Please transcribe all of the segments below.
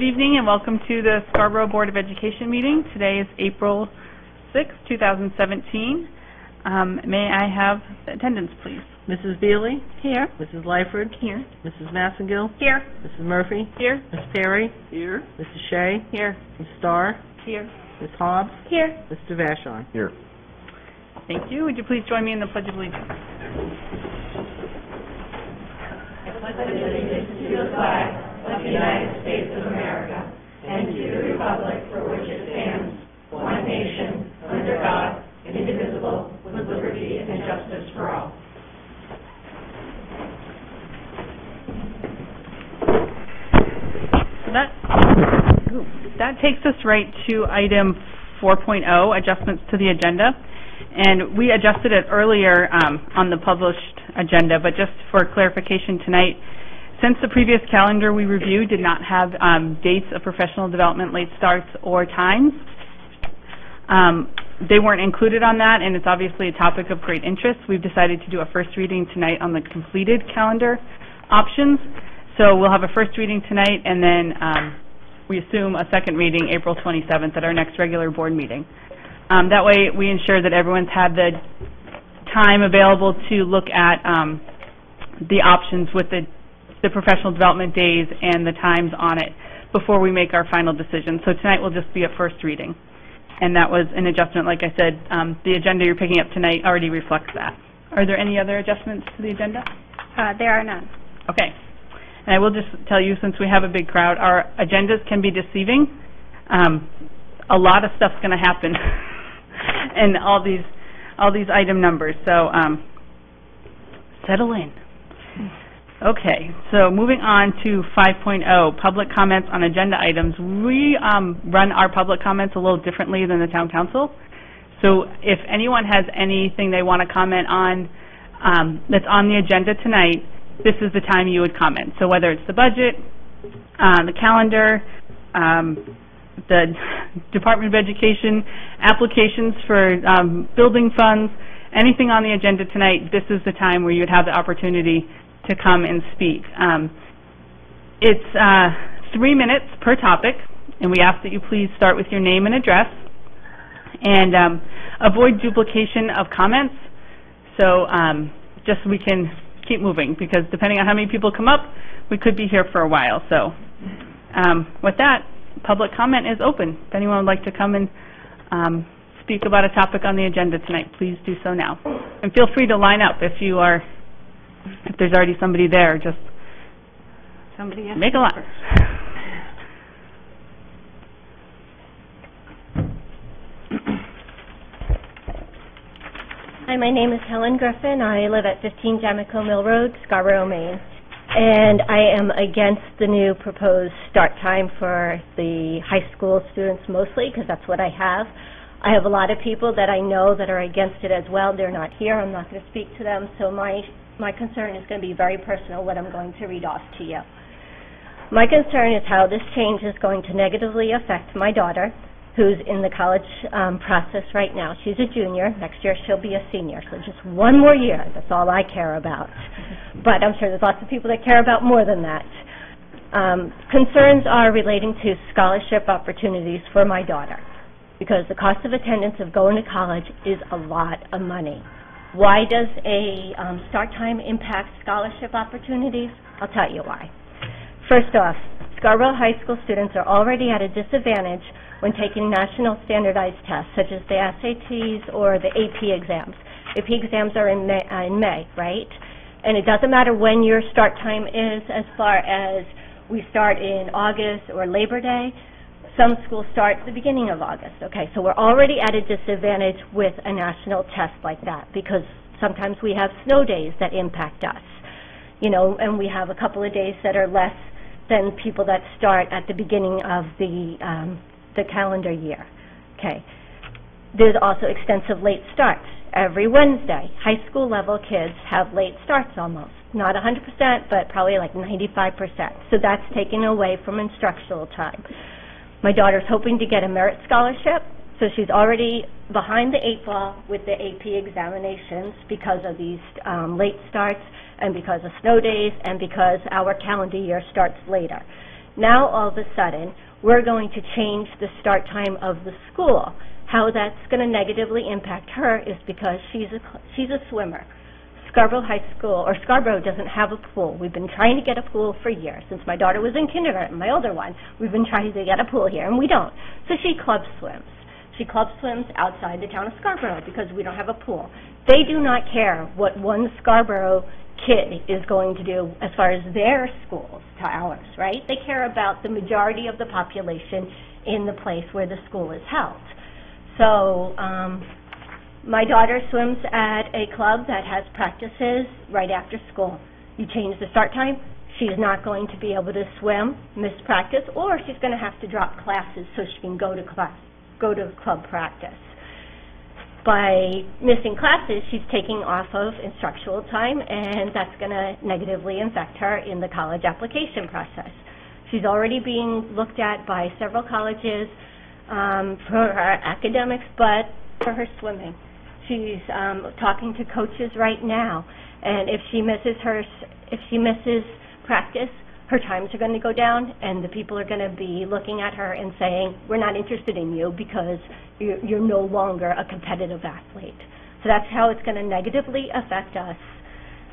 Good evening and welcome to the Scarborough Board of Education meeting. Today is April 6, 2017. Um, May I have attendance, please? Mrs. Beely? Here. Mrs. Lyford? Here. Mrs. Massengill? Here. Mrs. Murphy? Here. Ms. Perry? Here. Mrs. Shea? Here. Ms. Starr? Here. Ms. Hobbs? Here. Mr. Vashon? Here. Thank you. Would you please join me in the Pledge of Allegiance? So that, ooh, that that takes us right to item 4.0, adjustments to the agenda. And we adjusted it earlier um, on the published agenda, but just for clarification tonight, since the previous calendar we reviewed did not have um, dates of professional development, late starts, or times, um, they weren't included on that, and it's obviously a topic of great interest. We've decided to do a first reading tonight on the completed calendar options. So we'll have a first reading tonight, and then um, we assume a second reading April 27th at our next regular board meeting. Um, That way, we ensure that everyone's had the time available to look at um, the options with the the professional development days and the times on it before we make our final decision. So tonight will just be a first reading. And that was an adjustment, like I said, um, the agenda you're picking up tonight already reflects that. Are there any other adjustments to the agenda? Uh, There are none. Okay. And I will just tell you, since we have a big crowd, our agendas can be deceiving. Um, a lot of stuff's going to happen, and all these, all these item numbers. So um, settle in. Okay. So moving on to 5.0, public comments on agenda items. We um, run our public comments a little differently than the town council. So if anyone has anything they want to comment on um, that's on the agenda tonight, this is the time you would comment. So whether it's the budget, uh, the calendar, um, the Department of Education applications for um, building funds, anything on the agenda tonight, this is the time where you'd have the opportunity to come and speak. Um, It's uh, three minutes per topic, and we ask that you please start with your name and address, and um, avoid duplication of comments, so um, just so we can keep moving, because depending on how many people come up, we could be here for a while. So um, with that, public comment is open. If anyone would like to come and um, speak about a topic on the agenda tonight, please do so now. And feel free to line up if you are, if there's already somebody there, just Somebody has make a line. Hi, my name is Helen Griffin. I live at 15 Jamico Mill Road, Scarborough, Maine. And I am against the new proposed start time for the high school students mostly, because that's what I have. I have a lot of people that I know that are against it as well. They're not here. I'm not going to speak to them. So my, my concern is going to be very personal, what I'm going to read off to you. My concern is how this change is going to negatively affect my daughter, who's in the college um, process right now. She's a junior. Next year, she'll be a senior. So just one more year. That's all I care about. But I'm sure there's lots of people that care about more than that. Um, concerns are relating to scholarship opportunities for my daughter, because the cost of attendance of going to college is a lot of money. Why does a um, start time impact scholarship opportunities? I'll tell you why. First off, Scarborough High School students are already at a disadvantage when taking national standardized tests, such as the SATs or the AP exams. AP exams are in May, uh, in May, right? And it doesn't matter when your start time is, as far as we start in August or Labor Day. Some schools start at the beginning of August. Okay, so we're already at a disadvantage with a national test like that because sometimes we have snow days that impact us you know, and we have a couple of days that are less than people that start at the beginning of the, um, the calendar year. Okay. There's also extensive late starts. Every Wednesday, high school level kids have late starts almost. Not 100%, but probably like 95%. So that's taken away from instructional time. My daughter's hoping to get a merit scholarship, so she's already behind the eight ball with the AP examinations because of these um, late starts and because of snow days and because our calendar year starts later. Now, all of a sudden, we're going to change the start time of the school. How that's going to negatively impact her is because she's a, she's a swimmer. Scarborough High School, or Scarborough doesn't have a pool. We've been trying to get a pool for years. Since my daughter was in kindergarten, my older one, we've been trying to get a pool here, and we don't. So she club swims. She club swims outside the town of Scarborough because we don't have a pool. They do not care what one Scarborough kid is going to do as far as their schools to ours, right? They care about the majority of the population in the place where the school is held. So, um, my daughter swims at a club that has practices right after school. You change the start time, she's not going to be able to swim, miss practice, or she's going to have to drop classes so she can go to class, go to club practice. By missing classes, she's taking off of instructional time, and that's going to negatively affect her in the college application process. She's already being looked at by several colleges um, for her academics, but for her swimming. She's um, talking to coaches right now, and if she misses her, if she misses practice, her times are going to go down, and the people are going to be looking at her and saying, "We're not interested in you because you're, you're no longer a competitive athlete." So that's how it's going to negatively affect us.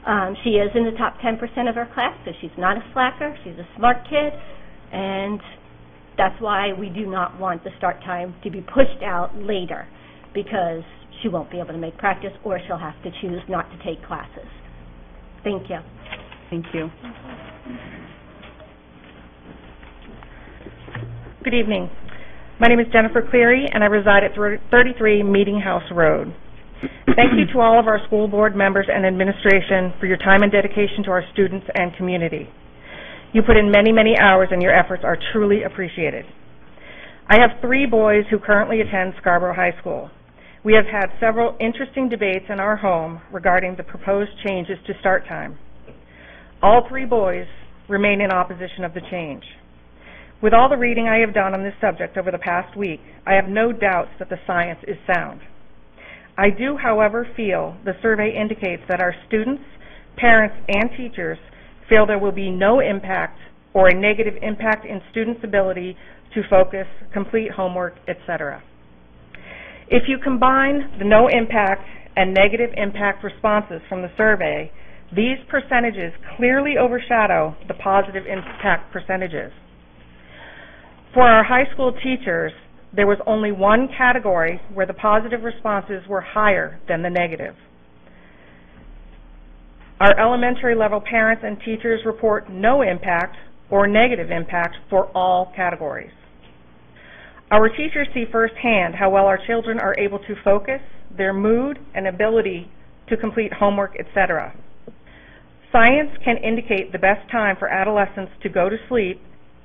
Um, she is in the top 10% of her class, so she's not a slacker. She's a smart kid, and that's why we do not want the start time to be pushed out later, because she won't be able to make practice, or she'll have to choose not to take classes. Thank you. Thank you. Good evening. My name is Jennifer Cleary, and I reside at 33 Meeting House Road. Thank you to all of our school board members and administration for your time and dedication to our students and community. You put in many, many hours, and your efforts are truly appreciated. I have three boys who currently attend Scarborough High School. We have had several interesting debates in our home regarding the proposed changes to start time. All three boys remain in opposition of the change. With all the reading I have done on this subject over the past week, I have no doubts that the science is sound. I do, however, feel the survey indicates that our students, parents, and teachers feel there will be no impact or a negative impact in students' ability to focus, complete homework, etc. If you combine the no impact and negative impact responses from the survey, these percentages clearly overshadow the positive impact percentages. For our high school teachers, there was only one category where the positive responses were higher than the negative. Our elementary level parents and teachers report no impact or negative impact for all categories. Our teachers see firsthand how well our children are able to focus, their mood and ability to complete homework, etc. Science can indicate the best time for adolescents to go to sleep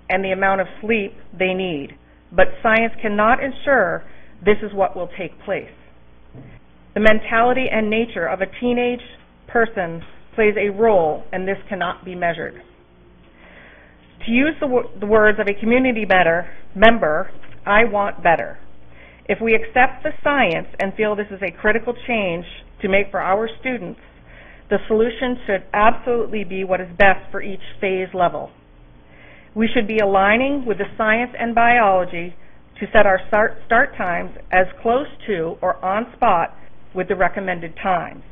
and the amount of sleep they need, but science cannot ensure this is what will take place. The mentality and nature of a teenage person plays a role, and this cannot be measured. To use the, the words of a community better, member, I want better. If we accept the science and feel this is a critical change to make for our students, the solution should absolutely be what is best for each phase level. We should be aligning with the science and biology to set our start, start times as close to or on spot with the recommended times.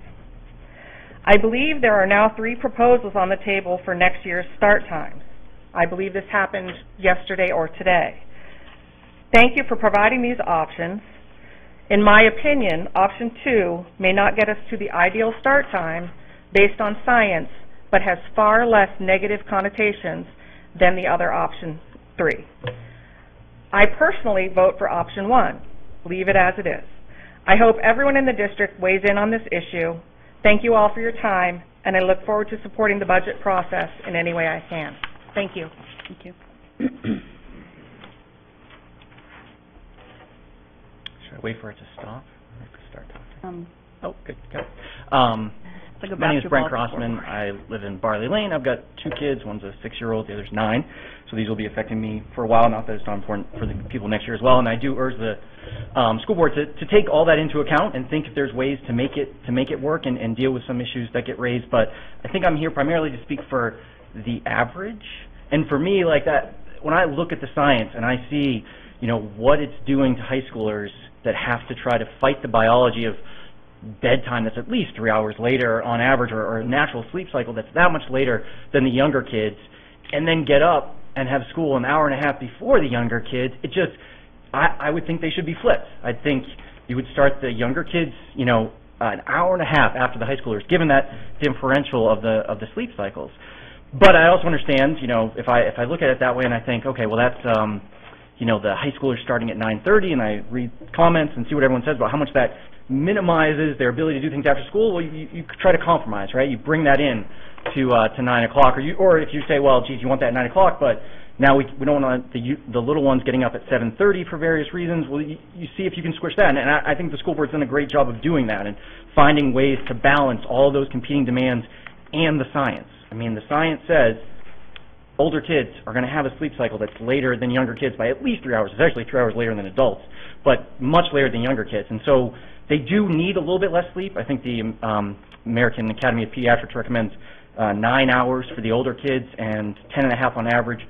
I believe there are now three proposals on the table for next year's start times. I believe this happened yesterday or today. Thank you for providing these options. In my opinion, option two may not get us to the ideal start time based on science, but has far less negative connotations than the other option three. I personally vote for option one. Leave it as it is. I hope everyone in the district weighs in on this issue. Thank you all for your time, and I look forward to supporting the budget process in any way I can. Thank you. Thank you. Should I wait for it to stop? Or to start talking? Um, Oh, good, good. Um, like my name is Brent Crossman. I live in Barley Lane. I've got two kids. One's a six-year-old, the other's nine. So these will be affecting me for a while. Not that it's not important for the people next year as well. And I do urge the um, school board to, to take all that into account and think if there's ways to make it to make it work and, and deal with some issues that get raised. But I think I'm here primarily to speak for the average. And for me, like that, when I look at the science and I see, you know, what it's doing to high schoolers that have to try to fight the biology of bedtime that's at least three hours later on average, or, or a natural sleep cycle that's that much later than the younger kids, and then get up and have school an hour and a half before the younger kids, it just, I, I would think they should be flipped. I think you would start the younger kids, you know, an hour and a half after the high schoolers, given that differential of the of the sleep cycles. But I also understand, you know, if I if I look at it that way and I think, okay, well that's um, you know, the high schoolers starting at 9:30, and I read comments and see what everyone says about how much that minimizes their ability to do things after school. Well, you, you try to compromise, right? You bring that in to uh, to nine o'clock, or you or if you say, well, geez, you want that at nine o'clock, but now we we don't want the the little ones getting up at 7:30 for various reasons. Well, you, you see if you can squish that, and, and I, I think the school board's done a great job of doing that and finding ways to balance all those competing demands and the science. I mean, the science says older kids are going to have a sleep cycle that's later than younger kids by at least three hours. It's actually three hours later than adults, but much later than younger kids. And so they do need a little bit less sleep. I think the um, American Academy of Pediatrics recommends uh, nine hours for the older kids and ten and a half on average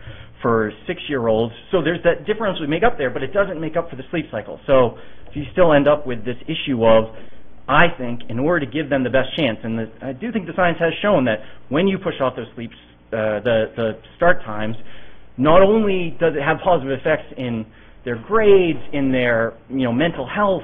for six-year-olds. So there's that difference we make up there, but it doesn't make up for the sleep cycle. So you still end up with this issue of I think, in order to give them the best chance, and the, I do think the science has shown that when you push off those sleeps, uh, the, the start times, not only does it have positive effects in their grades, in their you know mental health,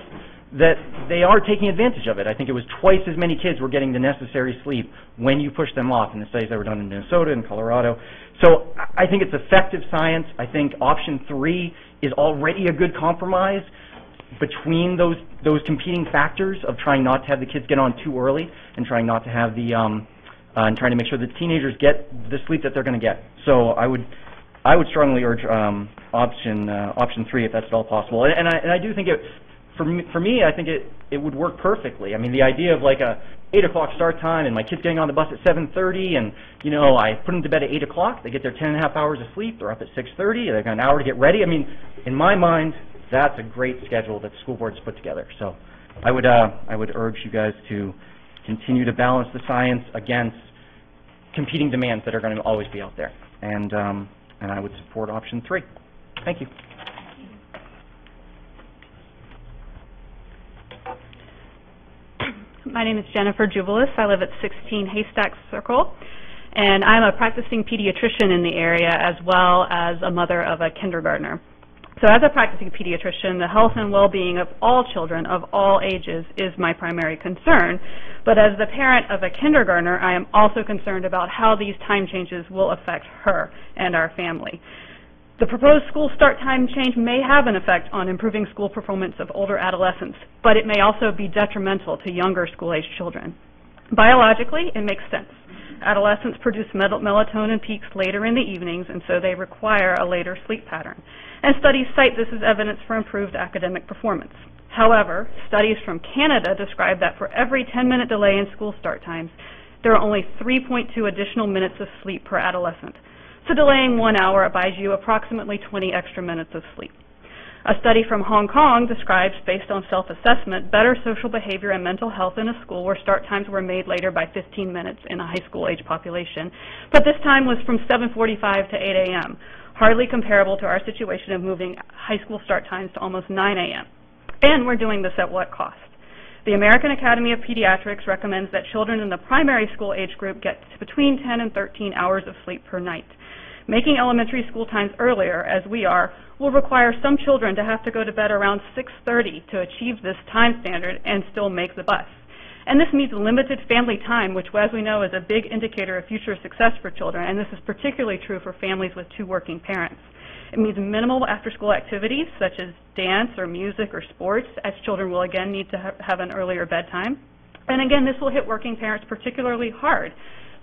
that they are taking advantage of it. I think it was twice as many kids were getting the necessary sleep when you push them off in the studies that were done in Minnesota and Colorado. So I think it's effective science. I think option three is already a good compromise between those those competing factors of trying not to have the kids get on too early and trying not to have the um, uh, and trying to make sure the teenagers get the sleep that they're going to get. So I would I would strongly urge um, option uh, option three if that's at all possible. And, and I and I do think it for me, for me I think it it would work perfectly. I mean the idea of like a eight o'clock start time and my kids getting on the bus at seven thirty and you know I put them to bed at eight o'clock. They get their ten and a half hours of sleep. They're up at six thirty. They've got an hour to get ready. I mean in my mind that's a great schedule that the school board's put together. So I would uh, I would urge you guys to continue to balance the science against competing demands that are going to always be out there. And um, and I would support option three. Thank you. My name is Jennifer Jubilis. I live at 16 Haystack Circle, and I'm a practicing pediatrician in the area as well as a mother of a kindergartner. So as a practicing pediatrician, the health and well-being of all children of all ages is my primary concern. But as the parent of a kindergartner, I am also concerned about how these time changes will affect her and our family. The proposed school start time change may have an effect on improving school performance of older adolescents, but it may also be detrimental to younger school-aged children. Biologically, it makes sense. Adolescents produce mel- melatonin peaks later in the evenings, and so they require a later sleep pattern. And studies cite this as evidence for improved academic performance. However, studies from Canada describe that for every 10-minute delay in school start times, there are only 3.2 additional minutes of sleep per adolescent. So delaying one hour buys you approximately 20 extra minutes of sleep. A study from Hong Kong describes, based on self-assessment, better social behavior and mental health in a school where start times were made later by 15 minutes in a high school age population. But this time was from 7.45 to 8 a.m., hardly comparable to our situation of moving high school start times to almost 9 a.m. And we're doing this at what cost? The American Academy of Pediatrics recommends that children in the primary school age group get between 10 and 13 hours of sleep per night. Making elementary school times earlier, as we are, will require some children to have to go to bed around 6.30 to achieve this time standard and still make the bus. And this means limited family time, which, as we know, is a big indicator of future success for children, and this is particularly true for families with two working parents. It means minimal after-school activities, such as dance or music or sports, as children will again need to ha have an earlier bedtime. And again, this will hit working parents particularly hard,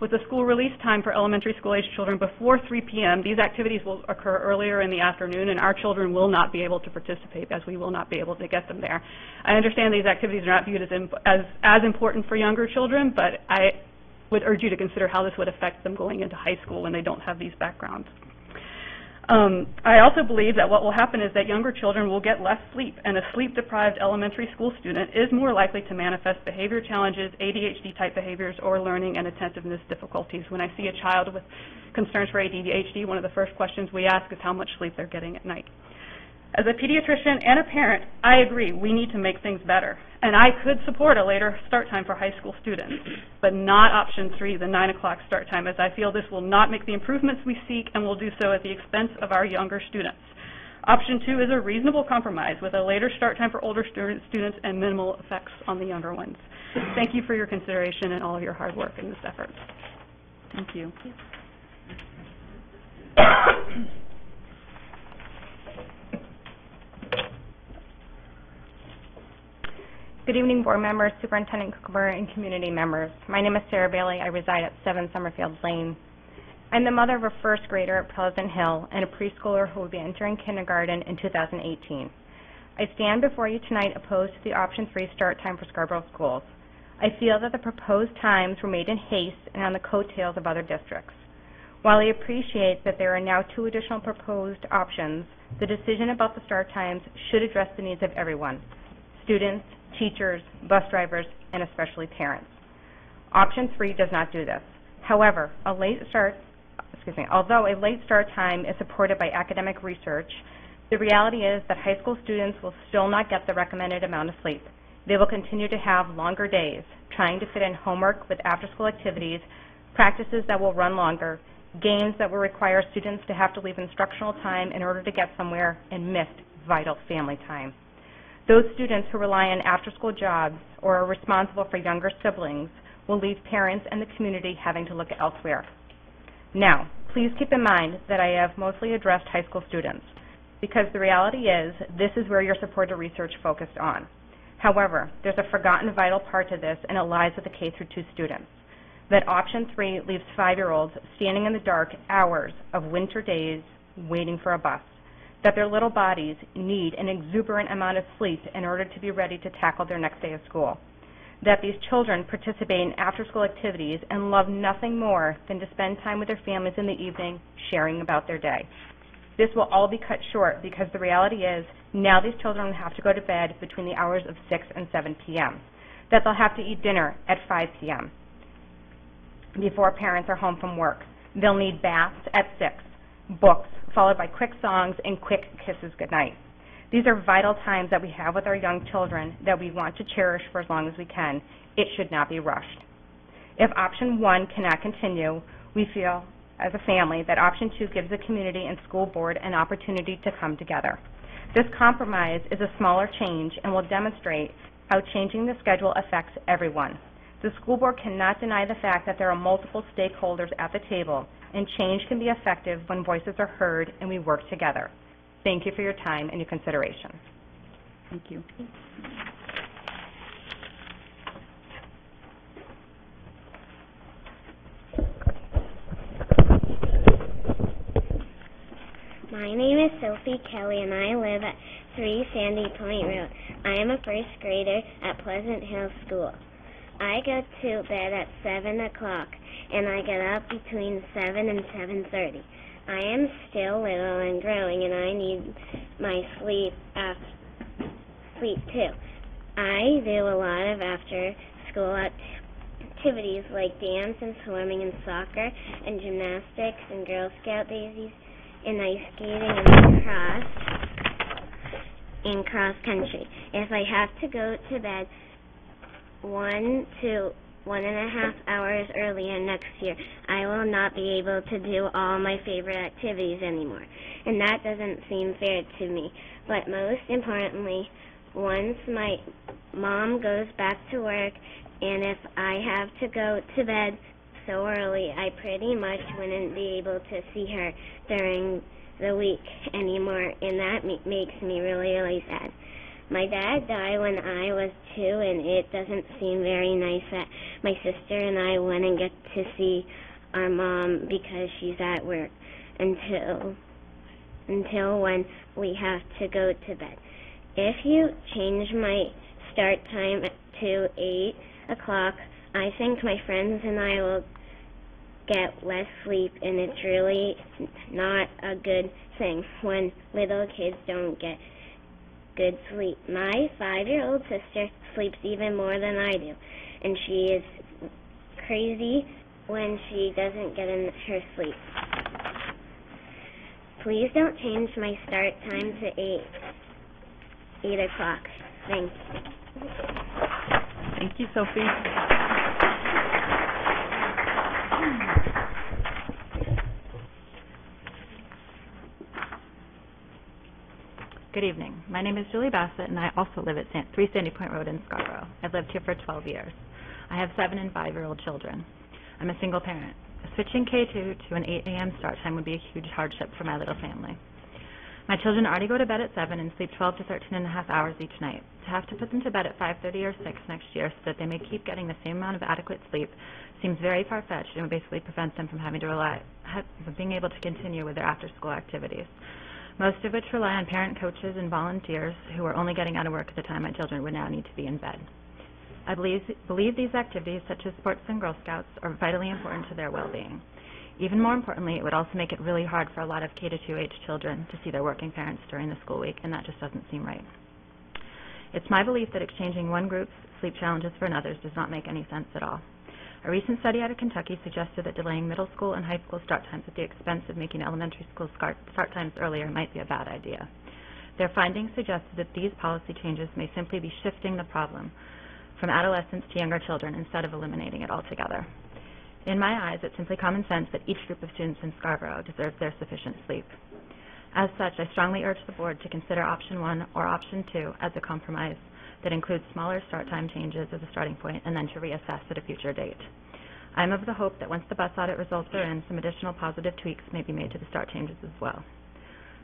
with the school release time for elementary school age children before 3 p.m., these activities will occur earlier in the afternoon, and our children will not be able to participate as we will not be able to get them there. I understand these activities are not viewed as, as, as important for younger children, but I would urge you to consider how this would affect them going into high school when they don't have these backgrounds. Um, I also believe that what will happen is that younger children will get less sleep, and a sleep-deprived elementary school student is more likely to manifest behavior challenges, ADHD-type behaviors, or learning and attentiveness difficulties. When I see a child with concerns for ADHD, one of the first questions we ask is how much sleep they're getting at night. As a pediatrician and a parent, I agree we need to make things better. And I could support a later start time for high school students, but not option three, the 9 o'clock start time, as I feel this will not make the improvements we seek and will do so at the expense of our younger students. Option two is a reasonable compromise with a later start time for older stu- students and minimal effects on the younger ones. Thank you for your consideration and all of your hard work in this effort. Thank you. Good evening, board members, Superintendent Cooper, and community members. My name is Sarah Bailey. I reside at 7 Summerfield Lane. I'm the mother of a first grader at Pleasant Hill and a preschooler who will be entering kindergarten in 2018. I stand before you tonight opposed to the option three start time for Scarborough schools. I feel that the proposed times were made in haste and on the coattails of other districts. While I appreciate that there are now two additional proposed options, the decision about the start times should address the needs of everyone, students, teachers, bus drivers, and especially parents. Option three does not do this. However, a late start, excuse me, although a late start time is supported by academic research, the reality is that high school students will still not get the recommended amount of sleep. They will continue to have longer days, trying to fit in homework with after-school activities, practices that will run longer, games that will require students to have to leave instructional time in order to get somewhere, and missed vital family time. Those students who rely on after-school jobs or are responsible for younger siblings will leave parents and the community having to look elsewhere. Now, please keep in mind that I have mostly addressed high school students, because the reality is this is where your supported research focused on. However, there's a forgotten vital part to this, and it lies with the K through 2 students. That option three leaves five-year-olds standing in the dark hours of winter days waiting for a bus that their little bodies need an exuberant amount of sleep in order to be ready to tackle their next day of school. That these children participate in after-school activities and love nothing more than to spend time with their families in the evening sharing about their day. This will all be cut short because the reality is now these children have to go to bed between the hours of 6 and 7 p.m. That they'll have to eat dinner at 5 p.m. before parents are home from work. They'll need baths at 6, books, followed by quick songs and quick kisses goodnight. These are vital times that we have with our young children that we want to cherish for as long as we can. It should not be rushed. If option one cannot continue, we feel as a family that option two gives the community and school board an opportunity to come together. This compromise is a smaller change and will demonstrate how changing the schedule affects everyone. The school board cannot deny the fact that there are multiple stakeholders at the table, and change can be effective when voices are heard and we work together. Thank you for your time and your consideration. Thank you. My name is Sophie Kelly and I live at 3 Sandy Point Road. I am a first grader at Pleasant Hill School. I go to bed at 7 o'clock and I get up between 7 and 7.30. I am still little and growing and I need my sleep af- sleep too. I do a lot of after school activities like dance and swimming and soccer and gymnastics and Girl Scout daisies and ice skating and cross in cross country. If I have to go to bed one to one and a half hours earlier next year, I will not be able to do all my favorite activities anymore. And that doesn't seem fair to me. But most importantly, once my mom goes back to work and if I have to go to bed so early, I pretty much wouldn't be able to see her during the week anymore, and that makes me really, really sad. My dad died when I was two, and it doesn't seem very nice that my sister and I wouldn't get to see our mom because she's at work until until when we have to go to bed. If you change my start time to eight o'clock, I think my friends and I will get less sleep, and it's really not a good thing when little kids don't get good sleep. My five-year-old sister sleeps even more than I do, and she is crazy when she doesn't get in her sleep. Please don't change my start time to eight eight o'clock. Thanks. Thank you, Sophie. Good evening. My name is Julie Bassett, and I also live at San- 3 Sandy Point Road in Scarborough. I've lived here for 12 years. I have seven and five-year-old children. I'm a single parent. Switching K2 to an 8 a.m. start time would be a huge hardship for my little family. My children already go to bed at 7 and sleep 12 to 13 and a half hours each night. To have to put them to bed at 5.30 or 6 next year so that they may keep getting the same amount of adequate sleep seems very far-fetched and would basically prevent them from having to rely, being able to continue with their after-school activities most of which rely on parent coaches and volunteers who are only getting out of work at the time my children would now need to be in bed. I believe, believe these activities, such as sports and Girl Scouts, are vitally important to their well-being. Even more importantly, it would also make it really hard for a lot of K to 2 age children to see their working parents during the school week, and that just doesn't seem right. It's my belief that exchanging one group's sleep challenges for another's does not make any sense at all. A recent study out of Kentucky suggested that delaying middle school and high school start times at the expense of making elementary school start, times earlier might be a bad idea. Their findings suggested that these policy changes may simply be shifting the problem from adolescents to younger children instead of eliminating it altogether. In my eyes, it's simply common sense that each group of students in Scarborough deserves their sufficient sleep. As such, I strongly urge the board to consider option one or option two as a compromise that includes smaller start time changes as a starting point and then to reassess at a future date. I am of the hope that once the bus audit results are in, some additional positive tweaks may be made to the start changes as well.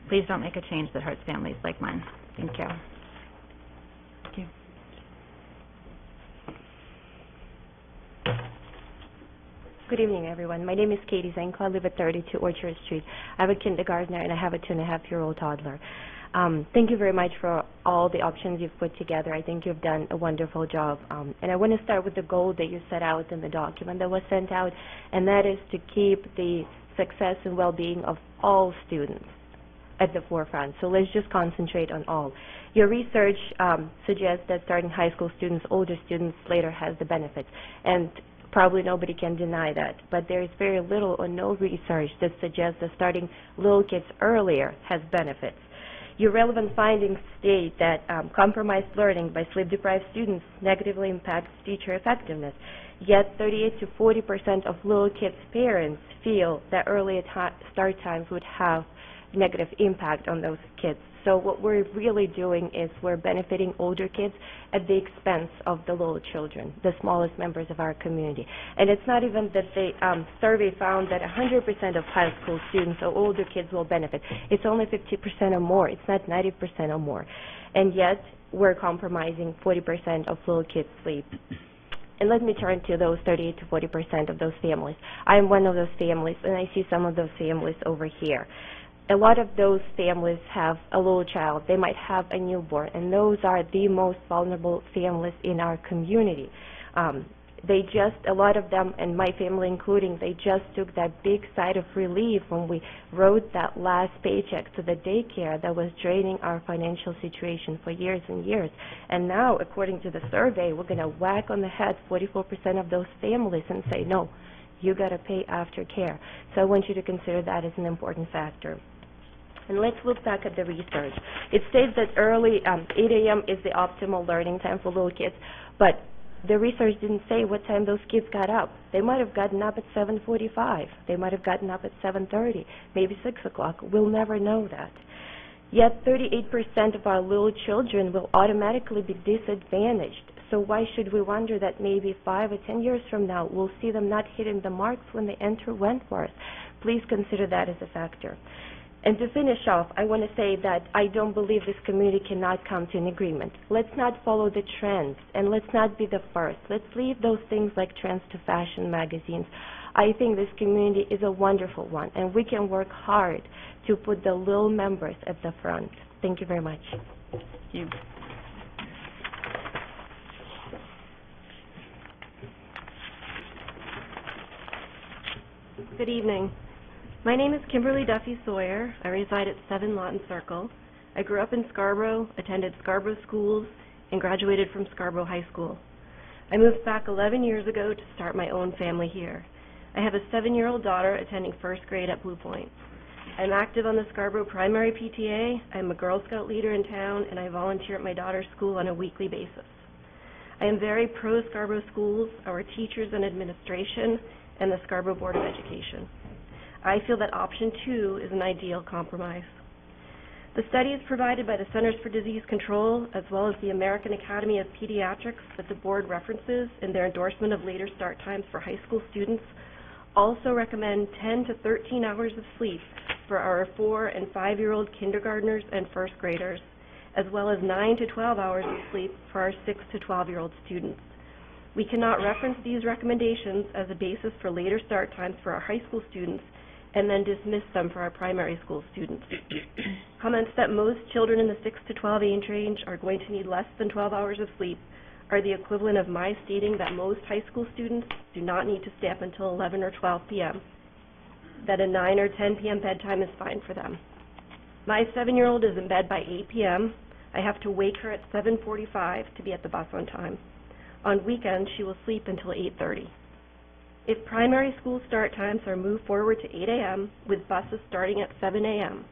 Please don't make a change that hurts families like mine. Thank you. Thank you. Good evening, everyone. My name is Katie Zenko. I live at 32 Orchard Street. I have a kindergartner and I have a two and a half year old toddler. Um, thank you very much for all the options you've put together. I think you've done a wonderful job. Um, and I want to start with the goal that you set out in the document that was sent out, and that is to keep the success and well-being of all students at the forefront. So let's just concentrate on all. Your research um, suggests that starting high school students, older students later has the benefits. And probably nobody can deny that. But there is very little or no research that suggests that starting little kids earlier has benefits. Your relevant findings state that um, compromised learning by sleep-deprived students negatively impacts teacher effectiveness. Yet 38 to 40 percent of little kids' parents feel that ti start times would have negative impact on those kids. So what we're really doing is we're benefiting older kids at the expense of the little children, the smallest members of our community. And it's not even that the um, survey found that 100% of high school students or older kids will benefit. It's only 50% or more. It's not 90% or more. And yet we're compromising 40% of little kids' sleep. And let me turn to those 38 to 40 percent of those families. I am one of those families, and I see some of those families over here. A lot of those families have a little child. They might have a newborn, and those are the most vulnerable families in our community. Um, they just, a lot of them, and my family including, they just took that big sigh of relief when we wrote that last paycheck to the daycare that was draining our financial situation for years and years. And now, according to the survey, we're going to whack on the head 44% of those families and say, no, you got to pay after care. So I want you to consider that as an important factor. And let's look back at the research. It states that early um, 8 a.m. is the optimal learning time for little kids, but the research didn't say what time those kids got up. They might have gotten up at 7:45. They might have gotten up at 7:30, maybe 6 o'clock. We'll never know that. Yet 38% of our little children will automatically be disadvantaged. So why should we wonder that maybe five or ten years from now we'll see them not hitting the marks when they enter Wentworth? Please consider that as a factor. And to finish off, I want to say that I don't believe this community cannot come to an agreement. Let's not follow the trends, and let's not be the first. Let's leave those things like trends to fashion magazines. I think this community is a wonderful one, and we can work hard to put the little members at the front. Thank you very much. Thank you. Good evening. My name is Kimberly Duffy Sawyer. I reside at 7 Lawton Circle. I grew up in Scarborough, attended Scarborough schools, and graduated from Scarborough High School. I moved back 11 years ago to start my own family here. I have a seven-year-old daughter attending first grade at Blue Point. I'm active on the Scarborough Primary PTA, I'm a Girl Scout leader in town, and I volunteer at my daughter's school on a weekly basis. I am very pro Scarborough schools, our teachers and administration, and the Scarborough Board of Education. I feel that option two is an ideal compromise. The studies provided by the Centers for Disease Control, as well as the American Academy of Pediatrics that the board references in their endorsement of later start times for high school students, also recommend 10 to 13 hours of sleep for our four and five-year-old kindergartners and first graders, as well as 9 to 12 hours of sleep for our 6 to 12-year-old students. We cannot reference these recommendations as a basis for later start times for our high school students and then dismiss them for our primary school students. Comments that most children in the 6 to 12 age range are going to need less than 12 hours of sleep are the equivalent of my stating that most high school students do not need to stay up until 11 or 12 p.m., that a 9 or 10 p.m. bedtime is fine for them. My seven-year-old is in bed by 8 p.m. I have to wake her at 7.45 to be at the bus on time. On weekends, she will sleep until 8.30. If primary school start times are moved forward to 8 a.m., with buses starting at 7 a.m.,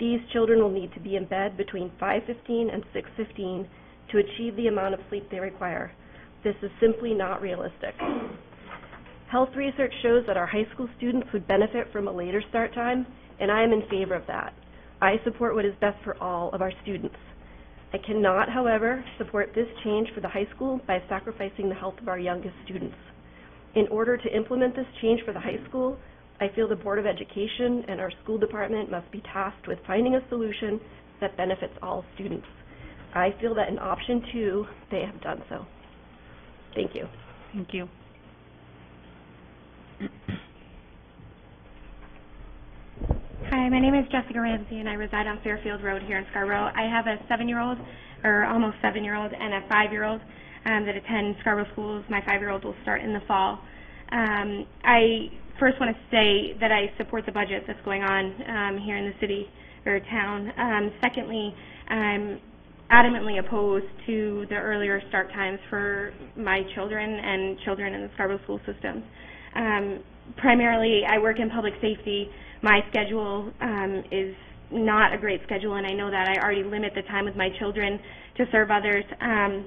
these children will need to be in bed between 5.15 and 6.15 to achieve the amount of sleep they require. This is simply not realistic. Health research shows that our high school students would benefit from a later start time, and I am in favor of that. I support what is best for all of our students. I cannot, however, support this change for the high school by sacrificing the health of our youngest students. In order to implement this change for the high school, I feel the Board of Education and our school department must be tasked with finding a solution that benefits all students. I feel that in option two, they have done so. Thank you. Thank you. Hi, my name is Jessica Ramsey, and I reside on Fairfield Road here in Scarborough. I have a seven-year-old, or almost seven-year-old, and a five-year-old um, that attend Scarborough schools. My five-year-old will start in the fall. Um, I first want to say that I support the budget that's going on um, here in the city or town. Um, secondly, I'm adamantly opposed to the earlier start times for my children and children in the Scarborough school system. Um, primarily, I work in public safety. My schedule um, is not a great schedule, and I know that I already limit the time with my children to serve others, um,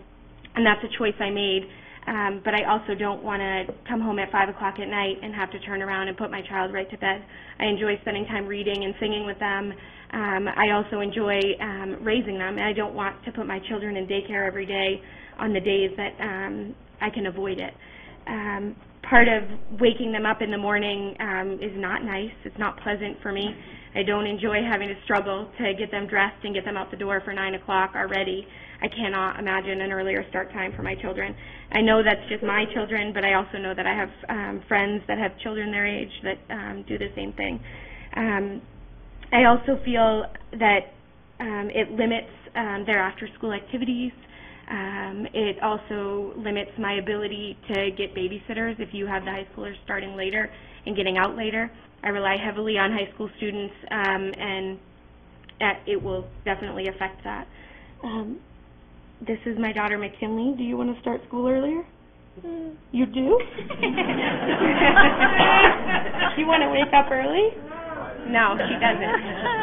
and that's a choice I made. Um, but I also don't want to come home at 5 o'clock at night and have to turn around and put my child right to bed. I enjoy spending time reading and singing with them. Um, I also enjoy um, raising them, and I don't want to put my children in daycare every day on the days that um, I can avoid it. Um, part of waking them up in the morning um, is not nice. It's not pleasant for me. I don't enjoy having to struggle to get them dressed and get them out the door for 9 o'clock already. I cannot imagine an earlier start time for my children. I know that's just my children, but I also know that I have um, friends that have children their age that um, do the same thing. Um, I also feel that um, it limits um, their after-school activities. Um, it also limits my ability to get babysitters if you have the high schoolers starting later and getting out later. I rely heavily on high school students, um, and that it will definitely affect that. Um, this is my daughter McKinley. Do you want to start school earlier? You do? you want to wake up early? No, she doesn't.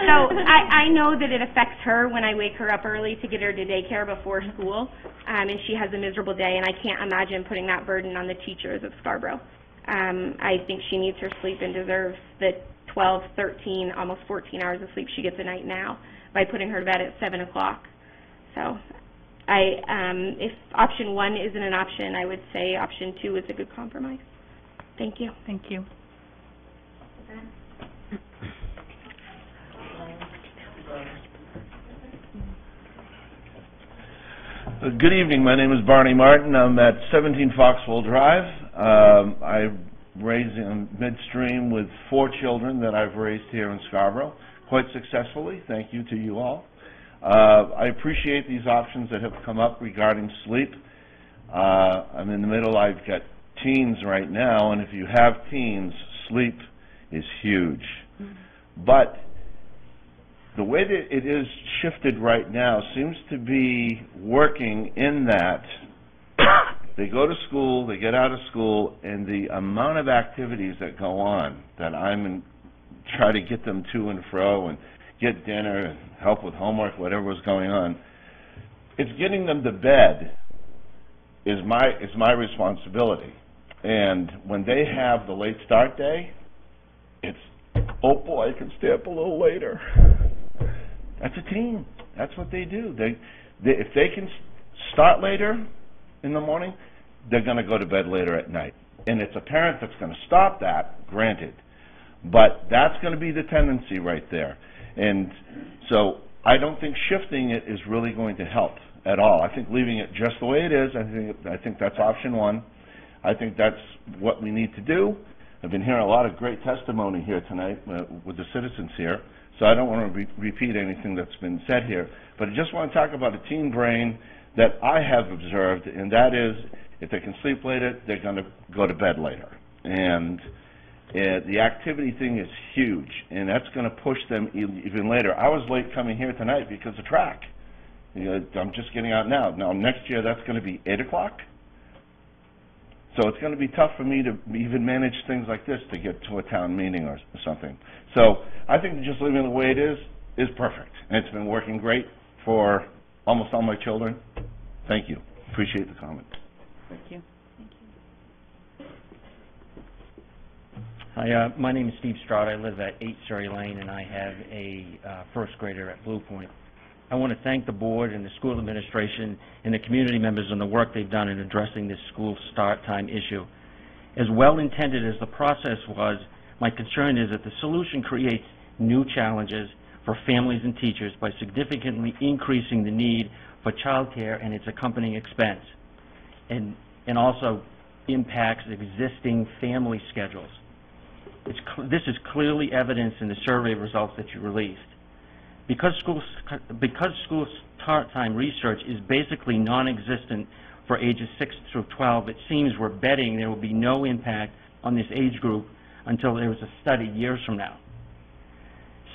So I, I know that it affects her when I wake her up early to get her to daycare before school, um, and she has a miserable day, and I can't imagine putting that burden on the teachers of Scarborough. Um, I think she needs her sleep and deserves the 12, 13, almost 14 hours of sleep she gets a night now by putting her to bed at 7 o'clock. So I, um, if option one isn't an option, I would say option two is a good compromise. Thank you. Thank you. Uh, Good evening. My name is Barney Martin. I'm at 17 Foxwell Drive. Um, I'm raising midstream with four children that I've raised here in Scarborough quite successfully. Thank you to you all. Uh, I appreciate these options that have come up regarding sleep. Uh, I'm in the middle. I've got teens right now, and if you have teens, sleep is huge. But the way that it is shifted right now seems to be working in that they go to school, they get out of school, and the amount of activities that go on that I'm in, try to get them to and fro and get dinner and help with homework, whatever was going on. It's getting them to bed is my is my responsibility. And when they have the late start day, it's oh boy, I can stay up a little later. That's a team. That's what they do. They, they if they can start later in the morning, they're going to go to bed later at night. And it's a parent that's going to stop that, granted. But that's going to be the tendency right there. And so I don't think shifting it is really going to help at all. I think leaving it just the way it is, I think, I think that's option one. I think that's what we need to do. I've been hearing a lot of great testimony here tonight uh, with the citizens here, so I don't want to re- repeat anything that's been said here. But I just want to talk about a teen brain that I have observed, and that is if they can sleep later, they're going to go to bed later. And uh, the activity thing is huge, and that's going to push them even later. I was late coming here tonight because of track. You know, I'm just getting out now. Now, next year, that's going to be 8 o'clock. So it's going to be tough for me to even manage things like this to get to a town meeting or something. So I think just leaving it the way it is is perfect, and it's been working great for almost all my children. Thank you. Appreciate the comment. Thank you. Hi, uh, my name is Steve Stroud. I live at 8 Surrey Lane, and I have a uh, first grader at Blue Point. I want to thank the board and the school administration and the community members on the work they've done in addressing this school start time issue. As well-intended as the process was, my concern is that the solution creates new challenges for families and teachers by significantly increasing the need for childcare and its accompanying expense, and, and also impacts existing family schedules. It's this is clearly evidenced in the survey results that you released. Because school, because school start time research is basically non-existent for ages 6 through 12, it seems we're betting there will be no impact on this age group until there is a study years from now.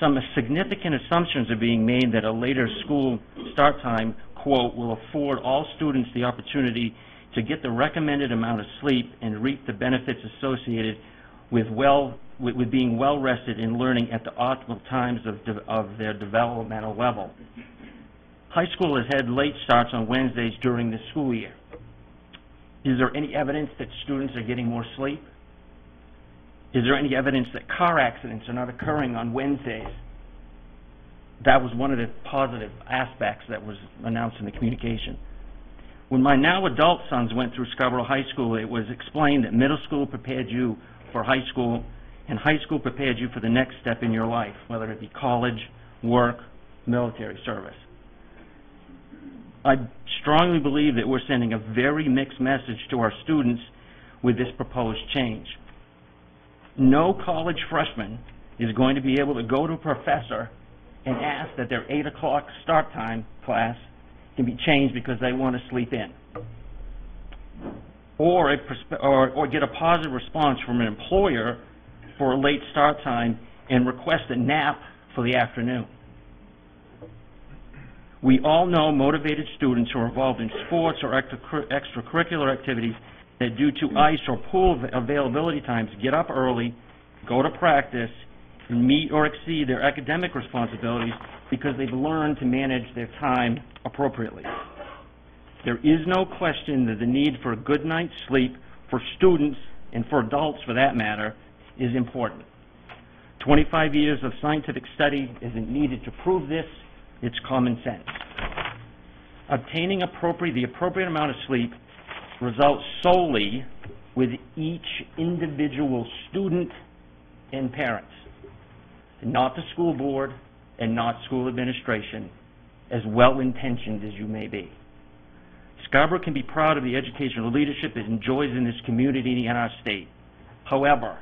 Some significant assumptions are being made that a later school start time, quote, will afford all students the opportunity to get the recommended amount of sleep and reap the benefits associated with well with, with being well rested and learning at the optimal times of de- of their developmental level. High school has had late starts on Wednesdays during the school year. Is there any evidence that students are getting more sleep? Is there any evidence that car accidents are not occurring on Wednesdays? That was one of the positive aspects that was announced in the communication. When my now adult sons went through Scarborough High School, it was explained that middle school prepared you for high school and high school prepared you for the next step in your life, whether it be college, work, military service. I strongly believe that we're sending a very mixed message to our students with this proposed change. No college freshman is going to be able to go to a professor and ask that their 8 o'clock start time class can be changed because they want to sleep in. Or, a or, or get a positive response from an employer for a late start time and request a nap for the afternoon. We all know motivated students who are involved in sports or extracurricular activities that due to ice or pool availability times get up early, go to practice, and meet or exceed their academic responsibilities because they've learned to manage their time appropriately. There is no question that the need for a good night's sleep for students, and for adults for that matter, is important. 25 years of scientific study isn't needed to prove this, it's common sense. Obtaining appropriate, the appropriate amount of sleep results solely with each individual student and parents, not the school board and not school administration, as well-intentioned as you may be. Scarborough can be proud of the educational leadership it enjoys in this community and our state. However,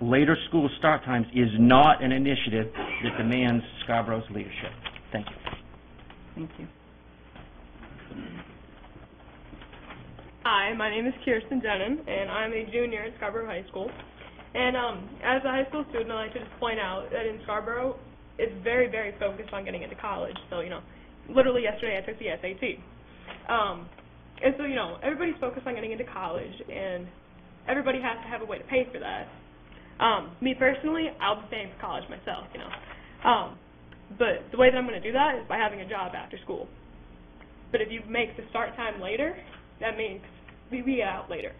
later school start times is not an initiative that demands Scarborough's leadership. Thank you. Thank you. Hi, my name is Kirsten Denon, and I'm a junior at Scarborough High School. And um, as a high school student, I'd like to just point out that in Scarborough, it's very, very focused on getting into college. So, you know, literally yesterday I took the SAT. Um, and so, you know, everybody's focused on getting into college, and everybody has to have a way to pay for that. Um, me personally, I'll be paying for college myself, you know. Um, but the way that I'm going to do that is by having a job after school. But if you make the start time later, that means we, we get out later.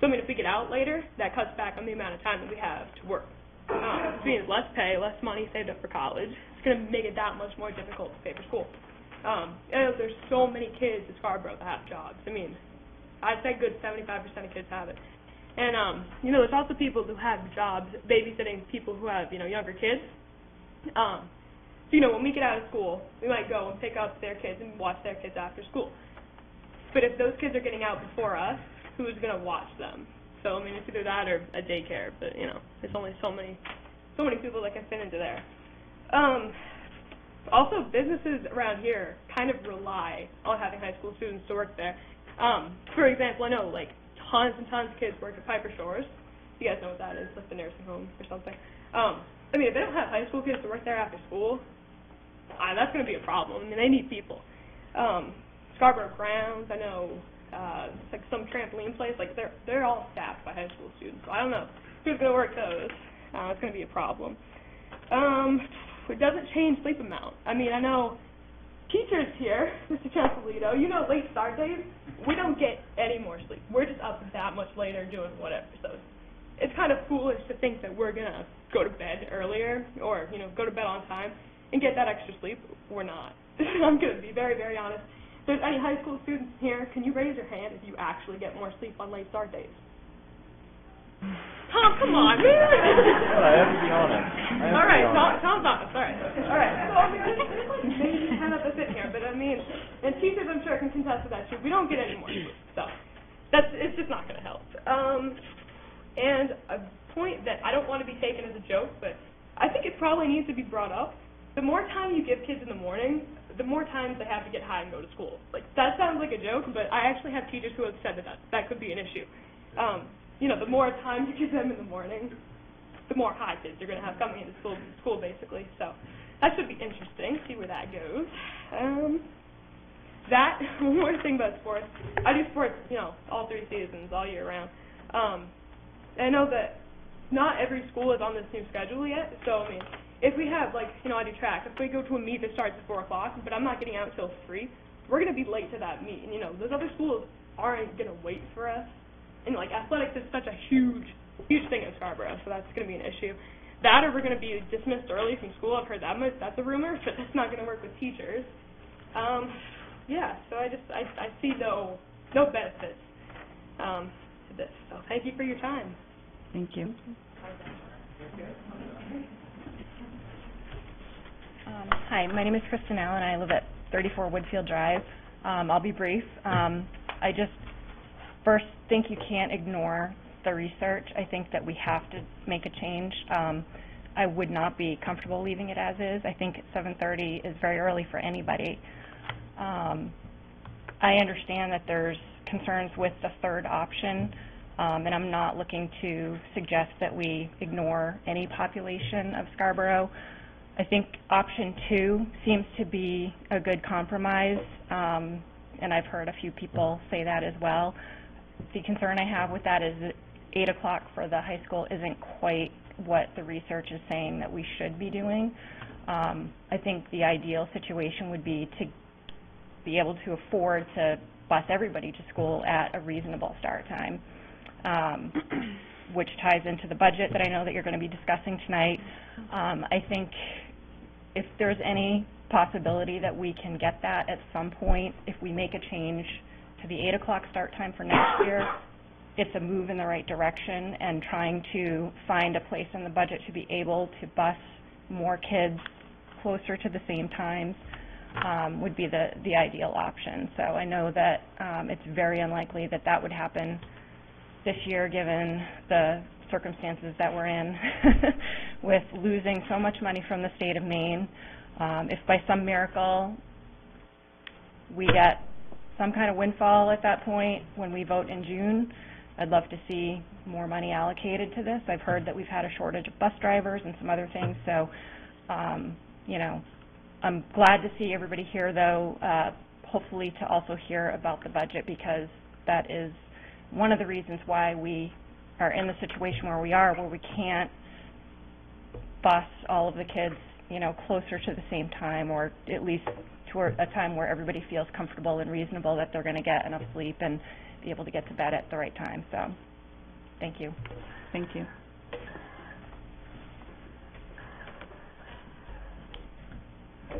So I mean, if we get out later, that cuts back on the amount of time that we have to work. Um, which means less pay, less money saved up for college. It's going to make it that much more difficult to pay for school. Um, there's so many kids in Scarborough that have jobs. I mean, I'd say good 75% of kids have it. And um, you know, there's also people who have jobs babysitting people who have you know younger kids. Um, so you know, when we get out of school, we might go and pick up their kids and watch their kids after school. But if those kids are getting out before us, who's going to watch them? So I mean, it's either that or a daycare. But you know, there's only so many, so many people that can fit into there. Um, also, businesses around here kind of rely on having high school students to work there. Um, for example, I know like tons and tons of kids work at Piper Shores. You guys know what that is, like the nursing home or something. Um, I mean, if they don't have high school kids to work there after school, uh, that's going to be a problem. I mean, they need people. Um, Scarborough Grounds, I know, uh, like some trampoline place, like they're they're all staffed by high school students. So I don't know who's going to work those. Uh, it's going to be a problem. Um, it doesn't change sleep amount. I mean, I know teachers here, Mr. Chancelito, you know late start days, we don't get any more sleep. We're just up that much later doing whatever. So it's kind of foolish to think that we're going to go to bed earlier or, you know, go to bed on time and get that extra sleep. We're not. I'm going to be very, very honest. If there's any high school students here, can you raise your hand if you actually get more sleep on late start days? Tom, come on, man. I have to be honest. I have All to be right, Tom, honest. Tom's honest. All right, all right. So I mean, maybe you kind of have to sit here, but I mean, and teachers, I'm sure, can contest to that too. We don't get any more sleep, so that's it's just not going to help. Um, and a point that I don't want to be taken as a joke, but I think it probably needs to be brought up. The more time you give kids in the morning, the more times they have to get high and go to school. Like that sounds like a joke, but I actually have teachers who have said that that, that could be an issue. Um, you know, the more time you give them in the morning, the more high kids you're going to have coming into school, school basically. So that should be interesting. See where that goes. Um, that one more thing about sports. I do sports, you know, all three seasons, all year round. Um, I know that not every school is on this new schedule yet. So I mean, if we have like, you know, I do track. If we go to a meet that starts at four o'clock, but I'm not getting out until three, we're going to be late to that meet. And you know, those other schools aren't going to wait for us. And like athletics is such a huge, huge thing in Scarborough, so that's going to be an issue. That or we're going to be dismissed early from school. I've heard that much. That's a rumor, but that's not going to work with teachers. Um, yeah, so I just I I see no no benefits um, to this. So thank you for your time. Thank you. Um, Hi, my name is Kristen Allen. I live at 34 Woodfield Drive. Um, I'll be brief. Um, I just first think you can't ignore the research. I think that we have to make a change. Um, I would not be comfortable leaving it as is. I think 7:30 is very early for anybody. Um, I understand that there's concerns with the third option, um, and I'm not looking to suggest that we ignore any population of Scarborough. I think option two seems to be a good compromise, um, and I've heard a few people say that as well. The concern I have with that is that eight o'clock for the high school isn't quite what the research is saying that we should be doing. Um, I think the ideal situation would be to be able to afford to bus everybody to school at a reasonable start time, um, which ties into the budget that I know that you're going to be discussing tonight. Um, I think if there's any possibility that we can get that at some point, if we make a change to the eight o'clock start time for next year, it's a move in the right direction and trying to find a place in the budget to be able to bus more kids closer to the same times um, would be the, the ideal option. So I know that um, it's very unlikely that that would happen this year, given the circumstances that we're in with losing so much money from the state of Maine. Um, if by some miracle we get some kind of windfall at that point when we vote in June, I'd love to see more money allocated to this. I've heard that we've had a shortage of bus drivers and some other things, so, um, you know, I'm glad to see everybody here, though, uh, hopefully to also hear about the budget, because that is one of the reasons why we are in the situation where we are, where we can't bus all of the kids, you know, closer to the same time, or at least to a a time where everybody feels comfortable and reasonable that they're going to get enough sleep and be able to get to bed at the right time. So, thank you. Thank you.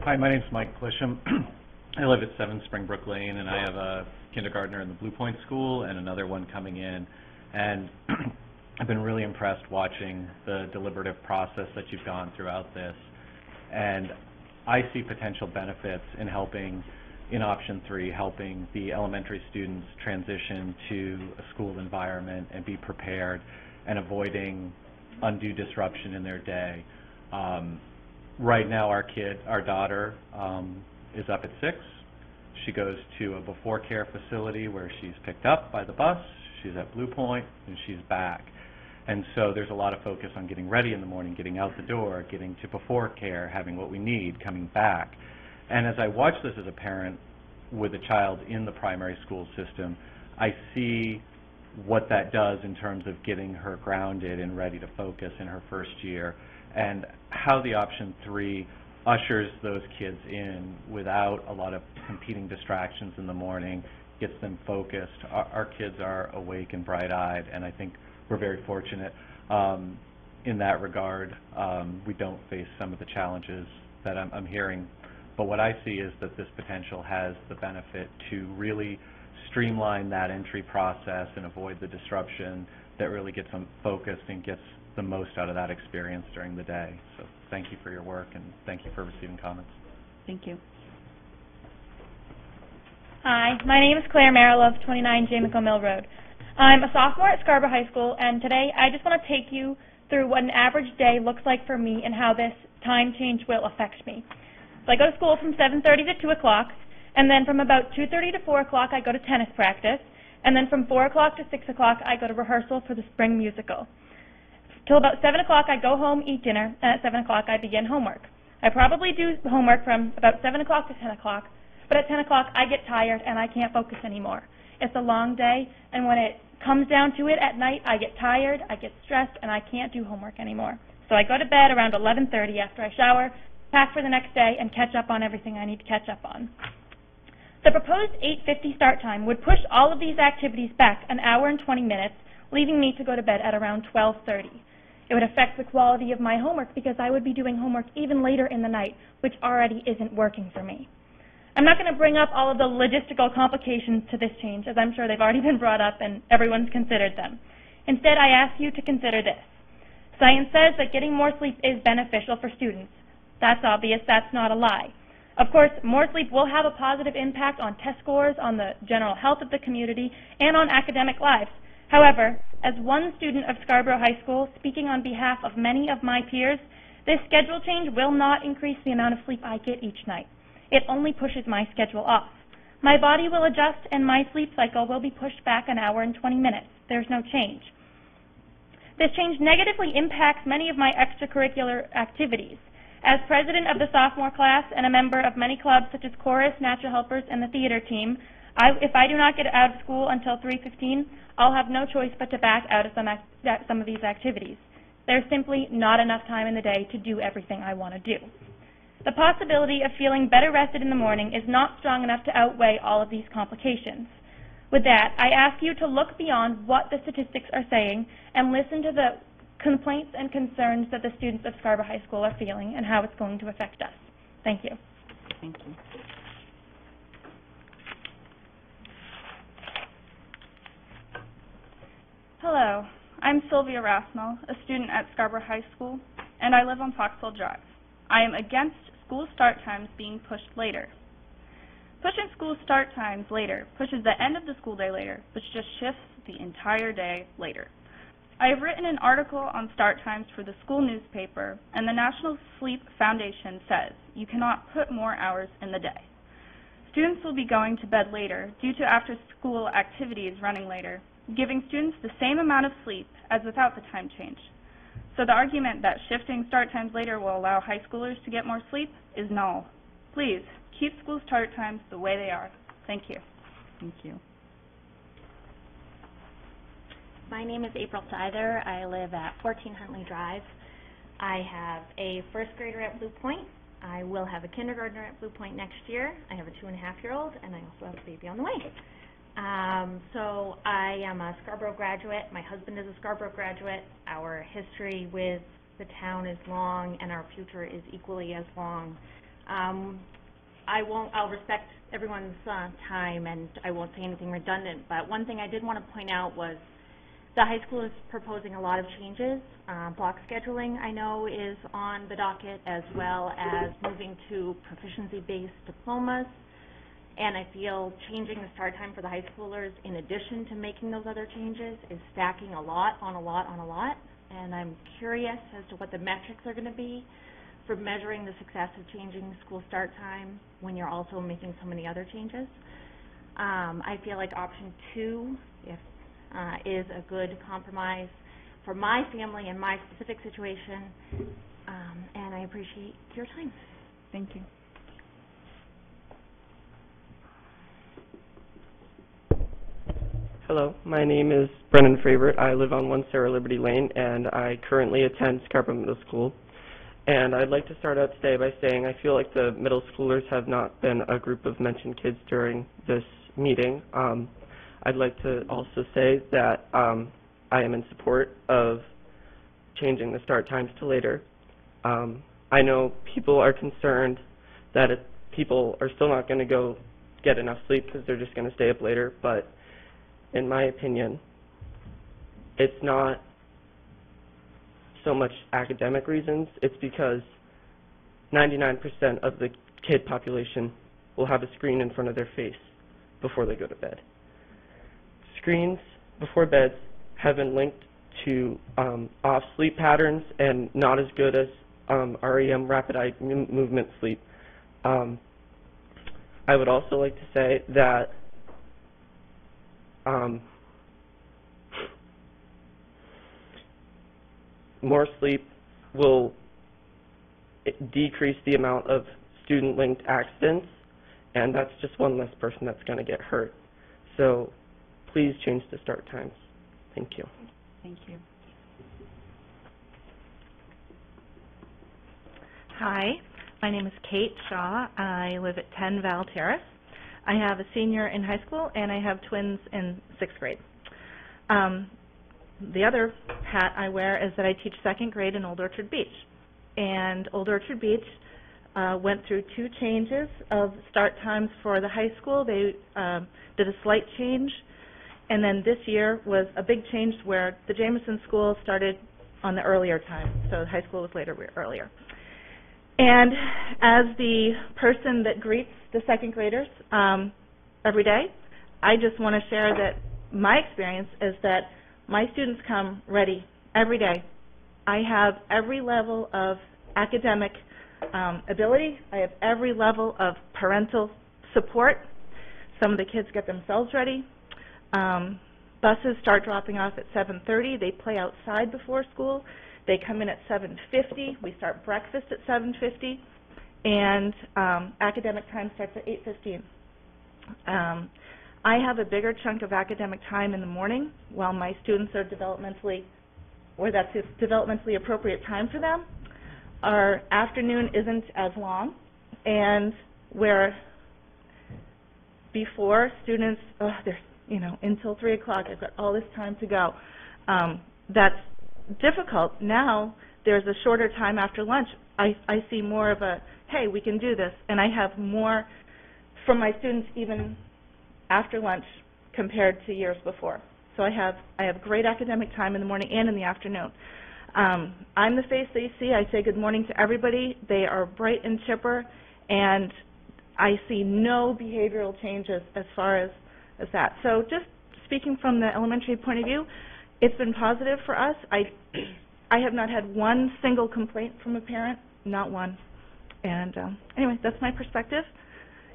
Hi, my name is Mike Clisham. I live at 7 Springbrook Lane, and I have a kindergartner in the Blue Point School and another one coming in. And I've been really impressed watching the deliberative process that you've gone throughout this. And I see potential benefits in helping, in option three, helping the elementary students transition to a school environment and be prepared and avoiding undue disruption in their day. Um, right now, our kid, our daughter, um, is up at six. She goes to a before care facility where she's picked up by the bus. She's at Blue Point, and she's back. And so there's a lot of focus on getting ready in the morning, getting out the door, getting to before care, having what we need, coming back. And as I watch this as a parent with a child in the primary school system, I see what that does in terms of getting her grounded and ready to focus in her first year, and how the option three ushers those kids in without a lot of competing distractions in the morning, gets them focused. Our, our kids are awake and bright-eyed, and I think we're very fortunate um, in that regard. Um, we don't face some of the challenges that I'm, I'm hearing, but what I see is that this potential has the benefit to really streamline that entry process and avoid the disruption that really gets them focused and gets the most out of that experience during the day. So thank you for your work and thank you for receiving comments. Thank you. Hi, my name is Claire Marilove, 29 J. McComill Road. I'm a sophomore at Scarborough High School, and today I just want to take you through what an average day looks like for me and how this time change will affect me. So I go to school from 7.30 to 2 o'clock, and then from about 2.30 to 4 o'clock I go to tennis practice, and then from 4 o'clock to 6 o'clock I go to rehearsal for the spring musical. Till about 7 o'clock I go home, eat dinner, and at 7 o'clock I begin homework. I probably do homework from about 7 o'clock to 10 o'clock, but at 10 o'clock I get tired and I can't focus anymore. It's a long day, and when it comes down to it at night, I get tired, I get stressed, and I can't do homework anymore. So I go to bed around 11:30 after I shower, pack for the next day, and catch up on everything I need to catch up on. The proposed 8:50 start time would push all of these activities back an hour and 20 minutes, leaving me to go to bed at around 12:30. It would affect the quality of my homework because I would be doing homework even later in the night, which already isn't working for me. I'm not going to bring up all of the logistical complications to this change, as I'm sure they've already been brought up and everyone's considered them. Instead, I ask you to consider this. Science says that getting more sleep is beneficial for students. That's obvious, that's not a lie. Of course, more sleep will have a positive impact on test scores, on the general health of the community, and on academic lives. However, as one student of Scarborough High School, speaking on behalf of many of my peers, this schedule change will not increase the amount of sleep I get each night. It only pushes my schedule off. My body will adjust and my sleep cycle will be pushed back an hour and 20 minutes. There's no change. This change negatively impacts many of my extracurricular activities. As president of the sophomore class and a member of many clubs such as chorus, natural helpers, and the theater team, I, if I do not get out of school until 3.15, I'll have no choice but to back out of some, some of these activities. There's simply not enough time in the day to do everything I want to do. The possibility of feeling better rested in the morning is not strong enough to outweigh all of these complications. With that, I ask you to look beyond what the statistics are saying and listen to the complaints and concerns that the students of Scarborough High School are feeling and how it's going to affect us. Thank you. Thank you. Hello, I'm Sylvia Rasnell, a student at Scarborough High School, and I live on Foxwell Drive. I am against school start times being pushed later. Pushing school start times later pushes the end of the school day later, which just shifts the entire day later. I have written an article on start times for the school newspaper, and the National Sleep Foundation says you cannot put more hours in the day. Students will be going to bed later due to after school activities running later, giving students the same amount of sleep as without the time change. So the argument that shifting start times later will allow high schoolers to get more sleep is null. Please, keep school start times the way they are. Thank you. Thank you. My name is April Seither. I live at 14 Huntley Drive. I have a first grader at Blue Point. I will have a kindergartner at Blue Point next year. I have a two and a half year old, and I also have a baby on the way. Um, so I am a Scarborough graduate. My husband is a Scarborough graduate. Our history with the town is long, and our future is equally as long. Um, I won't. I'll respect everyone's uh, time, and I won't say anything redundant. But one thing I did want to point out was the high school is proposing a lot of changes. Uh, block scheduling, I know, is on the docket, as well as moving to proficiency-based diplomas. And I feel changing the start time for the high schoolers, in addition to making those other changes, is stacking a lot on a lot on a lot. And I'm curious as to what the metrics are going to be for measuring the success of changing school start time when you're also making so many other changes. Um, I feel like option two, if uh, is a good compromise for my family and my specific situation, um, and I appreciate your time. Thank you. Hello, my name is Brennan Favorite. I live on One Sarah Liberty Lane, and I currently attend Scarborough Middle School. And I'd like to start out today by saying I feel like the middle schoolers have not been a group of mentioned kids during this meeting. Um, I'd like to also say that um, I am in support of changing the start times to later. Um, I know people are concerned that people are still not going to go get enough sleep because they're just going to stay up later, but in my opinion, it's not so much academic reasons, it's because 99% of the kid population will have a screen in front of their face before they go to bed. Screens before beds have been linked to um, off sleep patterns and not as good as um, REM rapid eye movement sleep. Um, I would also like to say that um, more sleep will decrease the amount of student-linked accidents, and that's just one less person that's going to get hurt. So please change the start times. Thank you. Thank you. Hi, my name is Kate Shaw. I live at 10 Val Terrace. I have a senior in high school and I have twins in sixth grade. Um, the other hat I wear is that I teach second grade in Old Orchard Beach. And Old Orchard Beach uh, went through two changes of start times for the high school. They um, did a slight change, and then this year was a big change where the Jameson School started on the earlier time, so the high school was later earlier. And as the person that greets the second graders um, every day, I just want to share that my experience is that my students come ready every day. I have every level of academic um, ability. I have every level of parental support. Some of the kids get themselves ready. Um, buses start dropping off at 7.30. They play outside before school. They come in at 7.50. We start breakfast at 7.50. And um, academic time starts at 8.15. Um, I have a bigger chunk of academic time in the morning while my students are developmentally, or that's developmentally appropriate time for them. Our afternoon isn't as long, and where before students, oh, they're, you know, until 3 o'clock, I've got all this time to go. Um, that's difficult. Now there's a shorter time after lunch. I, I see more of a, hey, we can do this, and I have more from my students even after lunch compared to years before. So I have I have great academic time in the morning and in the afternoon. Um, I'm the face they see. I say good morning to everybody. They are bright and chipper, and I see no behavioral changes as far as as that. So just speaking from the elementary point of view, it's been positive for us. I I have not had one single complaint from a parent, not one. And um, anyway, that's my perspective.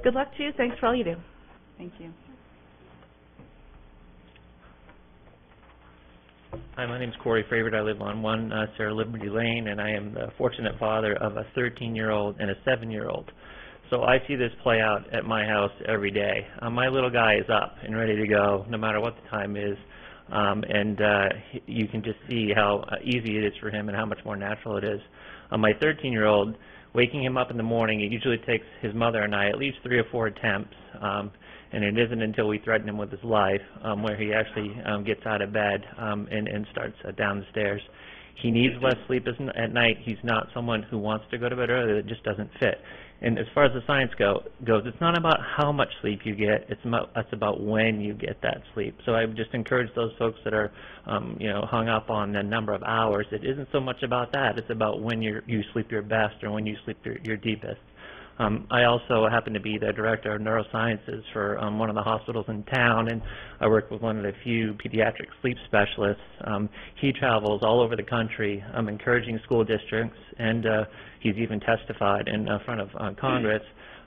Good luck to you. Thanks for all you do. Thank you. Hi, my name's Corey Favorite. I live on one uh, Sarah Liberty Lane, and I am the fortunate father of a 13-year-old and a 7-year-old. So I see this play out at my house every day. Uh, my little guy is up and ready to go, no matter what the time is, um, and uh, you can just see how uh, easy it is for him and how much more natural it is. Uh, my 13-year-old, waking him up in the morning, it usually takes his mother and I at least three or four attempts. Um, and it isn't until we threaten him with his life um, where he actually um, gets out of bed um, and, and starts uh, down the stairs. He needs less sleep at night. He's not someone who wants to go to bed early. It just doesn't fit. And as far as the science go, goes, it's not about how much sleep you get. It's about it's about when you get that sleep. So I would just encourage those folks that are, um, you know, hung up on the number of hours. It isn't so much about that. It's about when you you sleep your best or when you sleep your, your deepest. Um, I also happen to be the director of neurosciences for um, one of the hospitals in town, and I work with one of the few pediatric sleep specialists. Um, he travels all over the country, um, encouraging school districts, and uh, he's even testified in uh, front of uh, Congress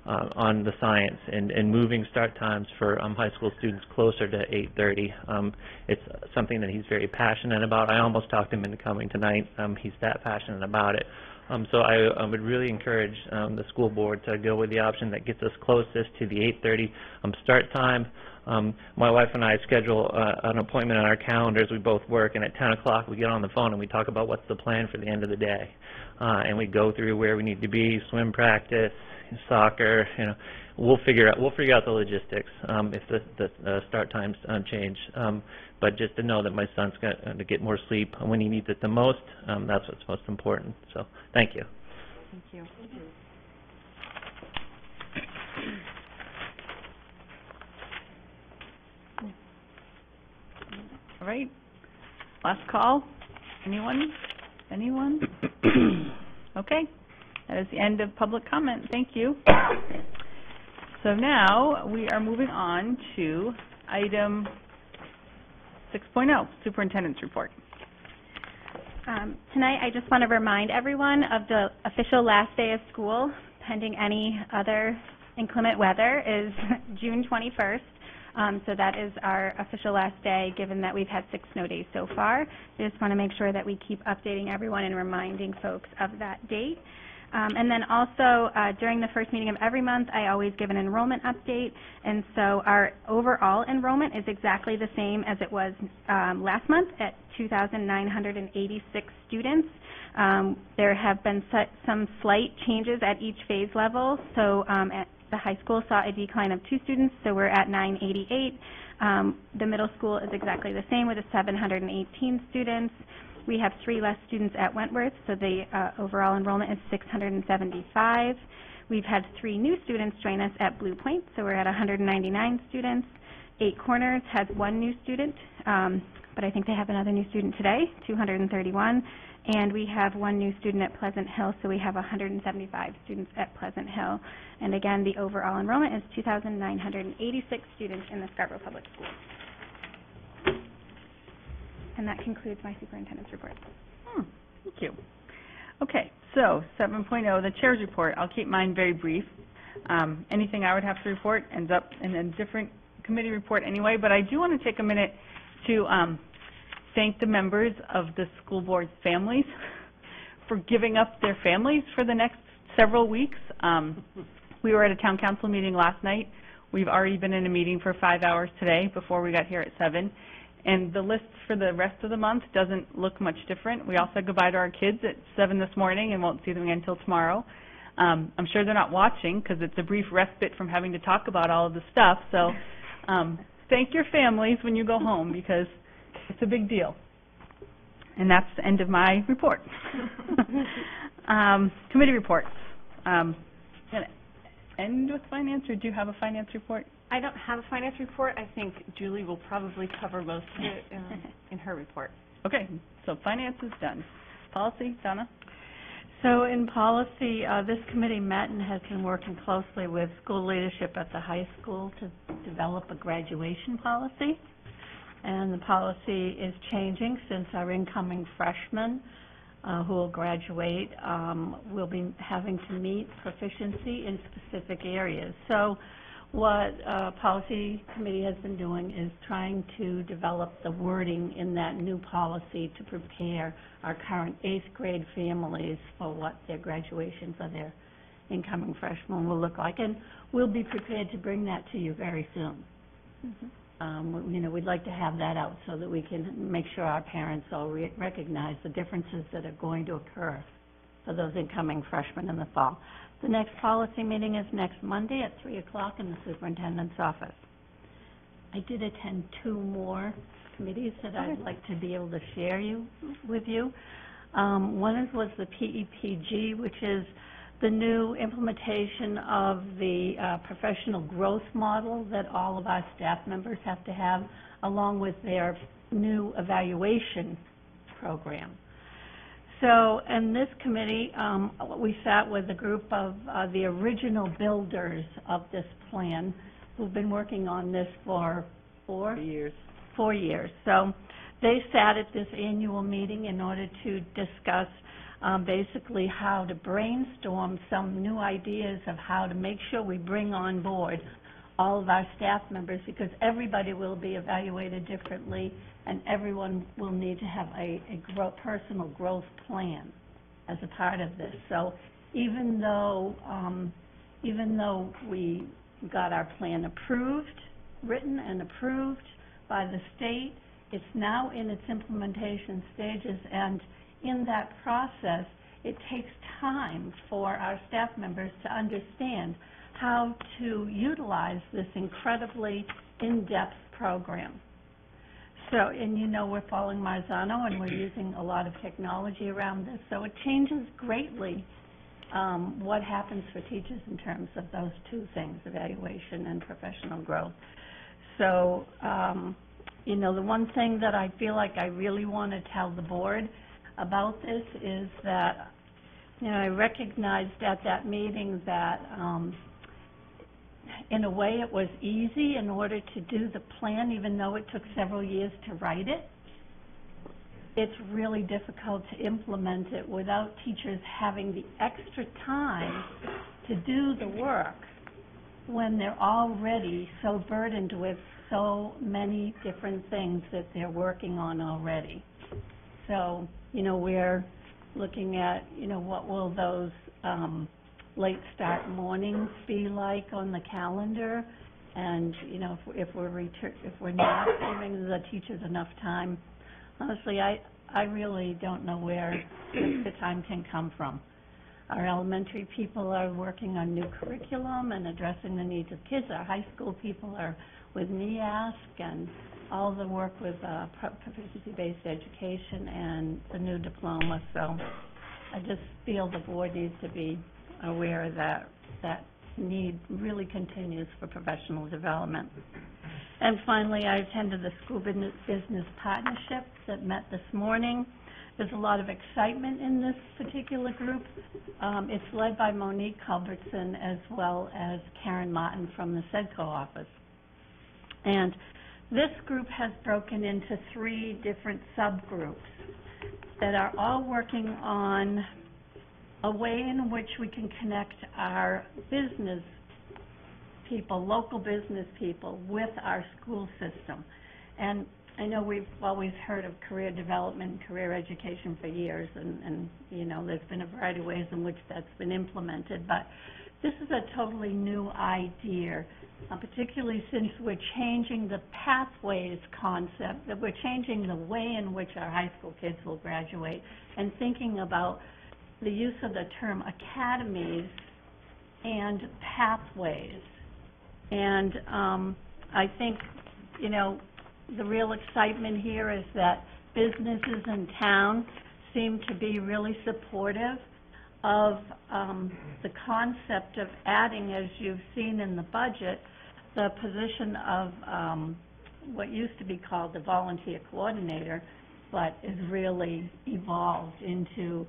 uh, on the science and, and moving start times for um, high school students closer to 8:30. Um, it's something that he's very passionate about. I almost talked him into coming tonight. Um, he's that passionate about it. Um, so I, I would really encourage um, the school board to go with the option that gets us closest to the 8:30 um, start time. Um, my wife and I schedule uh, an appointment on our calendars. We both work, and at 10 o'clock we get on the phone and we talk about what's the plan for the end of the day, uh, and we go through where we need to be, swim practice, soccer. You know, we'll figure out we'll figure out the logistics um, if the, the uh, start times uh, change. Um, but just to know that my son's going to get more sleep when he needs it the most, um, that's what's most important. So, thank you. Thank you. All right. Last call. Anyone? Anyone? Okay. That is the end of public comment. Thank you. So now, we are moving on to item 6.0, Superintendent's Report. Um, Tonight, I just want to remind everyone of the official last day of school, pending any other inclement weather, is June 21st. Um, So that is our official last day, given that we've had six snow days so far. I just want to make sure that we keep updating everyone and reminding folks of that date. Um, And then also, uh, during the first meeting of every month, I always give an enrollment update. And so our overall enrollment is exactly the same as it was um, last month at 2,986 students. Um, There have been some slight changes at each phase level. So um, at the high school saw a decline of two students, so we're at 988. Um, The middle school is exactly the same with a 718 students. We have three less students at Wentworth, so the uh, overall enrollment is 675. We've had three new students join us at Blue Point, so we're at 199 students. Eight Corners has one new student, um, but I think they have another new student today, 231. And we have one new student at Pleasant Hill, so we have 175 students at Pleasant Hill. And again, the overall enrollment is 2,986 students in the Scarborough Public Schools. And that concludes my superintendent's report. Hmm, Thank you. Okay, so 7.0, the Chair's Report. I'll keep mine very brief. Um, Anything I would have to report ends up in a different committee report anyway, but I do want to take a minute to um, thank the members of the school board's families for giving up their families for the next several weeks. Um, We were at a town council meeting last night. We've already been in a meeting for five hours today before we got here at seven. And the list for the rest of the month doesn't look much different. We all said goodbye to our kids at seven this morning and won't see them again until tomorrow. Um, I'm sure they're not watching because it's a brief respite from having to talk about all of the stuff. So um, thank your families when you go home because it's a big deal. And that's the end of my report. um, committee reports. Um, gonna end with finance, or do you have a finance report? I don't have a finance report. I think Julie will probably cover most of it um, in her report. Okay, so finance is done. Policy, Donna? So in policy, uh, this committee met and has been working closely with school leadership at the high school to develop a graduation policy. And the policy is changing since our incoming freshmen uh, who will graduate um, will be having to meet proficiency in specific areas. So what uh, policy committee has been doing is trying to develop the wording in that new policy to prepare our current eighth grade families for what their graduation for their incoming freshmen will look like. And we'll be prepared to bring that to you very soon. Um, you know, we'd like to have that out so that we can make sure our parents all re- recognize the differences that are going to occur for those incoming freshmen in the fall. The next policy meeting is next Monday at three o'clock in the superintendent's office. I did attend two more committees that I'd like to be able to share you, with you. Um, one was the PEPG, which is the new implementation of the uh, professional growth model that all of our staff members have to have, along with their new evaluation program. So, in this committee, um, we sat with a group of uh, the original builders of this plan, who've been working on this for four? years. Four years. So, they sat at this annual meeting in order to discuss um, basically how to brainstorm some new ideas of how to make sure we bring on board all of our staff members, because everybody will be evaluated differently, and everyone will need to have a, a grow, personal growth plan as a part of this. So even though, um, even though we got our plan approved, written and approved by the state, it's now in its implementation stages, and in that process, it takes time for our staff members to understand how to utilize this incredibly in-depth program. So, and you know, we're following Marzano and we're using a lot of technology around this, so it changes greatly um, what happens for teachers in terms of those two things, evaluation and professional growth. So, um, you know, the one thing that I feel like I really want to tell the board about this is that, you know, I recognized at that meeting that, um, in a way, it was easy in order to do the plan, even though it took several years to write it. It's really difficult to implement it without teachers having the extra time to do the work when they're already so burdened with so many different things that they're working on already. So, you know, we're looking at, you know, what will those, um, late start mornings be like on the calendar? And, you know, if, if we're retur- if we're not giving the teachers enough time, honestly, I, I really don't know where the time can come from. Our elementary people are working on new curriculum and addressing the needs of kids. Our high school people are with NEASC and all the work with uh, proficiency-based education and the new diploma. So I just feel the board needs to be aware that that need really continues for professional development. And finally, I attended the School Business Partnership that met this morning. There's a lot of excitement in this particular group. Um, It's led by Monique Culbertson as well as Karen Martin from the SEDCO office. And this group has broken into three different subgroups that are all working on a way in which we can connect our business people, local business people, with our school system. And I know we've always heard of career development career education for years, and, and, you know, there's been a variety of ways in which that's been implemented, but this is a totally new idea, uh, particularly since we're changing the pathways concept, that we're changing the way in which our high school kids will graduate, and thinking about the use of the term academies and pathways. And um, I think, you know, the real excitement here is that businesses in town seem to be really supportive of um, the concept of adding, as you've seen in the budget, the position of um, what used to be called the volunteer coordinator, but is really evolved into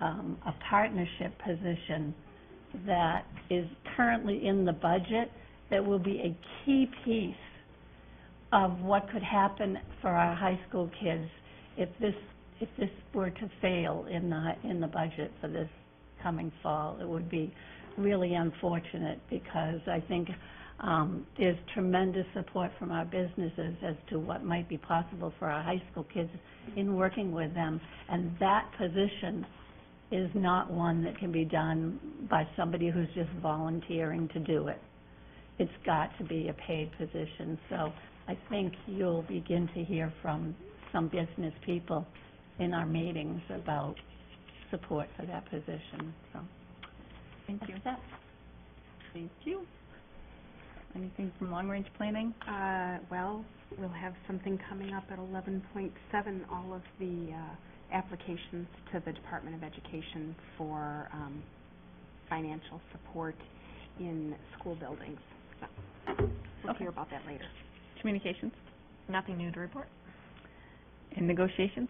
um, a partnership position that is currently in the budget that will be a key piece of what could happen for our high school kids if this, if this were to fail in the, in the budget for this coming fall. It would be really unfortunate because I think Um, there's tremendous support from our businesses as to what might be possible for our high school kids in working with them. And that position is not one that can be done by somebody who's just volunteering to do it. It's got to be a paid position. So I think you'll begin to hear from some business people in our meetings about support for that position, so. Thank you. that. Thank you. Anything from long-range planning? Uh, well, we'll have something coming up at eleven point seven, all of the, uh, applications to the Department of Education for, um, financial support in school buildings. So, We'll Okay. hear about that later. Communications Nothing new to report. and negotiations?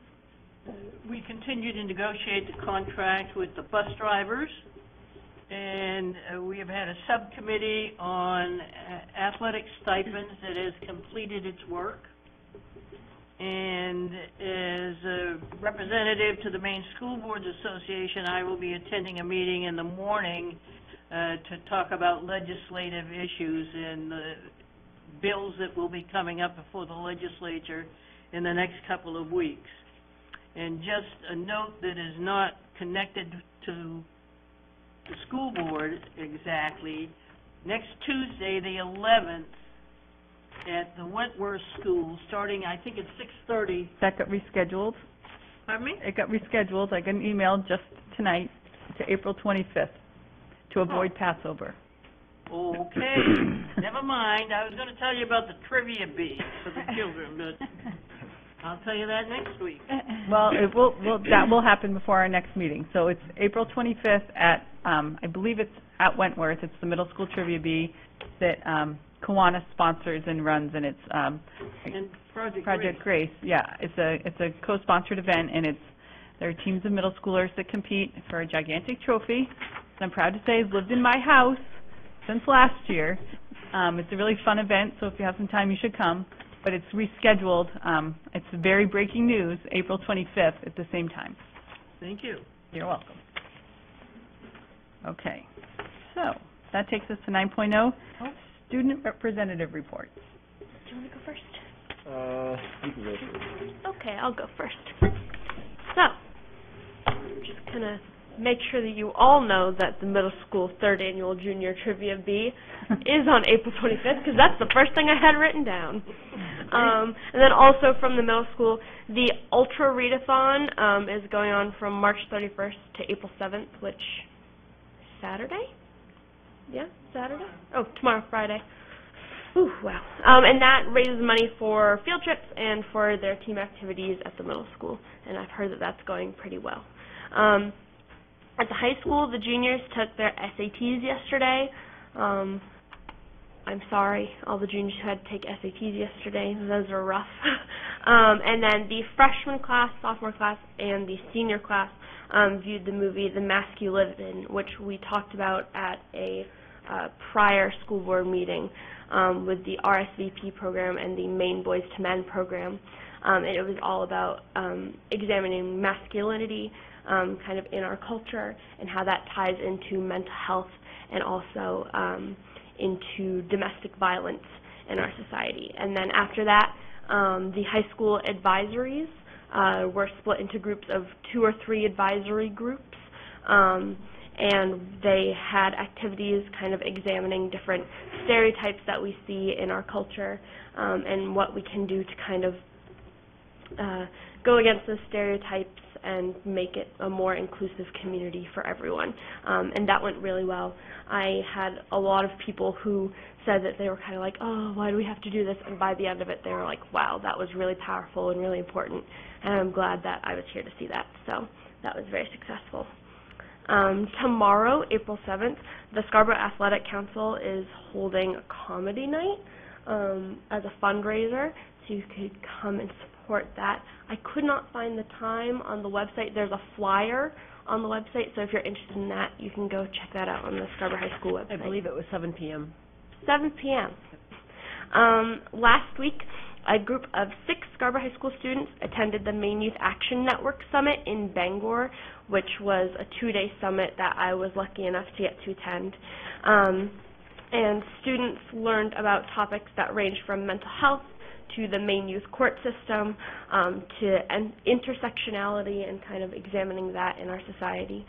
We continue to negotiate the contract with the bus drivers, and uh, we have had a subcommittee on uh, athletic stipends that has completed its work. And as a representative to the Maine School Boards Association, I will be attending a meeting in the morning uh, to talk about legislative issues and the bills that will be coming up before the legislature in the next couple of weeks. And just a note that is not connected to the school board exactly, next Tuesday, the eleventh, at the Wentworth School, starting, I think it's six thirty. That got rescheduled. Pardon me? It got rescheduled. I got an email just tonight to April twenty-fifth to avoid oh. Passover. Okay, never mind, I was gonna tell you about the trivia bee for the children, but I'll tell you that next week. Well, it will, will, that will happen before our next meeting. So it's April twenty-fifth at, um, I believe it's at Wentworth. It's the middle school trivia bee that, um, Kiwanis sponsors and runs, and it's, um, And Project Project Grace. Grace, yeah. It's a, it's a co-sponsored event, and it's, there are teams of middle schoolers that compete for a gigantic trophy. And I'm proud to say it's lived in my house since last year. Um, it's a really fun event, so if you have some time, you should come. But it's rescheduled. Um, it's very breaking news, April 25th at the same time. Thank you. You're welcome. Okay, so that takes us to 9.0, student representative reports. Do you want to go first? Uh, you can go first. Okay, I'll go first. So, just gonna make sure that you all know that the middle school third annual junior trivia bee is on April 25th because that's the first thing I had written down. Um, and then also from the middle school, the Ultra Readathon um, is going on from March 31st to April 7th, which Saturday? Yeah, Saturday. Oh, tomorrow, Friday. Ooh, wow. Um, and that raises money for field trips and for their team activities at the middle school. And I've heard that that's going pretty well. Um, at the high school, the juniors took their SATs yesterday. Um, I'm sorry, all the juniors who had to take SATs yesterday. Those are rough. um, and then the freshman class, sophomore class, and the senior class um, viewed the movie The In, which we talked about at a uh, prior school board meeting um, with the RSVP program and the Maine Boys to Men program. Um, and it was all about um, examining masculinity um, kind of in our culture and how that ties into mental health and also um, into domestic violence in our society. And then after that, um, the high school advisories uh, were split into groups of two or three advisory groups. Um, and they had activities kind of examining different stereotypes that we see in our culture um, and what we can do to kind of uh, go against those stereotypes and make it a more inclusive community for everyone. Um, and that went really well. I had a lot of people who said that they were kind of like, oh, why do we have to do this? And by the end of it, they were like, wow, that was really powerful and really important. And I'm glad that I was here to see that. So that was very successful. Um, tomorrow, April 7th, the Scarborough Athletic Council is holding a comedy night um, as a fundraiser, so you could come and support that. I could not find the time on the website. There's a flyer on the website, so if you're interested in that, you can go check that out on the Scarborough High School website. I believe it was seven PM. 7 p.m. Um, last week, a group of six Scarborough High School students attended the Maine Youth Action Network Summit in Bangor, which was a two-day summit that I was lucky enough to get to attend. Um, and students learned about topics that ranged from mental health to the Maine youth court system, um, to intersectionality and kind of examining that in our society.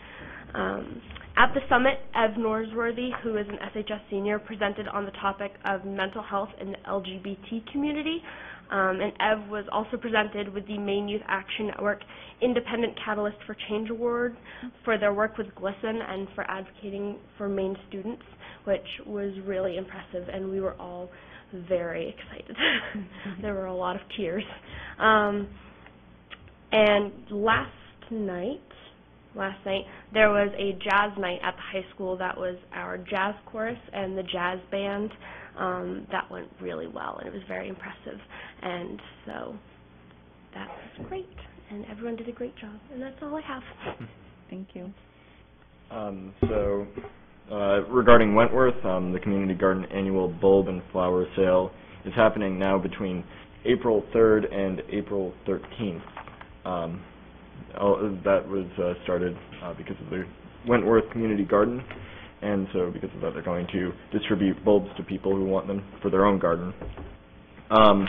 Um, at the summit, Ev Norsworthy, who is an SHS senior, presented on the topic of mental health in the LGBT community. Um, and Ev was also presented with the Maine Youth Action Network Independent Catalyst for Change Award for their work with GLSEN and for advocating for Maine students, which was really impressive, and we were all very excited. there were a lot of tears. Um, and last night, last night, there was a jazz night at the high school that was our jazz chorus and the jazz band. Um, that went really well, and it was very impressive. And so that was great, and everyone did a great job, and that's all I have. Thank you. Um, so, uh, regarding Wentworth, um, the Community Garden annual bulb and flower sale is happening now between April 3rd and April 13th. Um, that was uh, started uh, because of the Wentworth Community Garden, and so because of that, they're going to distribute bulbs to people who want them for their own garden. Um,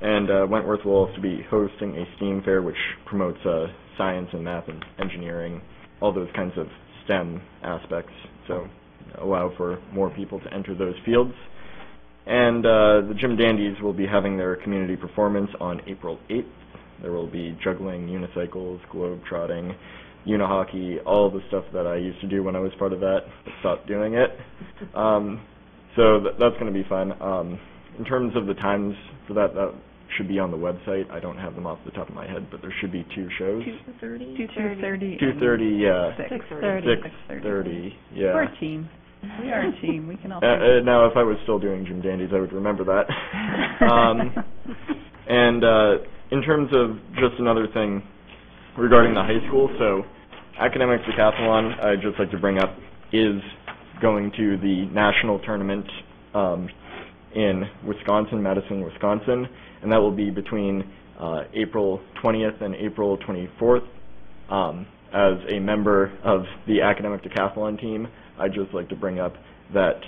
and uh, Wentworth will also be hosting a STEAM fair, which promotes uh, science and math and engineering, all those kinds of STEM aspects, so allow for more people to enter those fields. And uh, the Jim Dandies will be having their community performance on April 8th. There will be juggling, unicycles, globe trotting, unihockey, all the stuff that I used to do when I was part of that, but stopped doing it. Um, so th- that's going to be fun. Um, in terms of the times for that, that should be on the website. I don't have them off the top of my head, but there should be two shows. Two thirty. Two thirty. Two thirty, yeah. Six thirty. Six thirty, yeah. We're a team. We are a team. We can all. Uh, uh, now, if I was still doing Jim Dandies, I would remember that. um, and uh, in terms of just another thing regarding the high school, so academic decathlon, I'd just like to bring up is going to the national tournament um, in Wisconsin, Madison, Wisconsin, and that will be between uh, April 20th and April 24th. Um, as a member of the academic decathlon team, I'd just like to bring up that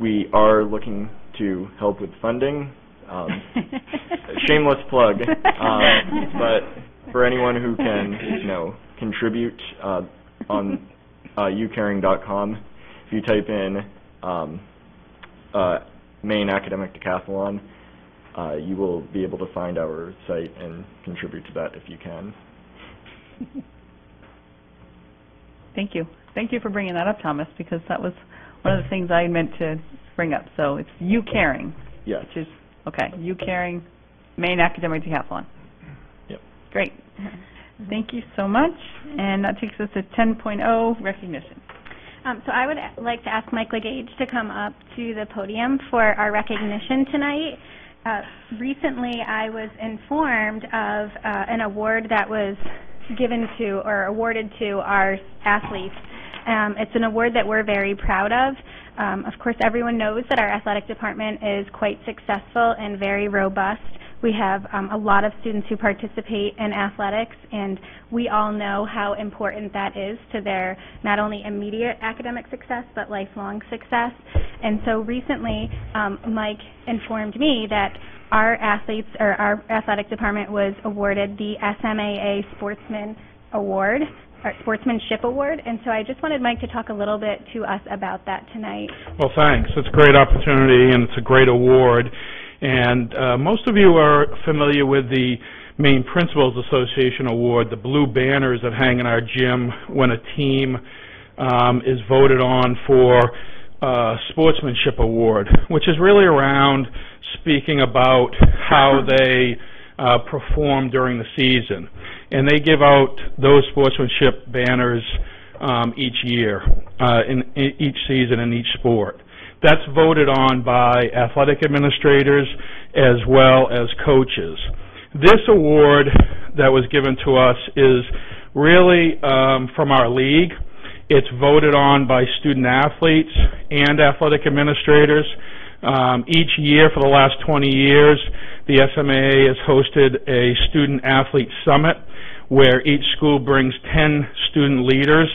we are looking to help with funding. Um, shameless plug, um, but for anyone who can, you know, contribute uh, on uh, youcaring.com, if you type in um, uh, Maine Academic Decathlon, uh, you will be able to find our site and contribute to that if you can. Thank you. Thank you for bringing that up, Thomas, because that was one of the things I meant to bring up. So it's you caring. Yes. Which is okay. You caring, Maine Academic Decathlon. Yep. Great. Thank you so much. And that takes us to 10.0 recognition. Um, so I would like to ask Mike LeGage to come up to the podium for our recognition tonight. Uh, recently, I was informed of uh, an award that was given to or awarded to our athletes. Um, it's an award that we're very proud of. Um, of course, everyone knows that our athletic department is quite successful and very robust. We have um, a lot of students who participate in athletics, and we all know how important that is to their not only immediate academic success, but lifelong success. And so recently, um, Mike informed me that our athletes, or our athletic department was awarded the SMAA Sportsman Award, or Sportsmanship Award, and so I just wanted Mike to talk a little bit to us about that tonight. Well, thanks. It's a great opportunity and it's a great award. And uh, most of you are familiar with the Maine Principals Association Award, the blue banners that hang in our gym when a team um, is voted on for uh, Sportsmanship Award, which is really around speaking about how they uh, perform during the season. And they give out those sportsmanship banners um, each year, uh, in, in each season in each sport. That's voted on by athletic administrators as well as coaches. This award that was given to us is really um, from our league. It's voted on by student athletes and athletic administrators. Um, each year for the last 20 years, the SMAA has hosted a student athlete summit where each school brings 10 student leaders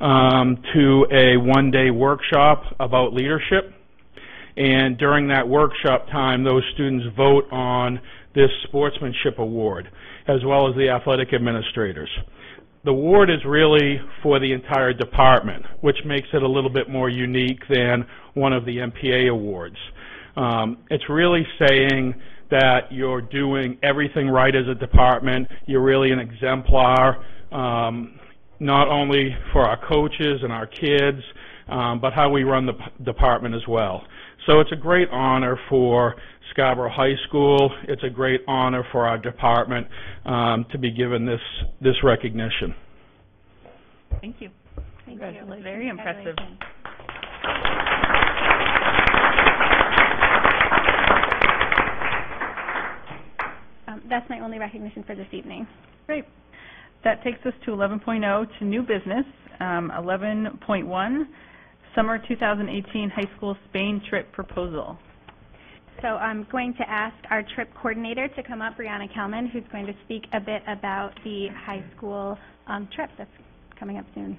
um, to a one-day workshop about leadership. And during that workshop time, those students vote on this sportsmanship award, as well as the athletic administrators. The award is really for the entire department, which makes it a little bit more unique than one of the MPA awards. Um, it's really saying that you're doing everything right as a department. You're really an exemplar, um, not only for our coaches and our kids, um, but how we run the p- department as well. So it's a great honor for Scarborough High School. It's a great honor for our department um, to be given this this recognition. Thank you. Thank Congratulations. Very impressive. Um, that's my only recognition for this evening. Great. That takes us to 11.0 to new business. Um, 11.1, summer 2018 high school Spain trip proposal. So I'm going to ask our trip coordinator to come up, Brianna Kelman, who's going to speak a bit about the high school um, trip that's coming up soon.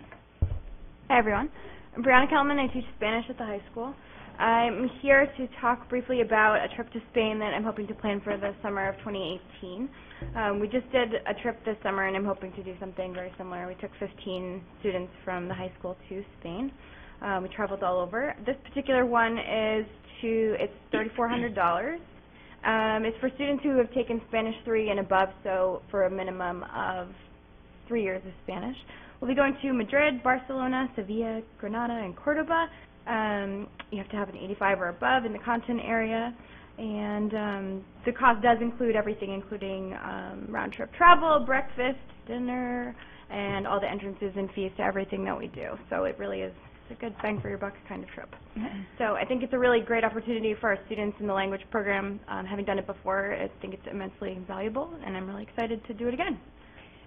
Hi, everyone. I'm Brianna Kelman. I teach Spanish at the high school. I'm here to talk briefly about a trip to Spain that I'm hoping to plan for the summer of 2018. Um, we just did a trip this summer, and I'm hoping to do something very similar. We took 15 students from the high school to Spain. Um, we traveled all over. This particular one is to it's $3,400. Um, it's for students who have taken Spanish 3 and above, so for a minimum of three years of Spanish. We'll be going to Madrid, Barcelona, Sevilla, Granada, and Cordoba. Um, you have to have an 85 or above in the content area. And um, the cost does include everything, including um, round trip travel, breakfast, dinner, and all the entrances and fees to everything that we do. So it really is a good bang for your buck kind of trip. So I think it's a really great opportunity for our students in the language program. Um, having done it before, I think it's immensely valuable, and I'm really excited to do it again.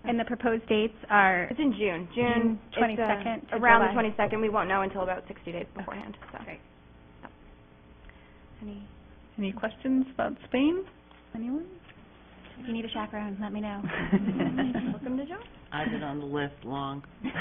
And the proposed dates are It's in June. June, June it's, uh, 22nd to around July. the 22nd. We won't know until about 60 days beforehand. So. Great. Any any questions about Spain? Anyone? If you need a chaperone, let me know. Welcome to Joe. I've been on the list long. Mrs.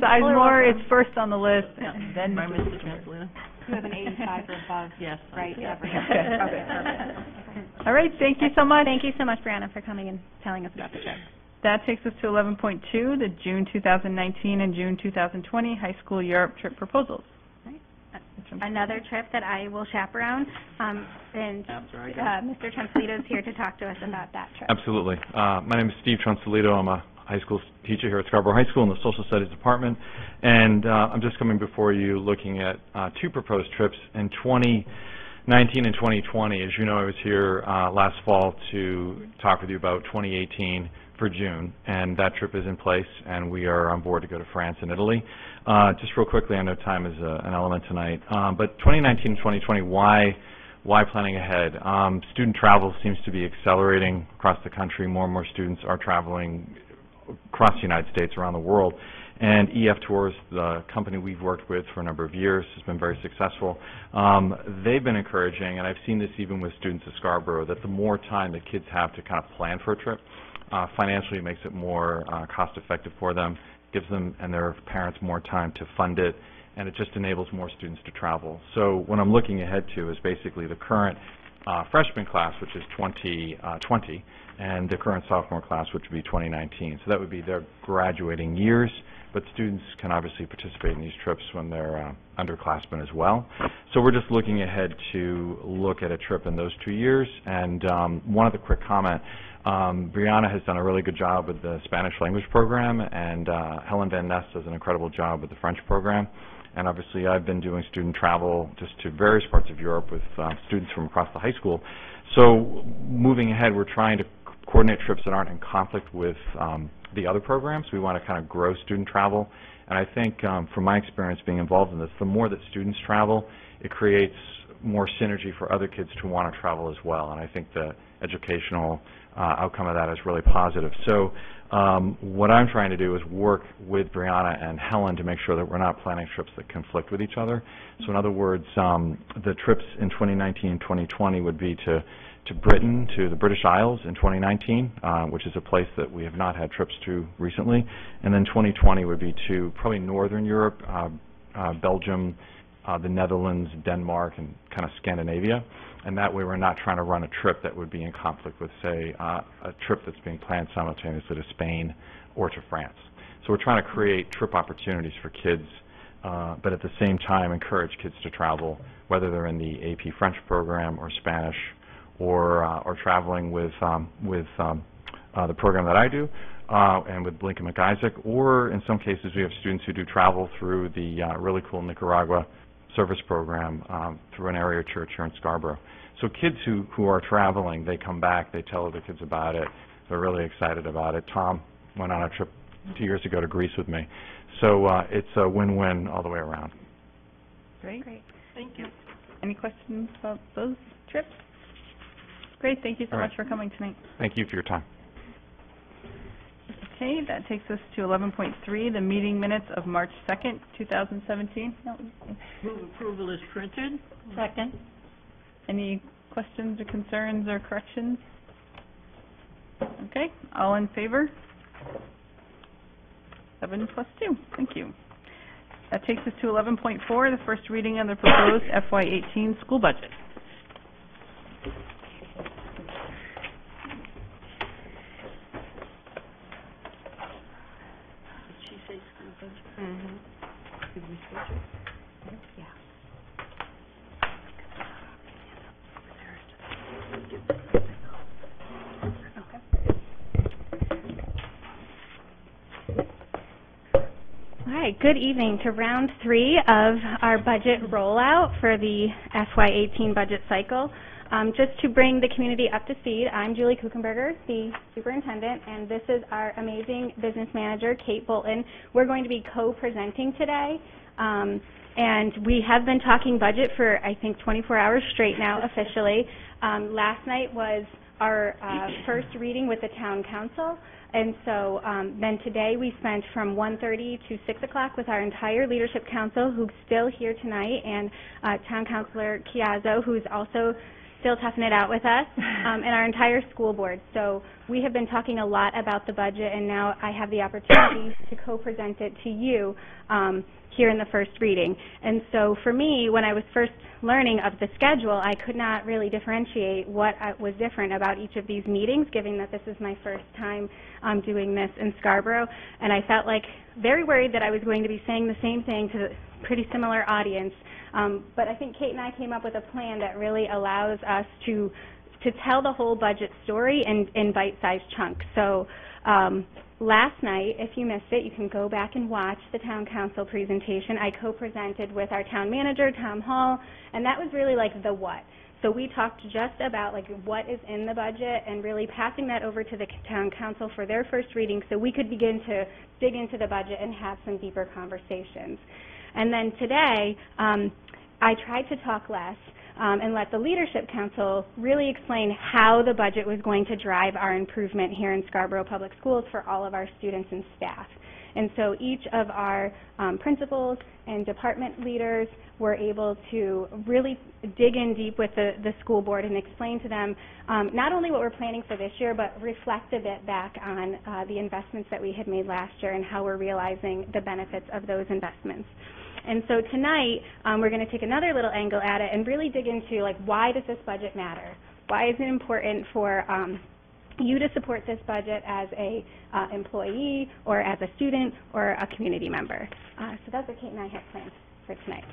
Sizemore is first on the list, then By Mrs. Mr. Translator. You have an 85 or above, Yes. I right? do. Every- Okay. Okay, perfect. All right, thank you so much. Thank you so much, Brianna, for coming and telling us about the trip. That takes us to 11.2, the June 2019 and June 2020 High School Europe Trip Proposals. Another trip that I will chaperone, um, and uh, Mr. Translito is here to talk to us about that trip. Absolutely. Uh, my name is Steve Translito. I'm a high school teacher here at Scarborough High School in the Social Studies Department, and uh, I'm just coming before you looking at uh, two proposed trips and 20 19 and 2020. As you know, I was here uh, last fall to talk with you about 2018 for June, and that trip is in place, and we are on board to go to France and Italy. Uh, just real quickly, I know time is a, an element tonight, um, but 2019 and 2020, why, why planning ahead? Um, student travel seems to be accelerating across the country. More and more students are traveling across the United States, around the world. And EF Tours, the company we've worked with for a number of years, has been very successful. Um, they've been encouraging, and I've seen this even with students at Scarborough, that the more time that kids have to kind of plan for a trip, uh, financially makes it more uh, cost effective for them, gives them and their parents more time to fund it, and it just enables more students to travel. So what I'm looking ahead to is basically the current uh, freshman class, which is 2020, and the current sophomore class, which would be 2019. So that would be their graduating years, but students can obviously participate in these trips when they're uh, underclassmen as well. So we're just looking ahead to look at a trip in those two years. And um, one other quick comment. Um, Brianna has done a really good job with the Spanish language program, and uh, Helen Van Ness does an incredible job with the French program. And obviously, I've been doing student travel just to various parts of Europe with uh, students from across the high school. So moving ahead, we're trying to coordinate trips that aren't in conflict with um, the other programs. We want to kind of grow student travel. And I think um, from my experience being involved in this, the more that students travel, it creates more synergy for other kids to want to travel as well. And I think the educational uh, outcome of that is really positive. So um, what I'm trying to do is work with Brianna and Helen to make sure that we're not planning trips that conflict with each other. So in other words, um, the trips in 2019 and 2020 would be to to Britain, to the British Isles in 2019, uh, which is a place that we have not had trips to recently. And then 2020 would be to probably Northern Europe, uh, uh, Belgium, uh, the Netherlands, Denmark, and kind of Scandinavia. And that way, we're not trying to run a trip that would be in conflict with, say, uh, a trip that's being planned simultaneously to Spain or to France. So we're trying to create trip opportunities for kids, uh, but at the same time encourage kids to travel, whether they're in the AP French program or Spanish, or uh, or traveling with um, with um, uh, the program that I do, uh, and with Blinken McIsaac, or in some cases we have students who do travel through the uh, really cool Nicaragua service program um, through an area church here in Scarborough. So kids who, who are traveling, they come back, they tell other kids about it, they're really excited about it. Tom went on a trip two years ago to Greece with me. So uh, it's a win-win all the way around. Great. Great. Thank you. Any questions about those trips? Great, thank you so All right. much for coming tonight. Thank you for your time. Okay, that takes us to eleven point three, the meeting minutes of March second, two thousand seventeen. Move approval is printed. Second. Any questions or concerns or corrections? Okay, all in favor? Seven plus two, thank you. That takes us to eleven point four, the first reading of the proposed FY eighteen school budget. Did she say school budget? Mm-hmm. All right, good evening to round three of our budget rollout for the FY18 budget cycle. Um, just to bring the community up to speed, I'm Julie Kukenberger, the superintendent, and this is our amazing business manager, Kate Bolton. We're going to be co-presenting today. Um, and we have been talking budget for, I think, 24 hours straight now officially. Um, last night was our uh, first reading with the town council. And so um, then today we spent from 1.30 to 6 o'clock with our entire leadership council who's still here tonight and uh, town councilor Caiazzo who's also still toughing it out with us um, and our entire school board. So we have been talking a lot about the budget and now I have the opportunity to co-present it to you um, here in the first reading. And so for me, when I was first learning of the schedule, I could not really differentiate what was different about each of these meetings, given that this is my first time um, doing this in Scarborough. And I felt like very worried that I was going to be saying the same thing to pretty similar audience. Um, but I think Kate and I came up with a plan that really allows us to to tell the whole budget story in, in bite-sized chunks. So um, last night, if you missed it, you can go back and watch the town council presentation. I co-presented with our town manager, Tom Hall, and that was really like the what. So we talked just about like what is in the budget and really passing that over to the town council for their first reading so we could begin to dig into the budget and have some deeper conversations. And then today, um, I tried to talk less um, and let the leadership council really explain how the budget was going to drive our improvement here in Scarborough Public Schools for all of our students and staff. And so each of our um, principals and department leaders were able to really dig in deep with the, the school board and explain to them um, not only what we're planning for this year, but reflect a bit back on uh, the investments that we had made last year and how we're realizing the benefits of those investments. And so tonight, um, we're going to take another little angle at it and really dig into like why does this budget matter? Why is it important for um, you to support this budget as a uh, employee or as a student or a community member? Uh, so that's what Kate and I have planned for tonight.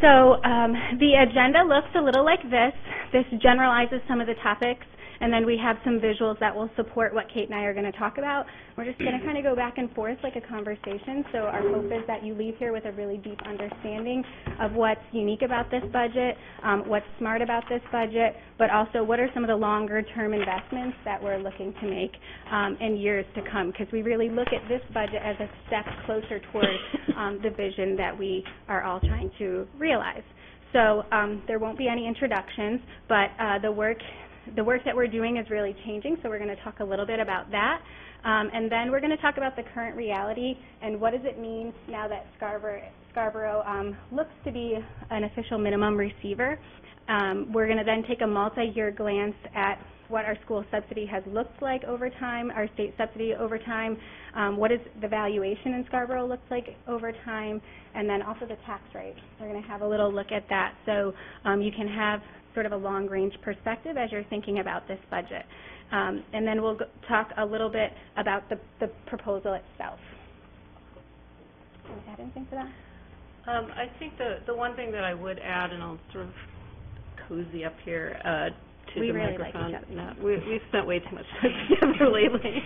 So um, the agenda looks a little like this. This generalizes some of the topics and then we have some visuals that will support what Kate and I are going to talk about. We're just going to kind of go back and forth like a conversation, so our hope is that you leave here with a really deep understanding of what's unique about this budget, um, what's smart about this budget, but also what are some of the longer-term investments that we're looking to make um, in years to come, because we really look at this budget as a step closer toward um, the vision that we are all trying to realize. So um, there won't be any introductions, but uh, the work the work that we're doing is really changing, so we're going to talk a little bit about that. Um, and then we're going to talk about the current reality and what does it mean now that Scarborough, Scarborough um, looks to be an official minimum receiver. Um, we're going to then take a multi-year glance at what our school subsidy has looked like over time, our state subsidy over time, um, what is the valuation in Scarborough looks like over time, and then also the tax rate. We're going to have a little look at that so um, you can have sort of a long-range perspective as you're thinking about this budget. Um, and then we'll go- talk a little bit about the, the proposal itself. Add anything to that? Um, I think the, the one thing that I would add, and I'll sort of cozy up here, uh, to We the really like microphone. each other. No, we, we've spent way too much time together lately.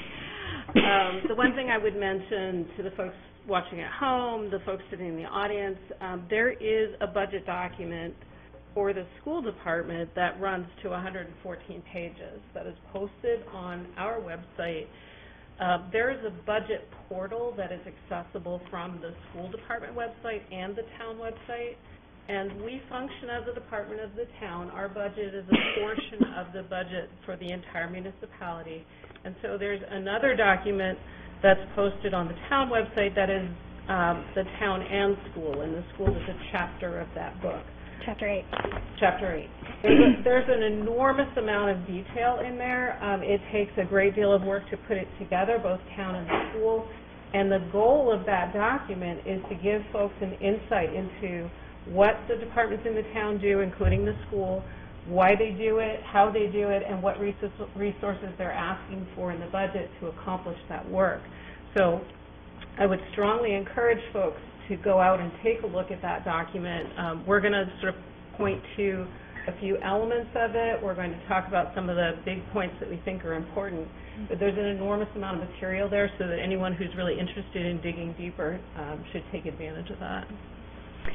Um, the one thing I would mention to the folks watching at home, the folks sitting in the audience, um, there is a budget document for the school department that runs to 114 pages that is posted on our website. Uh, there is a budget portal that is accessible from the school department website and the town website. And we function as a department of the town. Our budget is a portion of the budget for the entire municipality. And so there's another document that's posted on the town website that is um, the town and school, and the school is a chapter of that book. Chapter 8. Chapter 8. There's, a, there's an enormous amount of detail in there. Um, it takes a great deal of work to put it together, both town and school. And the goal of that document is to give folks an insight into what the departments in the town do, including the school, why they do it, how they do it, and what resources they're asking for in the budget to accomplish that work. So I would strongly encourage folks to go out and take a look at that document. Um, we're going to sort of point to a few elements of it. We're going to talk about some of the big points that we think are important. But there's an enormous amount of material there so that anyone who's really interested in digging deeper um, should take advantage of that.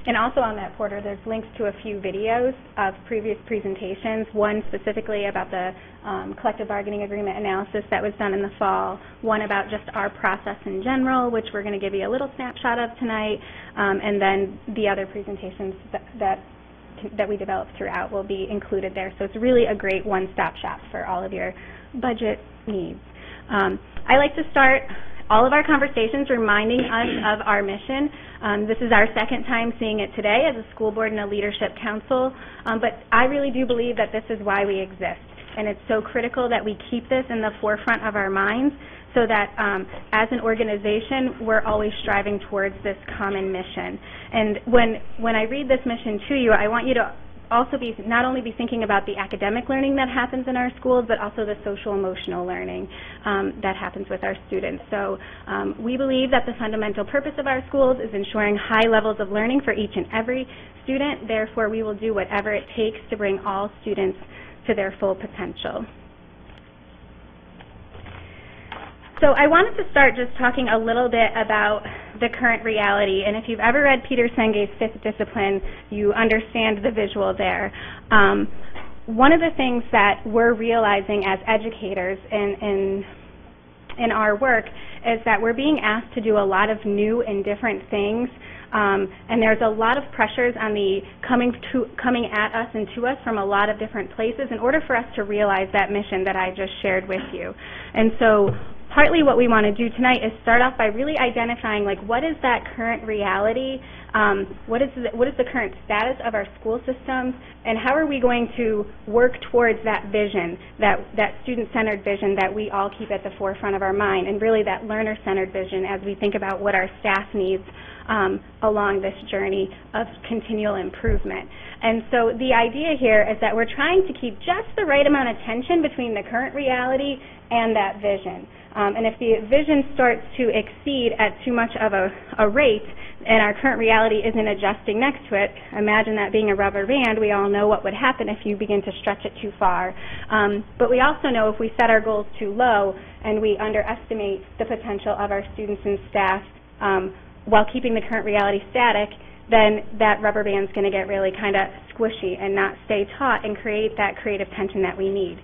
And also on that portal, there's links to a few videos of previous presentations, one specifically about the um, collective bargaining agreement analysis that was done in the fall, one about just our process in general, which we're going to give you a little snapshot of tonight, um, and then the other presentations that, that that we developed throughout will be included there. So it's really a great one-stop shop for all of your budget needs. Um, I like to start all of our conversations reminding us of our mission. Um, this is our second time seeing it today as a school board and a leadership council, um, but I really do believe that this is why we exist. And it's so critical that we keep this in the forefront of our minds so that um, as an organization, we're always striving towards this common mission. And when, when I read this mission to you, I want you to also be not only be thinking about the academic learning that happens in our schools, but also the social emotional learning um, that happens with our students. So um, we believe that the fundamental purpose of our schools is ensuring high levels of learning for each and every student. Therefore, we will do whatever it takes to bring all students to their full potential. So I wanted to start just talking a little bit about the current reality. And if you've ever read Peter Senge's Fifth Discipline, you understand the visual there. Um, one of the things that we're realizing as educators in, in in our work is that we're being asked to do a lot of new and different things um, and there's a lot of pressures on the coming to coming at us and to us from a lot of different places in order for us to realize that mission that I just shared with you. And so partly what we want to do tonight is start off by really identifying like what is that current reality, um, what is the, what is the current status of our school systems, and how are we going to work towards that vision, that that student-centered vision that we all keep at the forefront of our mind, and really that learner-centered vision as we think about what our staff needs um, along this journey of continual improvement. And so the idea here is that we're trying to keep just the right amount of tension between the current reality and that vision. Um, and if the vision starts to exceed at too much of a, a rate, and our current reality isn't adjusting next to it, imagine that being a rubber band, we all know what would happen if you begin to stretch it too far. Um, but we also know if we set our goals too low and we underestimate the potential of our students and staff um, while keeping the current reality static, then that rubber band's going to get really kind of squishy and not stay taut and create that creative tension that we need.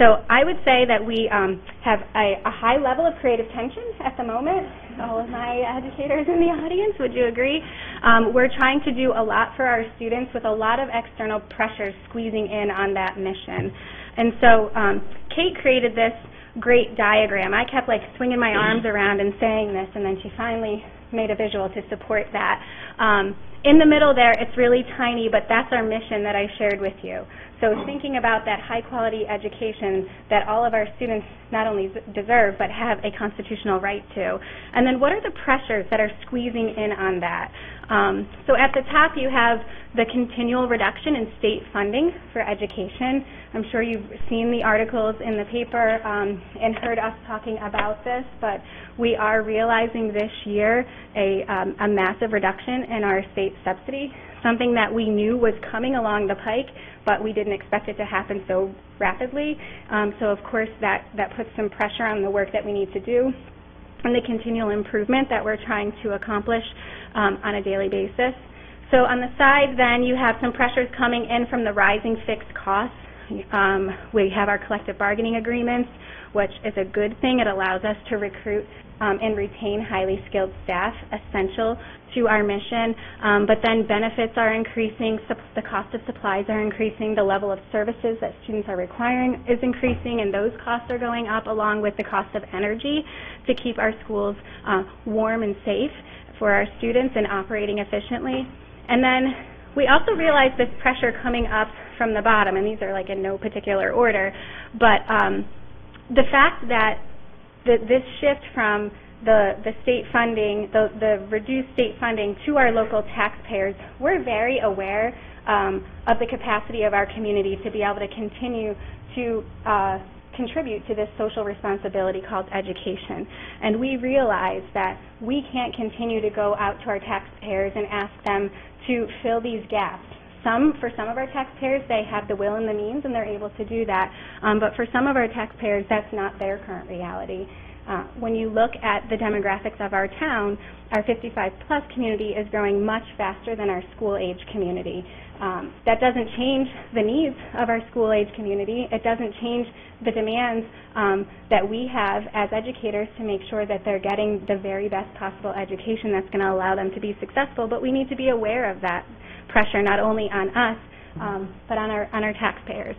So I would say that we um, have a, a high level of creative tension at the moment. All of my educators in the audience, would you agree? Um, we're trying to do a lot for our students with a lot of external pressures squeezing in on that mission. And so um, Kate created this great diagram. I kept like swinging my arms around and saying this, and then she finally made a visual to support that. Um, in the middle there, it's really tiny, but that's our mission that I shared with you. So thinking about that high-quality education that all of our students not only deserve, but have a constitutional right to. And then what are the pressures that are squeezing in on that? Um, so at the top, you have the continual reduction in state funding for education. I'm sure you've seen the articles in the paper um, and heard us talking about this, but we are realizing this year a, um, a massive reduction in our state subsidy, something that we knew was coming along the pike, but we didn't expect it to happen so rapidly. Um, so of course that, that puts some pressure on the work that we need to do and the continual improvement that we're trying to accomplish um, on a daily basis. So on the side then you have some pressures coming in from the rising fixed costs. Um, we have our collective bargaining agreements, which is a good thing. It allows us to recruit um, and retain highly skilled staff, essential to our mission. Um, but then benefits are increasing, the cost of supplies are increasing, the level of services that students are requiring is increasing, and those costs are going up along with the cost of energy to keep our schools uh, warm and safe for our students and operating efficiently. And then we also realize this pressure coming up from the bottom, and these are like in no particular order, but um, the fact that this shift from the, the state funding, the, the reduced state funding to our local taxpayers, we're very aware um, of the capacity of our community to be able to continue to uh, contribute to this social responsibility called education. And we realize that we can't continue to go out to our taxpayers and ask them to fill these gaps. Some, for some of our taxpayers, they have the will and the means and they're able to do that. Um, but for some of our taxpayers, that's not their current reality. Uh, when you look at the demographics of our town, our 55 plus community is growing much faster than our school age community. Um, that doesn't change the needs of our school age community. It doesn't change the demands um, that we have as educators to make sure that they're getting the very best possible education that's going to allow them to be successful. But we need to be aware of that pressure not only on us, um, but on our on our taxpayers.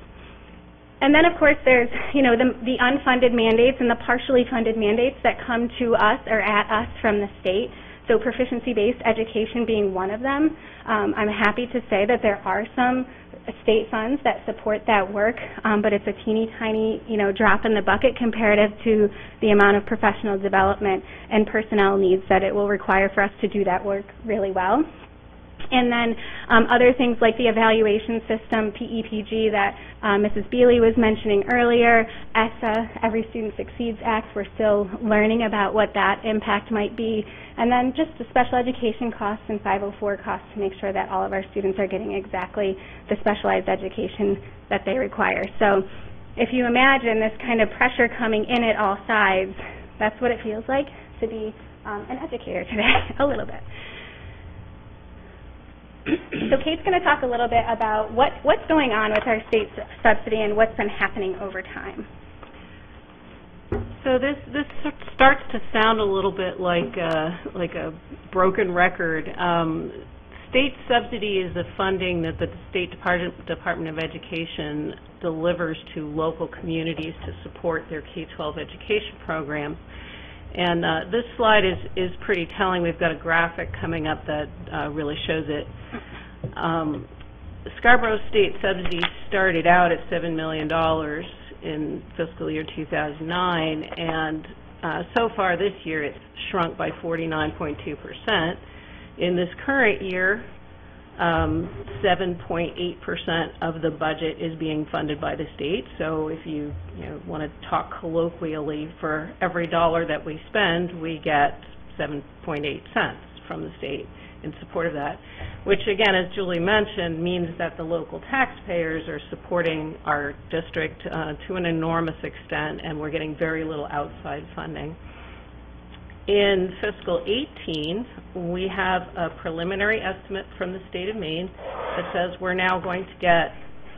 And then, of course, there's you know the, the unfunded mandates and the partially funded mandates that come to us or at us from the state. So proficiency-based education being one of them. Um, I'm happy to say that there are some state funds that support that work, um, but it's a teeny tiny you know drop in the bucket comparative to the amount of professional development and personnel needs that it will require for us to do that work really well. And then um, other things like the evaluation system, PEPG, that uh, Mrs. Beely was mentioning earlier, ESSA, Every Student Succeeds Act, we're still learning about what that impact might be. And then just the special education costs and 504 costs to make sure that all of our students are getting exactly the specialized education that they require. So if you imagine this kind of pressure coming in at all sides, that's what it feels like to be um, an educator today, a little bit. So Kate's going to talk a little bit about what, what's going on with our state subsidy and what's been happening over time. So this this starts to sound a little bit like uh, like a broken record. Um, state subsidy is the funding that the State Department Department of Education delivers to local communities to support their K-12 education programs. And uh, this slide is is pretty telling. We've got a graphic coming up that uh, really shows it. Um, Scarborough State subsidies started out at $7 million in fiscal year 2009, and uh, so far this year it's shrunk by 49.2%. In this current year, um, 7.8% of the budget is being funded by the state. So if you, you know, want to talk colloquially, for every dollar that we spend, we get 7.8 cents from the state in support of that, which again, as Julie mentioned, means that the local taxpayers are supporting our district uh, to an enormous extent, and we're getting very little outside funding. In fiscal 18, we have a preliminary estimate from the state of Maine that says we're now going to get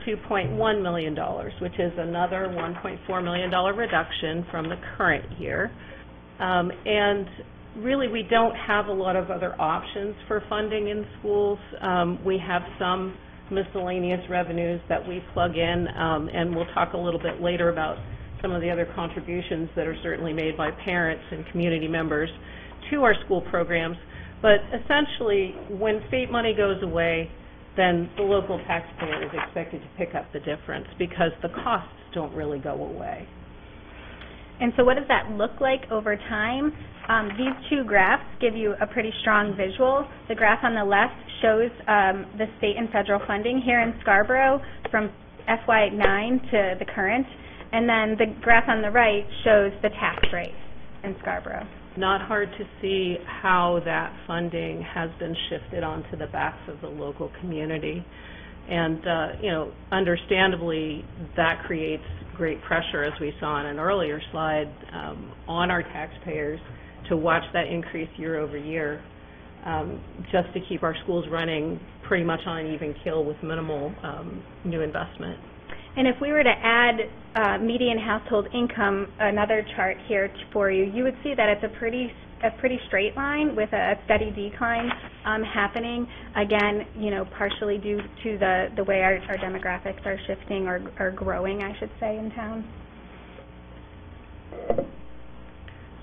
$2.1 million, which is another $1.4 million reduction from the current year. Um, and really, we don't have a lot of other options for funding in schools. Um, we have some miscellaneous revenues that we plug in, um, and we'll talk a little bit later about some of the other contributions that are certainly made by parents and community members to our school programs. But essentially, when state money goes away, then the local taxpayer is expected to pick up the difference because the costs don't really go away. And so what does that look like over time? Um, these two graphs give you a pretty strong visual. The graph on the left shows um, the state and federal funding here in Scarborough from FY9 to the current, and then the graph on the right shows the tax rate in Scarborough. Not hard to see how that funding has been shifted onto the backs of the local community. And, uh, you know, understandably, that creates great pressure, as we saw in an earlier slide, um, on our taxpayers to watch that increase year over year, um, just to keep our schools running pretty much on an even keel with minimal um, new investment. And if we were to add uh, median household income, another chart here for you, you would see that it's a pretty a pretty straight line with a steady decline um, happening. Again, you know, partially due to the the way our, our demographics are shifting or growing, I should say, in town.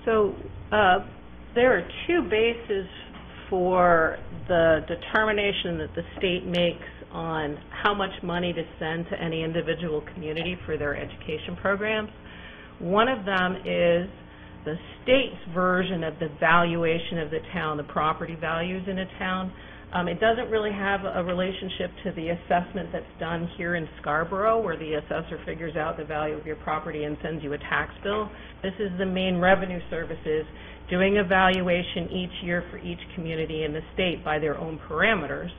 So uh, there are two bases for the determination that the state makes on how much money to send to any individual community for their education programs. One of them is the state's version of the valuation of the town, the property values in a town. Um, it doesn't really have a relationship to the assessment that's done here in Scarborough, where the assessor figures out the value of your property and sends you a tax bill. This is the Maine Revenue Services doing a valuation each year for each community in the state by their own parameters.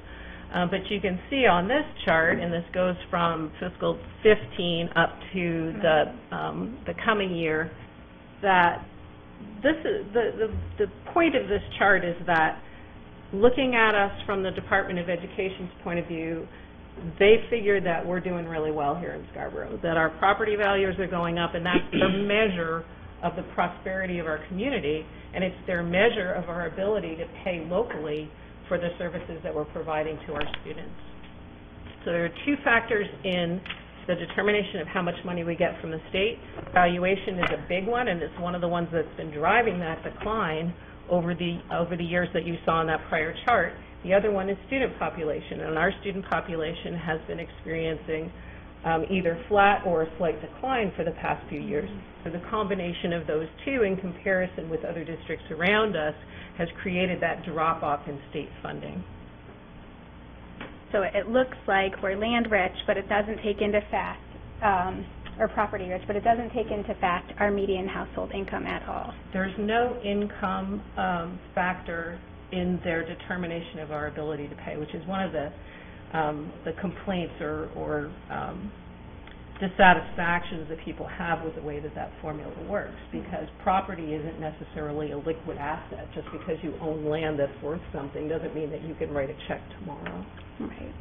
Uh, but you can see on this chart, and this goes from fiscal 15 up to the um, the coming year, that this is the, the the point of this chart is that looking at us from the Department of Education's point of view, they figured that we're doing really well here in Scarborough, that our property values are going up, and that's their measure of the prosperity of our community, and it's their measure of our ability to pay locally for the services that we're providing to our students. So there are two factors in the determination of how much money we get from the state. Valuation is a big one, and it's one of the ones that's been driving that decline over the over the years that you saw in that prior chart. The other one is student population, and our student population has been experiencing um, either flat or a slight decline for the past few years. So the combination of those two in comparison with other districts around us has created that drop-off in state funding. So it looks like we're land rich, but it doesn't take into fact, um, or property rich, but it doesn't take into fact our median household income at all. There's no income um, factor in their determination of our ability to pay, which is one of the um, the complaints or, or um, dissatisfactions that people have with the way that that formula works because property isn't necessarily a liquid asset. Just because you own land that's worth something doesn't mean that you can write a check tomorrow. Right.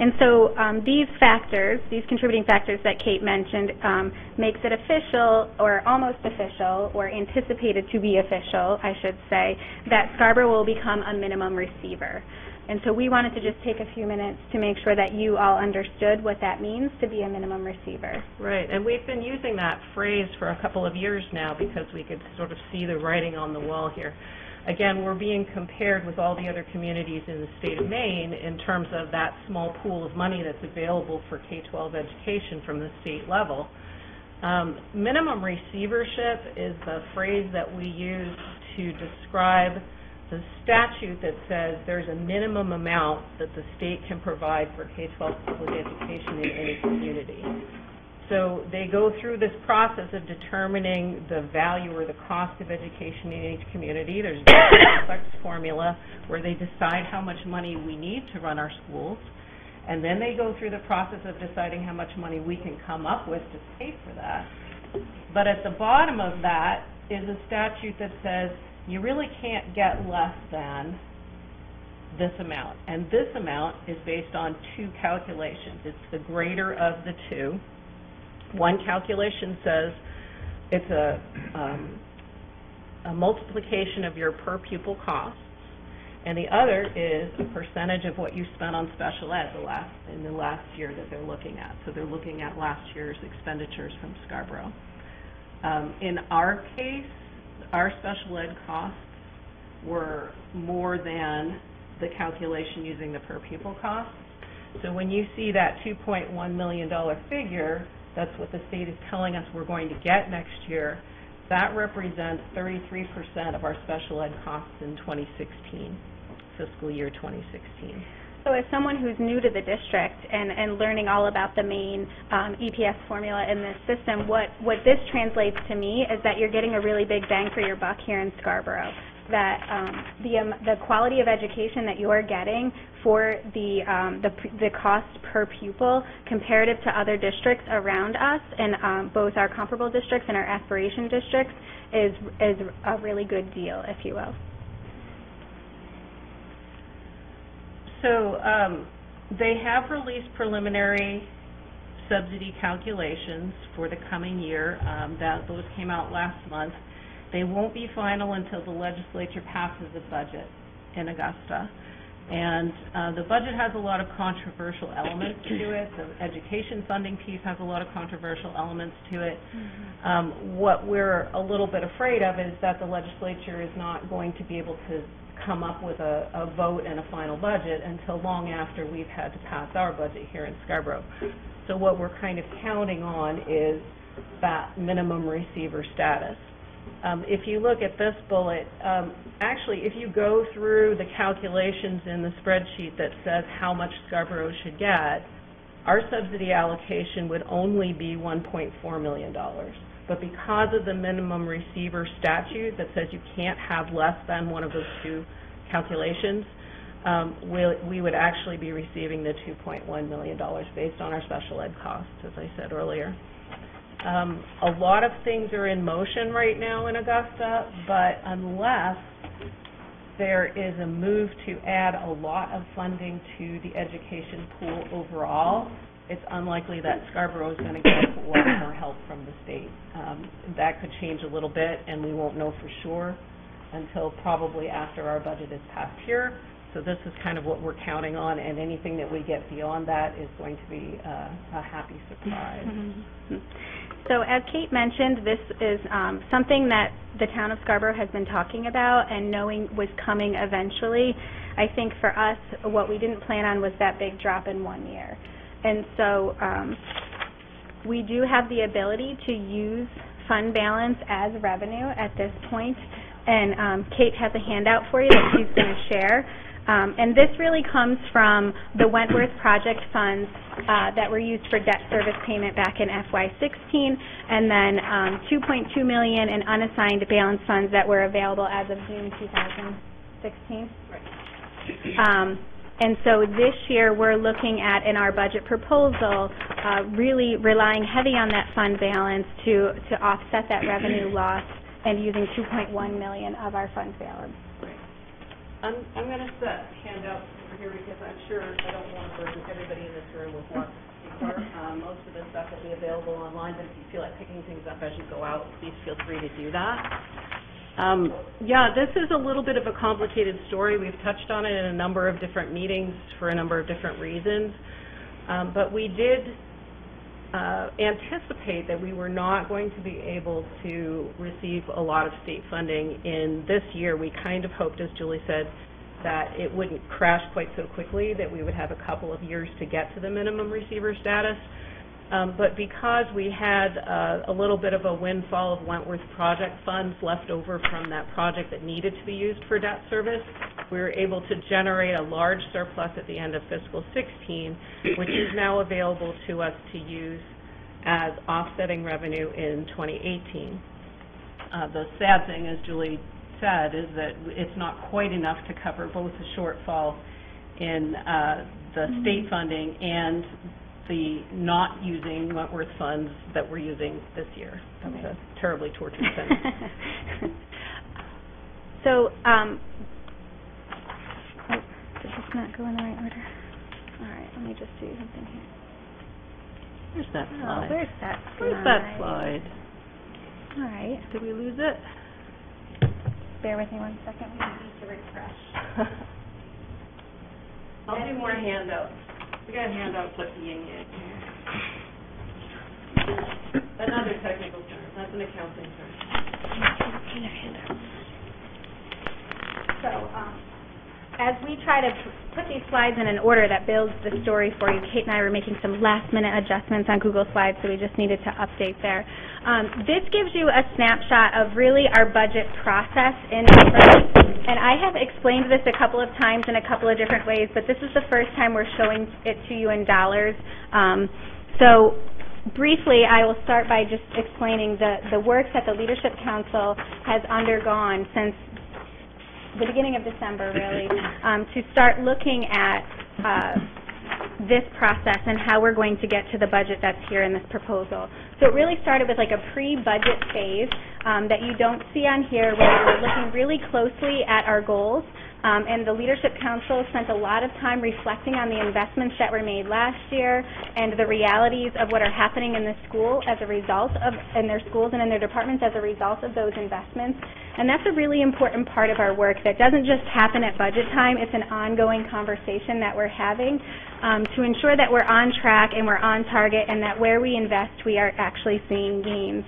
And so um, these factors, these contributing factors that Kate mentioned, um, makes it official or almost official or anticipated to be official, I should say, that Scarborough will become a minimum receiver. And so we wanted to just take a few minutes to make sure that you all understood what that means to be a minimum receiver. Right, and we've been using that phrase for a couple of years now because we could sort of see the writing on the wall here. Again, we're being compared with all the other communities in the state of Maine in terms of that small pool of money that's available for K-12 education from the state level. Um, minimum receivership is the phrase that we use to describe the statute that says there's a minimum amount that the state can provide for K-12 public education in any community. So they go through this process of determining the value or the cost of education in each community. There's a complex formula where they decide how much money we need to run our schools, and then they go through the process of deciding how much money we can come up with to pay for that. But at the bottom of that is a statute that says you really can't get less than this amount. And this amount is based on two calculations. It's the greater of the two. One calculation says it's a, um, a multiplication of your per pupil costs, and the other is a percentage of what you spent on special ed the last, in the last year that they're looking at. So they're looking at last year's expenditures from Scarborough. Um, in our case, our special ed costs were more than the calculation using the per pupil cost. So when you see that $2.1 million figure, that's what the state is telling us we're going to get next year, that represents 33% of our special ed costs in 2016, fiscal year 2016. So as someone who's new to the district and, and learning all about the Maine um, EPS formula in this system, what, what this translates to me is that you're getting a really big bang for your buck here in Scarborough. That um, the, um, the quality of education that you're getting for the, um, the, the cost per pupil comparative to other districts around us and um, both our comparable districts and our aspiration districts is, is a really good deal, if you will. So, um, they have released preliminary subsidy calculations for the coming year. Um, that, those came out last month. They won't be final until the legislature passes the budget in Augusta. And, uh, the budget has a lot of controversial elements to it. The education funding piece has a lot of controversial elements to it. Um, what we're a little bit afraid of is that the legislature is not going to be able to come up with a, a vote and a final budget until long after we've had to pass our budget here in Scarborough. So what we're kind of counting on is that minimum receiver status. Um, if you look at this bullet, um, actually, if you go through the calculations in the spreadsheet that says how much Scarborough should get, our subsidy allocation would only be $1.4 million. But because of the minimum receiver statute that says you can't have less than one of those two calculations, um, we'll, we would actually be receiving the $2.1 million based on our special ed costs, as I said earlier. Um, a lot of things are in motion right now in Augusta, but unless there is a move to add a lot of funding to the education pool overall, it's unlikely that Scarborough is going to get more help from the state. Um, that could change a little bit, and we won't know for sure until probably after our budget is passed here. So this is kind of what we're counting on, and anything that we get beyond that is going to be uh, a happy surprise. So as Kate mentioned, this is um, something that the town of Scarborough has been talking about and knowing was coming eventually. I think for us, what we didn't plan on was that big drop in one year. And so um, we do have the ability to use fund balance as revenue at this point. And um, Kate has a handout for you that she's going to share. Um, and this really comes from the Wentworth project funds uh, that were used for debt service payment back in FY16, and then um, 2.2 million in unassigned balance funds that were available as of June 2016. Um, and so this year, we're looking at, in our budget proposal, uh, really relying heavy on that fund balance to, to offset that revenue loss and using 2.1 million of our fund balance. I'm, I'm going to set handouts over here because I'm sure I don't want to burden everybody in this room with lots of paper. Um, most of this stuff will be available online, but if you feel like picking things up as you go out, please feel free to do that. Um, yeah, this is a little bit of a complicated story. We've touched on it in a number of different meetings for a number of different reasons. Um, but we did uh, anticipate that we were not going to be able to receive a lot of state funding in this year. We kind of hoped, as Julie said, that it wouldn't crash quite so quickly, that we would have a couple of years to get to the minimum receiver status. Um, but because we had uh, a little bit of a windfall of Wentworth project funds left over from that project that needed to be used for debt service, we were able to generate a large surplus at the end of fiscal 16, which is now available to us to use as offsetting revenue in 2018. Uh, the sad thing, as Julie said, is that it's not quite enough to cover both the shortfall in uh, the state funding and the not using Wentworth funds that we're using this year. That's a terribly tortured sentence. So, um, oh, did this not go in the right order? All right, let me just do something here. Where's that slide? Oh, slide? where's that slide? Where's that slide? slide? All right. Did we lose it? Bear with me one second. We need to refresh. I'll do more handouts. We got handouts at the yin yang. Another technical term, that's an accounting term. So, um, as we try to put these slides in an order that builds the story for you, Kate and I were making some last-minute adjustments on Google Slides, so we just needed to update there. Um, this gives you a snapshot of really our budget process in numbers, and I have explained this a couple of times in a couple of different ways, but this is the first time we're showing it to you in dollars. Um, so briefly, I will start by just explaining the, the work that the Leadership Council has undergone since the beginning of December, really, um, to start looking at uh, this process and how we're going to get to the budget that's here in this proposal. So it really started with like a pre-budget phase um, that you don't see on here where we were looking really closely at our goals um, and the Leadership Council spent a lot of time reflecting on the investments that were made last year and the realities of what are happening in the school as a result of, in their schools and in their departments as a result of those investments. And that's a really important part of our work that doesn't just happen at budget time, it's an ongoing conversation that we're having um, to ensure that we're on track and we're on target and that where we invest we are actually seeing gains.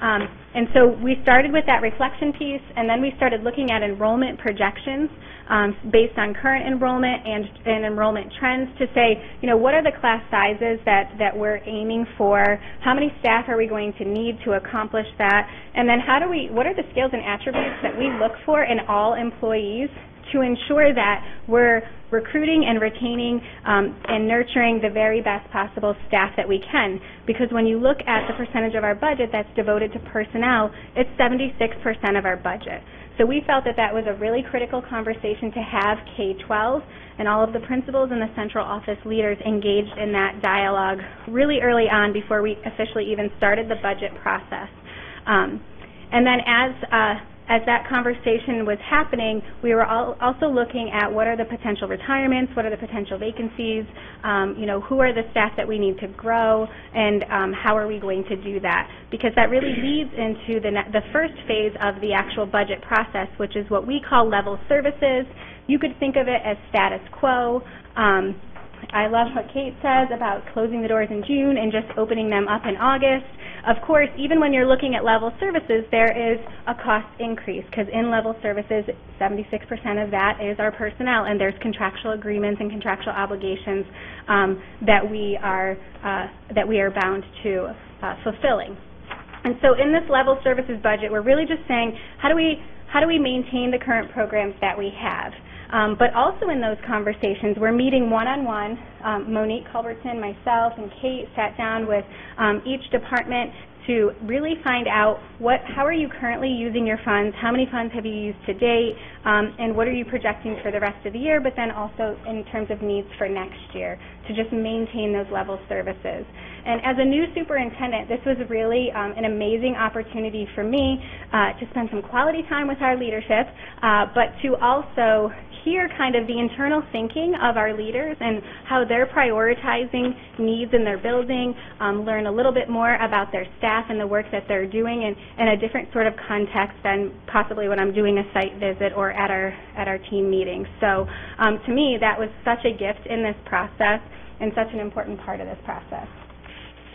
Um, and so we started with that reflection piece, and then we started looking at enrollment projections um, based on current enrollment and, and enrollment trends to say, you know, what are the class sizes that, that we're aiming for? How many staff are we going to need to accomplish that? And then how do we, what are the skills and attributes that we look for in all employees to ensure that we're recruiting and retaining um, and nurturing the very best possible staff that we can. Because when you look at the percentage of our budget that's devoted to personnel, it's 76% of our budget. So we felt that that was a really critical conversation to have K-12 and all of the principals and the central office leaders engaged in that dialogue really early on before we officially even started the budget process. Um, and then as uh, as that conversation was happening, we were also looking at what are the potential retirements, what are the potential vacancies, um, you know, who are the staff that we need to grow, and um, how are we going to do that? Because that really leads into the, the first phase of the actual budget process, which is what we call level services. You could think of it as status quo. Um, I love what Kate says about closing the doors in June and just opening them up in August. Of course, even when you're looking at level services, there is a cost increase because in level services, 76% of that is our personnel, and there's contractual agreements and contractual obligations um, that we are uh, that we are bound to uh, fulfilling. And so, in this level services budget, we're really just saying, how do we how do we maintain the current programs that we have? Um, but also in those conversations, we're meeting one-on-one. Um, Monique Culbertson, myself, and Kate sat down with um, each department to really find out what, how are you currently using your funds, how many funds have you used to date, um, and what are you projecting for the rest of the year, but then also in terms of needs for next year to just maintain those level services. And as a new superintendent, this was really um, an amazing opportunity for me uh, to spend some quality time with our leadership, uh, but to also hear kind of the internal thinking of our leaders and how they're prioritizing needs in their building, um, learn a little bit more about their staff and the work that they're doing in, in a different sort of context than possibly when I'm doing a site visit or at our, at our team meetings. So um, to me, that was such a gift in this process and such an important part of this process.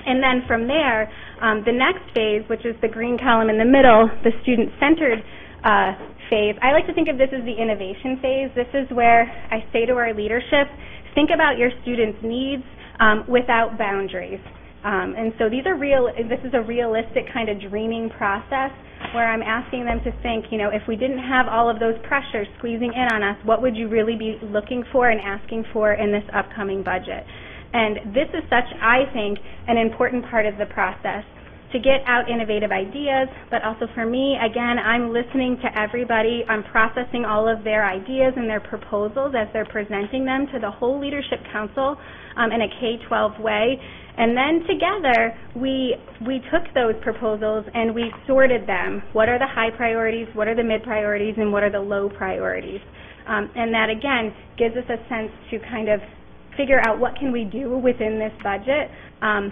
And then from there, um, the next phase, which is the green column in the middle, the student-centered uh, phase. I like to think of this as the innovation phase. This is where I say to our leadership, think about your students' needs um, without boundaries. Um, and so these are real, this is a realistic kind of dreaming process where I'm asking them to think, you know, if we didn't have all of those pressures squeezing in on us, what would you really be looking for and asking for in this upcoming budget? And this is such, I think, an important part of the process to get out innovative ideas, but also for me, again, I'm listening to everybody. I'm processing all of their ideas and their proposals as they're presenting them to the whole Leadership Council um, in a K-12 way. And then together, we, we took those proposals and we sorted them. What are the high priorities, what are the mid priorities, and what are the low priorities? Um, and that, again, gives us a sense to kind of figure out what can we do within this budget um,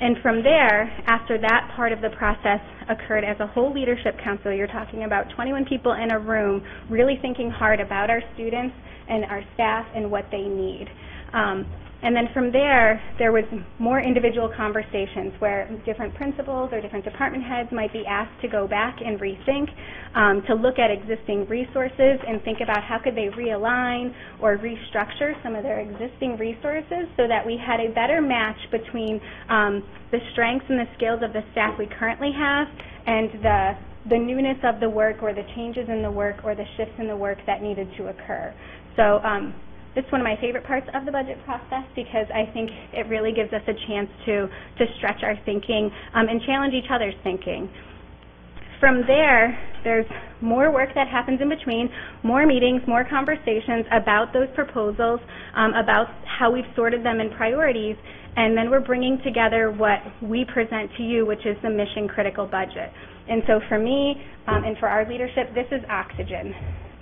and from there, after that part of the process occurred as a whole leadership council, you're talking about 21 people in a room really thinking hard about our students and our staff and what they need. Um, And then from there, there was more individual conversations where different principals or different department heads might be asked to go back and rethink, um, to look at existing resources and think about how could they realign or restructure some of their existing resources so that we had a better match between um, the strengths and the skills of the staff we currently have and the the newness of the work or the changes in the work or the shifts in the work that needed to occur. So um, this is one of my favorite parts of the budget process because I think it really gives us a chance to, to stretch our thinking um, and challenge each other's thinking. From there, there's more work that happens in between, more meetings, more conversations about those proposals, um, about how we've sorted them in priorities, and then we're bringing together what we present to you, which is the mission critical budget. And so for me um, and for our leadership, this is oxygen.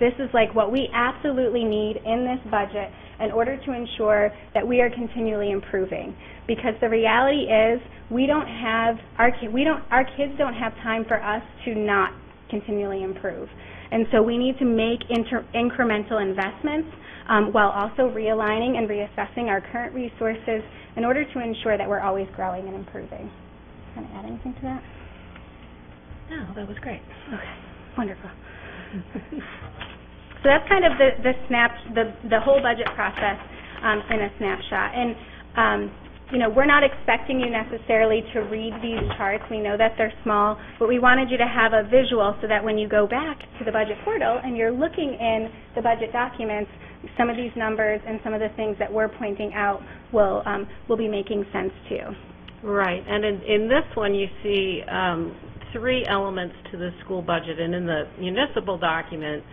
This is like what we absolutely need in this budget in order to ensure that we are continually improving. Because the reality is, we don't have our ki- we don't our kids don't have time for us to not continually improve. And so we need to make inter- incremental investments um, while also realigning and reassessing our current resources in order to ensure that we're always growing and improving. Want to add anything to that? No, that was great. Okay, wonderful. so that's kind of the the snap the the whole budget process um, in a snapshot. And um, you know, we're not expecting you necessarily to read these charts. We know that they're small, but we wanted you to have a visual so that when you go back to the budget portal and you're looking in the budget documents, some of these numbers and some of the things that we're pointing out will um, will be making sense to you. Right, and in, in this one, you see um, three elements to the school budget, and in the municipal document,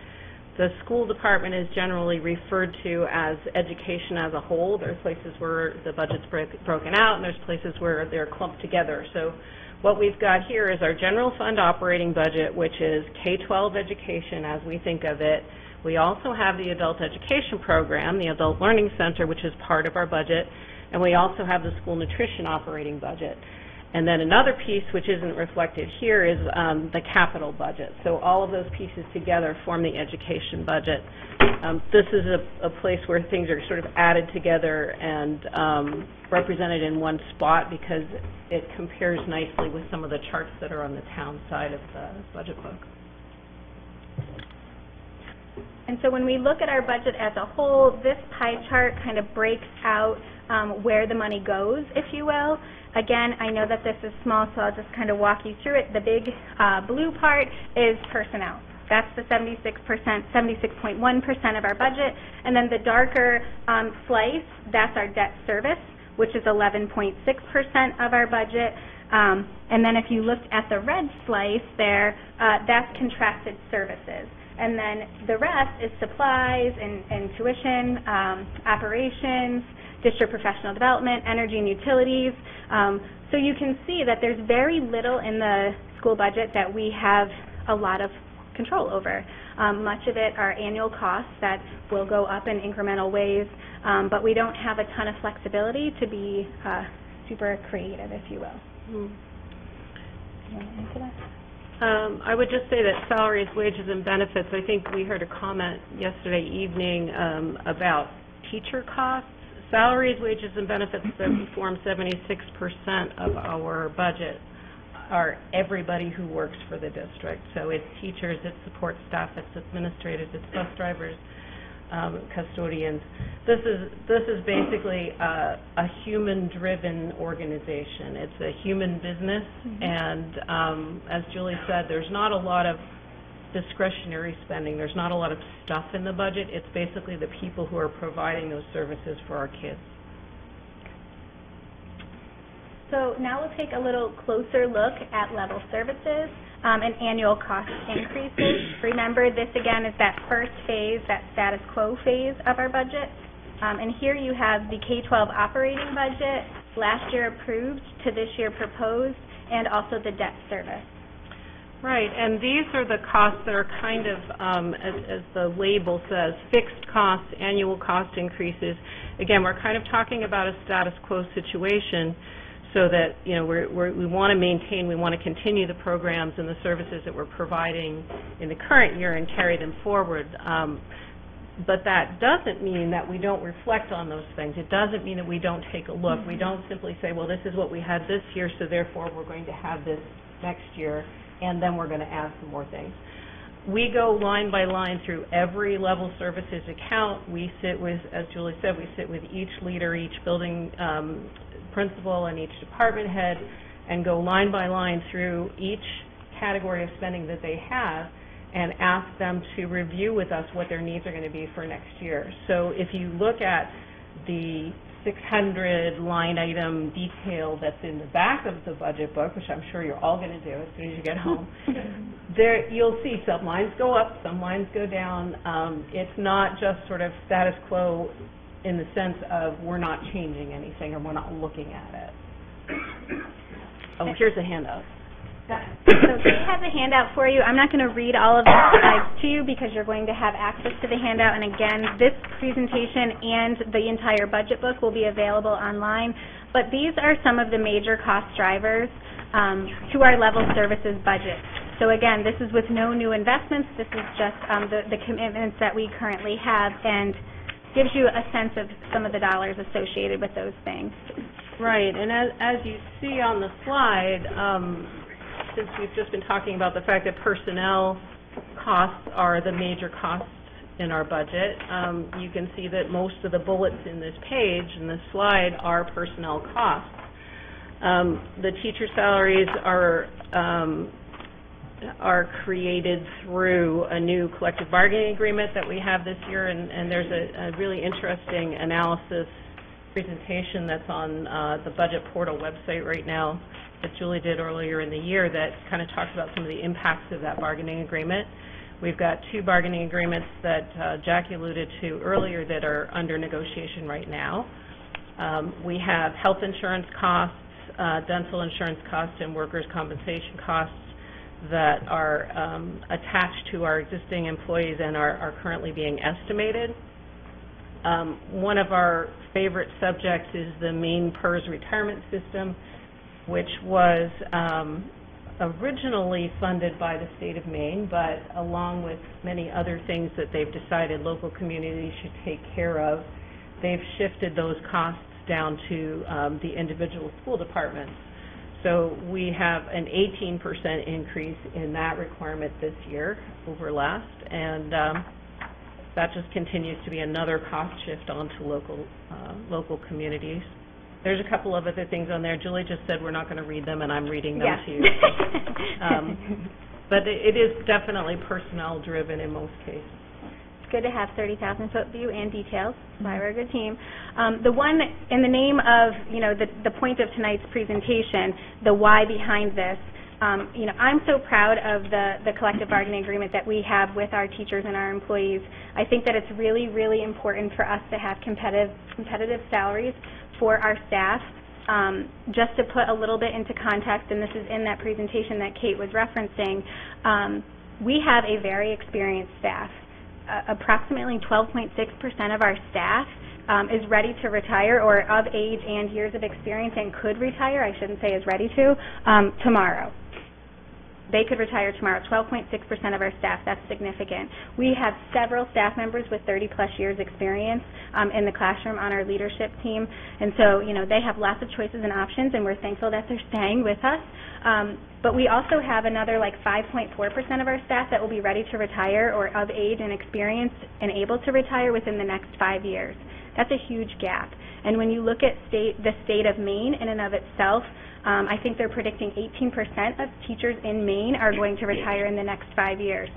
the school department is generally referred to as education as a whole. There's places where the budget's broken out, and there's places where they're clumped together. So what we've got here is our general fund operating budget, which is K-12 education as we think of it. We also have the adult education program, the adult learning center, which is part of our budget, and we also have the school nutrition operating budget. And then another piece, which isn't reflected here, is um, the capital budget. So all of those pieces together form the education budget. Um, this is a, a place where things are sort of added together and um, represented in one spot because it compares nicely with some of the charts that are on the town side of the budget book. And so when we look at our budget as a whole, this pie chart kind of breaks out um, where the money goes, if you will. Again, I know that this is small, so I'll just kind of walk you through it. The big uh, blue part is personnel. That's the 76%, 76.1% of our budget. And then the darker um, slice, that's our debt service, which is 11.6% of our budget. Um, and then if you looked at the red slice there, uh, that's contracted services. And then the rest is supplies and, and tuition, um, operations, district professional development, energy and utilities. Um, so you can see that there's very little in the school budget that we have a lot of control over. Um, much of it are annual costs that will go up in incremental ways, um, but we don't have a ton of flexibility to be uh, super creative, if you will. Mm. You want to answer that? Um, I would just say that salaries, wages, and benefits, I think we heard a comment yesterday evening um, about teacher costs. Salaries, wages, and benefits that form 76% of our budget are everybody who works for the district. So it's teachers, it's support staff, it's administrators, it's bus drivers, um, custodians. This is this is basically a, a human-driven organization. It's a human business, and um, as Julie said, there's not a lot of discretionary spending. There's not a lot of stuff in the budget. It's basically the people who are providing those services for our kids. So now we'll take a little closer look at level services um, and annual cost increases. Remember, this again is that first phase, that status quo phase of our budget. Um, and here you have the K-12 operating budget, last year approved to this year proposed, and also the debt service. Right, and these are the costs that are kind of, um, as, as the label says, fixed costs, annual cost increases. Again, we're kind of talking about a status quo situation so that, you know, we're, we're, we want to maintain, we want to continue the programs and the services that we're providing in the current year and carry them forward. Um, But that doesn't mean that we don't reflect on those things. It doesn't mean that we don't take a look. We don't simply say, well, this is what we had this year, so therefore we're going to have this next year, and then we're going to add some more things. We go line by line through every level services account. We sit with, as Julie said, we sit with each leader, each building um, principal, and each department head, and go line by line through each category of spending that they have and ask them to review with us what their needs are going to be for next year. So if you look at the 600 line item detail that's in the back of the budget book, which I'm sure you're all going to do as soon as you get home, there you'll see some lines go up, some lines go down. Um, it's not just sort of status quo in the sense of we're not changing anything or we're not looking at it. Oh, here's a handout. So Kate has a handout for you. I'm not going to read all of the slides to you because you're going to have access to the handout. And again, this presentation and the entire budget book will be available online. But these are some of the major cost drivers um, to our level services budget. So again, this is with no new investments. This is just um, the, the commitments that we currently have and gives you a sense of some of the dollars associated with those things. Right, and as, as you see on the slide, um, since we've just been talking about the fact that personnel costs are the major costs in our budget, um, you can see that most of the bullets in this page, in this slide, are personnel costs. Um, the teacher salaries are um, are created through a new collective bargaining agreement that we have this year, and, and there's a, a really interesting analysis presentation that's on uh, the budget portal website right now that Julie did earlier in the year that kind of talks about some of the impacts of that bargaining agreement. We've got two bargaining agreements that uh, Jackie alluded to earlier that are under negotiation right now. Um, we have health insurance costs, uh, dental insurance costs, and workers' compensation costs that are um, attached to our existing employees and are, are currently being estimated. Um, one of our favorite subjects is the Maine PERS retirement system which was um, originally funded by the state of Maine, but along with many other things that they've decided local communities should take care of, they've shifted those costs down to um, the individual school departments. So we have an 18% increase in that requirement this year over last, and um, that just continues to be another cost shift onto local uh, local communities. There's a couple of other things on there. Julie just said we're not going to read them, and I'm reading them Yeah. to you. Um, But it it is definitely personnel-driven in most cases. It's good to have 30,000 foot view and details. That's why we're a good team. Um, the one in the name of, you know, the, the point of tonight's presentation, the why behind this, um, you know, I'm so proud of the, the collective bargaining agreement that we have with our teachers and our employees. I think that it's really, really important for us to have competitive, competitive salaries for our staff. Um, just to put a little bit into context, and this is in that presentation that Kate was referencing, um, we have a very experienced staff. Uh, approximately 12.6% of our staff um, is ready to retire or of age and years of experience and could retire, I shouldn't say is ready to, um, tomorrow. They could retire tomorrow. 12.6% of our staff, that's significant. We have several staff members with 30-plus years experience um, in the classroom on our leadership team. And so, you know, they have lots of choices and options, and we're thankful that they're staying with us. Um, but we also have another like 5.4% of our staff that will be ready to retire or of age and experienced and able to retire within the next five years. That's a huge gap. And when you look at state, the state of Maine in and of itself, um, I think they're predicting 18% of teachers in Maine are going to retire in the next five years.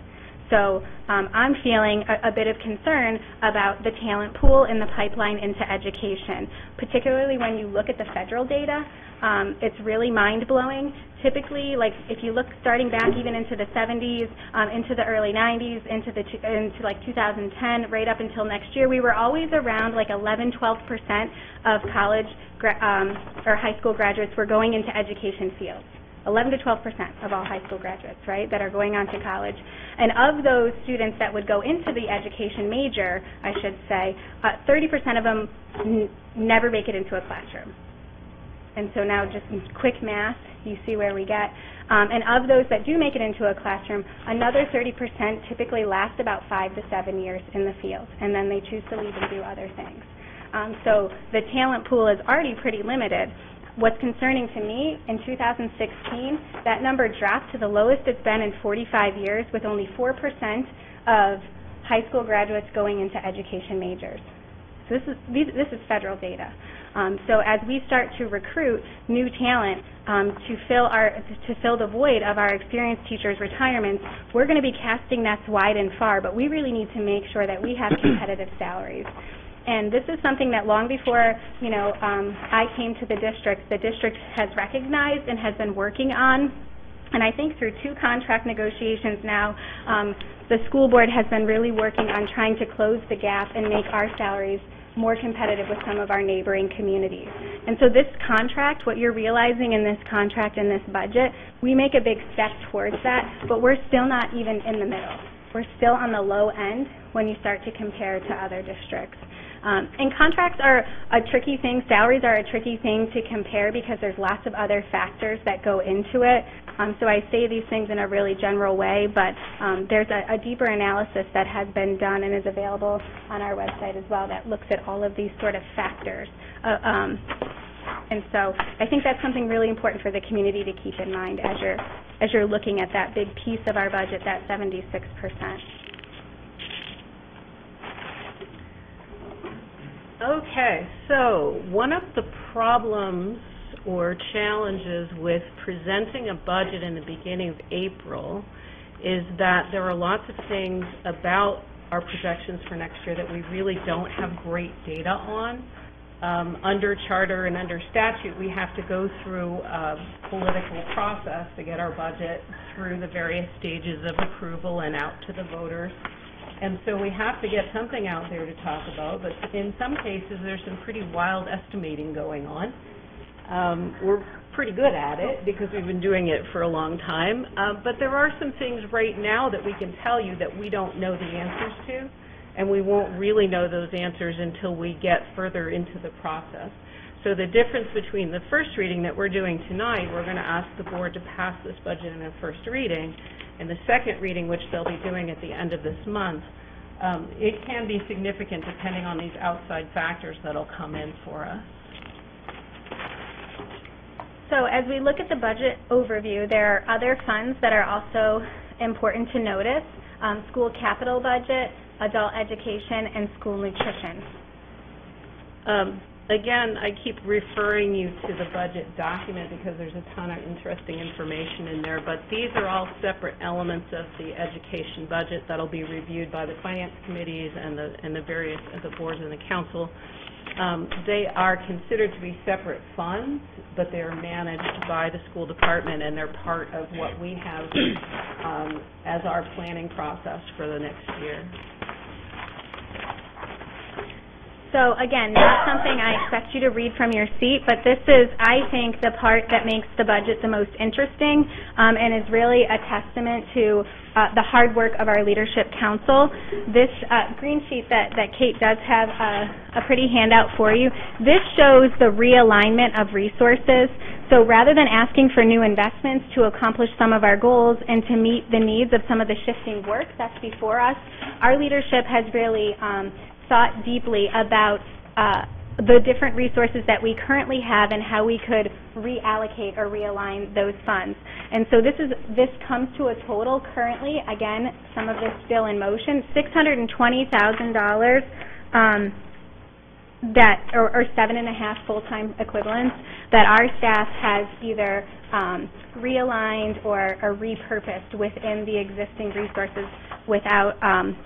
So um, I'm feeling a, a bit of concern about the talent pool in the pipeline into education, particularly when you look at the federal data. Um, it's really mind-blowing. Typically, like if you look starting back even into the 70s, um, into the early 90s, into the into like 2010, right up until next year, we were always around like 11, 12 percent of college um, or high school graduates were going into education fields. 11 to 12 percent of all high school graduates, right, that are going on to college. And of those students that would go into the education major, I should say, uh, 30 percent of them never make it into a classroom. And so now just quick math, you see where we get. Um, and of those that do make it into a classroom, another 30% typically last about five to seven years in the field, and then they choose to leave and do other things. Um, so the talent pool is already pretty limited. What's concerning to me, in 2016, that number dropped to the lowest it's been in 45 years, with only 4% of high school graduates going into education majors. So this is, these, this is federal data. Um, so as we start to recruit new talent um, to fill our to fill the void of our experienced teachers' retirements, we're going to be casting nets wide and far. But we really need to make sure that we have competitive salaries. And this is something that long before, you know, um, I came to the district, the district has recognized and has been working on. And I think through two contract negotiations now, um, the school board has been really working on trying to close the gap and make our salaries more competitive with some of our neighboring communities. And so this contract, what you're realizing in this contract and this budget, we make a big step towards that, but we're still not even in the middle. We're still on the low end when you start to compare to other districts. Um, and contracts are a tricky thing. Salaries are a tricky thing to compare because there's lots of other factors that go into it. Um, so I say these things in a really general way, but um, there's a, a deeper analysis that has been done and is available on our website as well that looks at all of these sort of factors. Uh, um, and so I think that's something really important for the community to keep in mind as you're as you're looking at that big piece of our budget, that 76 percent. Okay, so one of the problems or challenges with presenting a budget in the beginning of April is that there are lots of things about our projections for next year that we really don't have great data on. Um, under charter and under statute, we have to go through a political process to get our budget through the various stages of approval and out to the voters. And so we have to get something out there to talk about, but in some cases, there's some pretty wild estimating going on. Um, we're pretty good at it because we've been doing it for a long time, uh, but there are some things right now that we can tell you that we don't know the answers to, and we won't really know those answers until we get further into the process. So the difference between the first reading that we're doing tonight, we're going to ask the board to pass this budget in a first reading, and the second reading, which they'll be doing at the end of this month, um, it can be significant depending on these outside factors that'll come in for us. So as we look at the budget overview, there are other funds that are also important to notice. Um, school capital budget, adult education, and school nutrition. Um, again, I keep referring you to the budget document because there's a ton of interesting information in there, but these are all separate elements of the education budget that'll be reviewed by the finance committees and the, and the various, the boards and the council. Um, they are considered to be separate funds, but they are managed by the school department, and they're part of what we have um, as our planning process for the next year. So again, not something I expect you to read from your seat, but this is, I think, the part that makes the budget the most interesting um, and is really a testament to uh, the hard work of our leadership council. This uh, green sheet that, that Kate does have a, a pretty handout for you, this shows the realignment of resources. So rather than asking for new investments to accomplish some of our goals and to meet the needs of some of the shifting work that's before us, our leadership has really um, thought deeply about uh, the different resources that we currently have and how we could reallocate or realign those funds. And so this is this comes to a total currently, again, some of this still in motion, six hundred and twenty thousand dollars um, that or, or seven and a half full-time equivalents that our staff has either um, realigned or, or repurposed within the existing resources without um,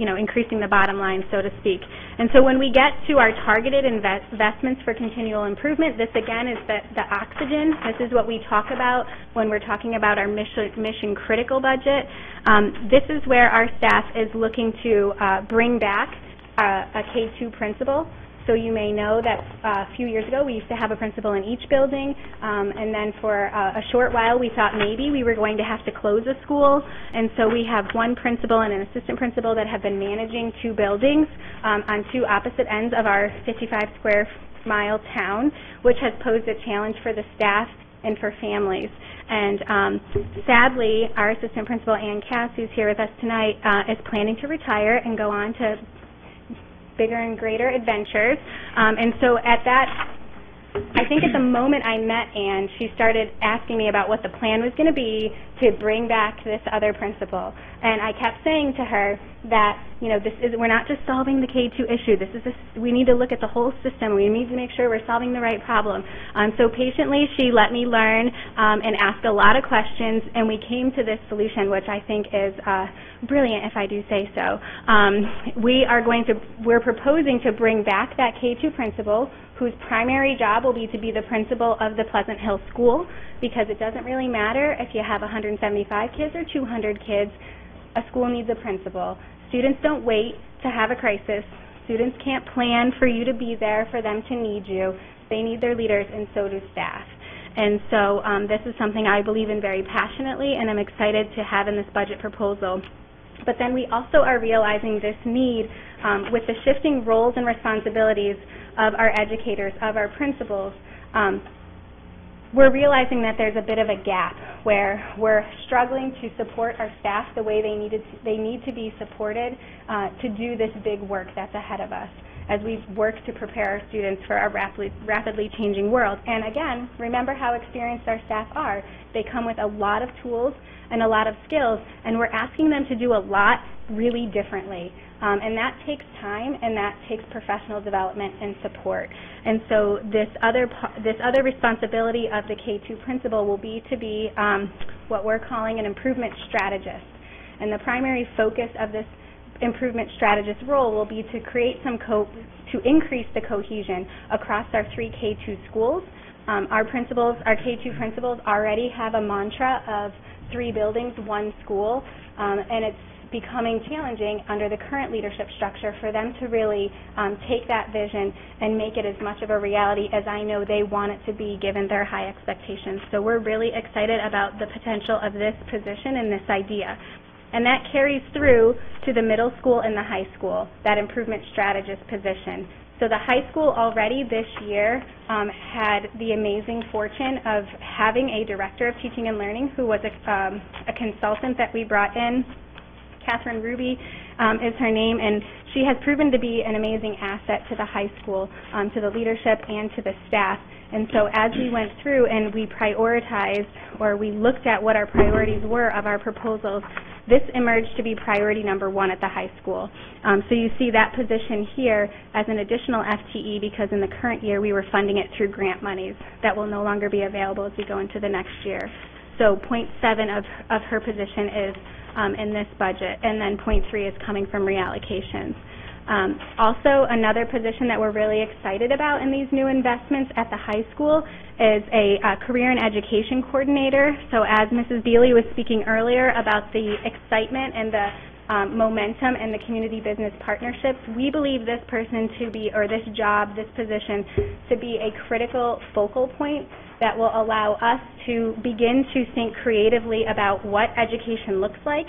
you know, increasing the bottom line, so to speak. And so when we get to our targeted invest investments for continual improvement, this again is the, the oxygen. This is what we talk about when we're talking about our mission, mission critical budget. Um, this is where our staff is looking to uh, bring back uh, a K-2 principal so you may know that uh, a few years ago we used to have a principal in each building, um, and then for uh, a short while we thought maybe we were going to have to close a school, and so we have one principal and an assistant principal that have been managing two buildings um, on two opposite ends of our 55 square mile town, which has posed a challenge for the staff and for families. And um, sadly, our assistant principal, Ann Cass, who's here with us tonight, uh, is planning to retire and go on to bigger and greater adventures. Um, and so at that I think at the moment I met Anne, she started asking me about what the plan was going to be to bring back this other principal. And I kept saying to her that, you know, this is, we're not just solving the K2 issue. This is a, we need to look at the whole system. We need to make sure we're solving the right problem. Um, so patiently, she let me learn um, and ask a lot of questions, and we came to this solution, which I think is uh, brilliant, if I do say so. Um, we are going to, we're proposing to bring back that K2 principal whose primary job will be to be the principal of the Pleasant Hill School because it doesn't really matter if you have 175 kids or 200 kids, a school needs a principal. Students don't wait to have a crisis. Students can't plan for you to be there for them to need you. They need their leaders, and so do staff. And so um, this is something I believe in very passionately, and I'm excited to have in this budget proposal. But then we also are realizing this need um, with the shifting roles and responsibilities of our educators, of our principals, um, we're realizing that there's a bit of a gap where we're struggling to support our staff the way they needed to, they need to be supported uh, to do this big work that's ahead of us as we work to prepare our students for our rapidly, rapidly changing world. And again, remember how experienced our staff are. They come with a lot of tools and a lot of skills, and we're asking them to do a lot really differently. Um, and that takes time and that takes professional development and support. And so this other this other responsibility of the K2 principal will be to be um, what we're calling an improvement strategist. And the primary focus of this improvement strategist role will be to create some co to increase the cohesion across our three K2 schools. Um, our principals, our K2 principals already have a mantra of three buildings, one school, um, and it's becoming challenging under the current leadership structure for them to really um, take that vision and make it as much of a reality as I know they want it to be given their high expectations. So we're really excited about the potential of this position and this idea. And that carries through to the middle school and the high school, that improvement strategist position. So the high school already this year um, had the amazing fortune of having a director of teaching and learning who was a, um, a consultant that we brought in Catherine Ruby um, is her name, and she has proven to be an amazing asset to the high school, um, to the leadership, and to the staff. And so as we went through and we prioritized, or we looked at what our priorities were of our proposals, this emerged to be priority number one at the high school. Um, so you see that position here as an additional FTE because in the current year we were funding it through grant monies that will no longer be available as we go into the next year. So point 0.7 of, of her position is um, in this budget, and then point three is coming from reallocations. Um, also, another position that we're really excited about in these new investments at the high school is a career and education coordinator. So as Mrs. Beely was speaking earlier about the excitement and the um, momentum and the community business partnerships, we believe this person to be, or this job, this position, to be a critical focal point that will allow us to begin to think creatively about what education looks like,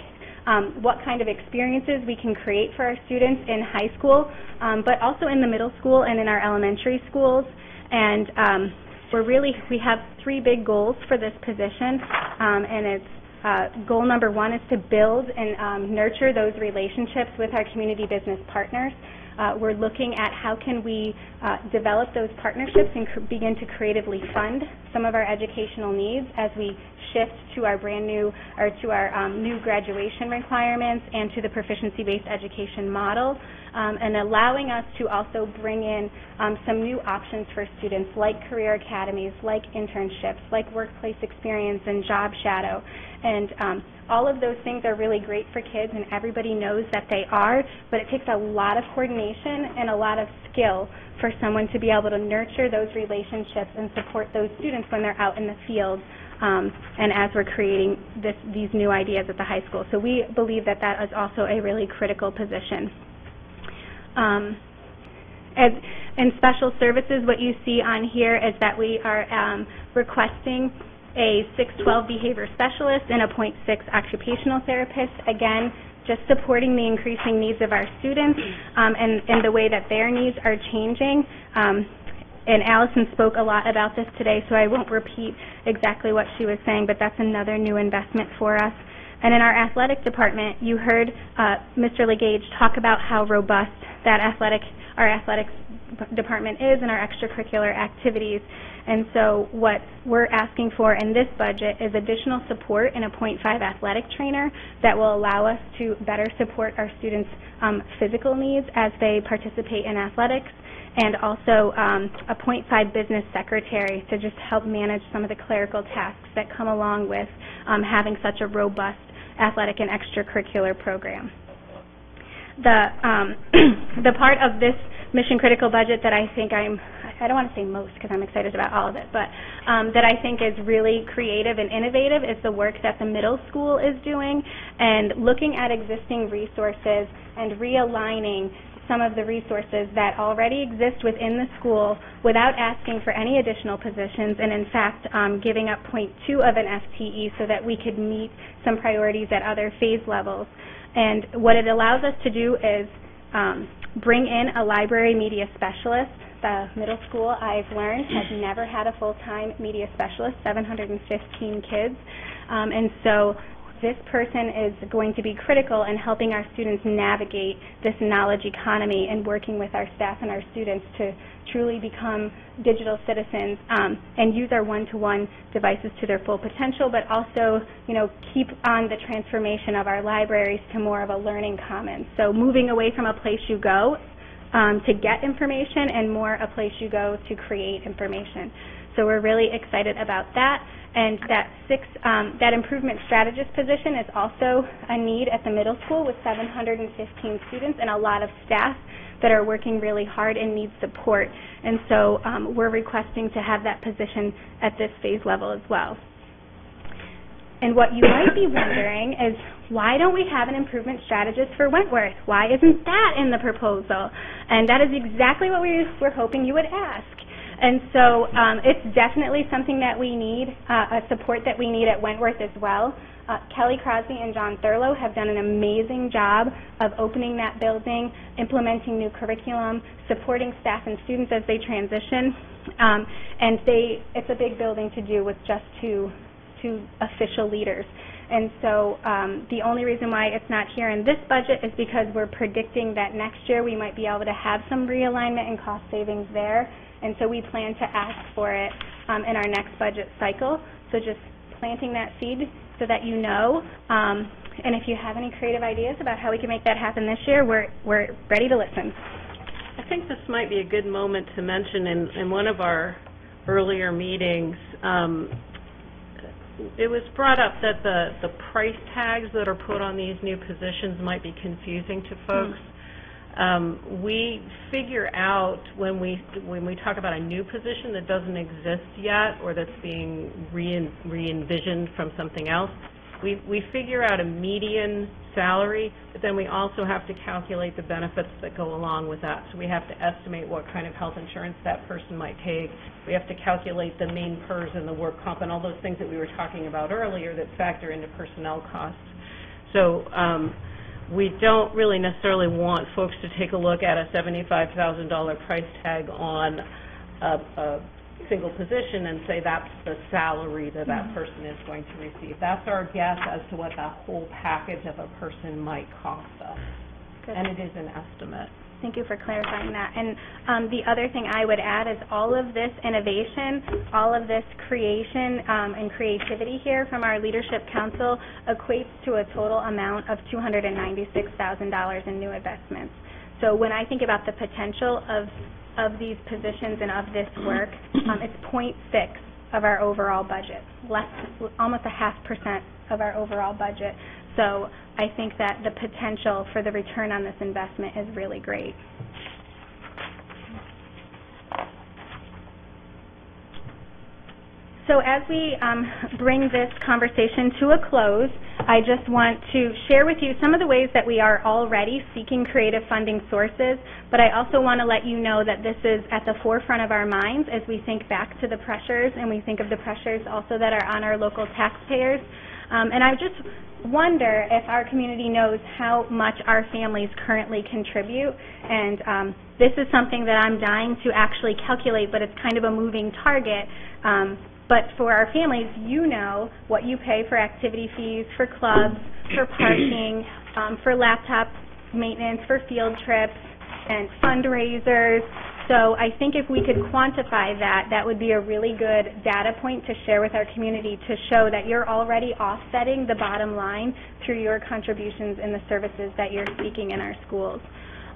um, what kind of experiences we can create for our students in high school, um, but also in the middle school and in our elementary schools. And um, we're really, we have three big goals for this position, um, and it's uh, goal number one is to build and um, nurture those relationships with our community business partners. Uh, we're looking at how can we uh, develop those partnerships and begin to creatively fund some of our educational needs as we shift to our brand new or to our um, new graduation requirements and to the proficiency-based education model, um, and allowing us to also bring in um, some new options for students like career academies, like internships, like workplace experience and job shadow. And um, all of those things are really great for kids, and everybody knows that they are, but it takes a lot of coordination and a lot of skill for someone to be able to nurture those relationships and support those students when they're out in the field um, and as we're creating this, these new ideas at the high school. So we believe that that is also a really critical position. Um, as in special services, what you see on here is that we are um, requesting a 612 behavior specialist and a .6 occupational therapist. Again, just supporting the increasing needs of our students um, and, and the way that their needs are changing. Um, and Allison spoke a lot about this today, so I won't repeat exactly what she was saying, but that's another new investment for us. And in our athletic department, you heard uh, Mr. LeGage talk about how robust that athletic, our athletics department is and our extracurricular activities. And so what we're asking for in this budget is additional support in a .5 athletic trainer that will allow us to better support our students' um, physical needs as they participate in athletics and also um, a .5 business secretary to just help manage some of the clerical tasks that come along with um, having such a robust athletic and extracurricular program. The, um, the part of this mission critical budget that I think I'm I don't want to say most because I'm excited about all of it, but um, that I think is really creative and innovative is the work that the middle school is doing and looking at existing resources and realigning some of the resources that already exist within the school without asking for any additional positions and in fact um, giving up 0.2 of an FTE so that we could meet some priorities at other phase levels. And what it allows us to do is um, bring in a library media specialist. The middle school, I've learned, has never had a full-time media specialist, 715 kids. Um, and so this person is going to be critical in helping our students navigate this knowledge economy and working with our staff and our students to truly become digital citizens um, and use our one-to-one devices to their full potential, but also, you know, keep on the transformation of our libraries to more of a learning commons. So moving away from a place you go um, to get information and more a place you go to create information. So we're really excited about that. And that six, um, that improvement strategist position is also a need at the middle school with 715 students and a lot of staff that are working really hard and need support. And so um, we're requesting to have that position at this phase level as well. And what you might be wondering is why don't we have an improvement strategist for Wentworth? Why isn't that in the proposal? And that is exactly what we were hoping you would ask. And so um, it's definitely something that we need, uh, a support that we need at Wentworth as well. Uh, Kelly Crosby and John Thurlow have done an amazing job of opening that building, implementing new curriculum, supporting staff and students as they transition. Um, and they, it's a big building to do with just two, two official leaders. And so um, the only reason why it's not here in this budget is because we're predicting that next year we might be able to have some realignment and cost savings there. And so we plan to ask for it um, in our next budget cycle. So just planting that seed so that you know. Um, and if you have any creative ideas about how we can make that happen this year, we're, we're ready to listen. I think this might be a good moment to mention in, in one of our earlier meetings, um, it was brought up that the, the price tags that are put on these new positions might be confusing to folks. Mm. Um, we figure out when we when we talk about a new position that doesn't exist yet or that's being re re-envisioned from something else, we we figure out a median salary, but then we also have to calculate the benefits that go along with that. So we have to estimate what kind of health insurance that person might take. We have to calculate the Maine PERS and the work comp and all those things that we were talking about earlier that factor into personnel costs. So um, we don't really necessarily want folks to take a look at a $75,000 price tag on a, a single position and say that's the salary that that mm-hmm. person is going to receive. That's our guess as to what that whole package of a person might cost us. Good. And it is an estimate. Thank you for clarifying that. And um, the other thing I would add is all of this innovation, all of this creation um, and creativity here from our Leadership Council equates to a total amount of $296,000 in new investments. So when I think about the potential of of these positions and of this work, um, it's 0.6 of our overall budget, less, almost a half percent of our overall budget. So I think that the potential for the return on this investment is really great. So as we um, bring this conversation to a close, I just want to share with you some of the ways that we are already seeking creative funding sources, but I also want to let you know that this is at the forefront of our minds as we think back to the pressures and we think of the pressures also that are on our local taxpayers and I just wonder if our community knows how much our families currently contribute. And um, this is something that I'm dying to actually calculate, but it's kind of a moving target. Um, but for our families, you know what you pay for activity fees, for clubs, for parking, um, for laptop maintenance, for field trips, and fundraisers. So I think if we could quantify that, that would be a really good data point to share with our community to show that you're already offsetting the bottom line through your contributions in the services that you're seeking in our schools.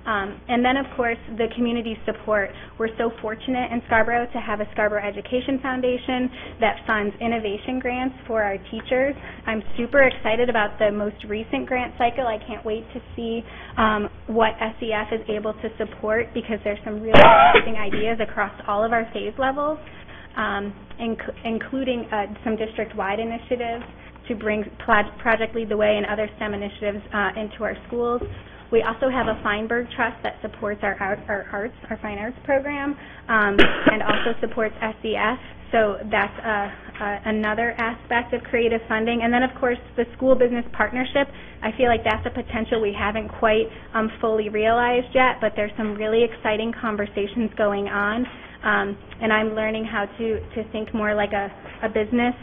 Um, and then, of course, the community support. We're so fortunate in Scarborough to have a Scarborough Education Foundation that funds innovation grants for our teachers. I'm super excited about the most recent grant cycle. I can't wait to see um, what SEF is able to support because there's some really interesting ideas across all of our phase levels, um, inc- including uh, some district-wide initiatives to bring Project Lead the Way and other STEM initiatives uh, into our schools. We also have a Feinberg Trust that supports our art, our arts, our fine arts program, um, and also supports SEF. So that's uh, uh, another aspect of creative funding. And then, of course, the school business partnership. I feel like that's a potential we haven't quite um, fully realized yet, but there's some really exciting conversations going on. Um, and I'm learning how to, to think more like a, a business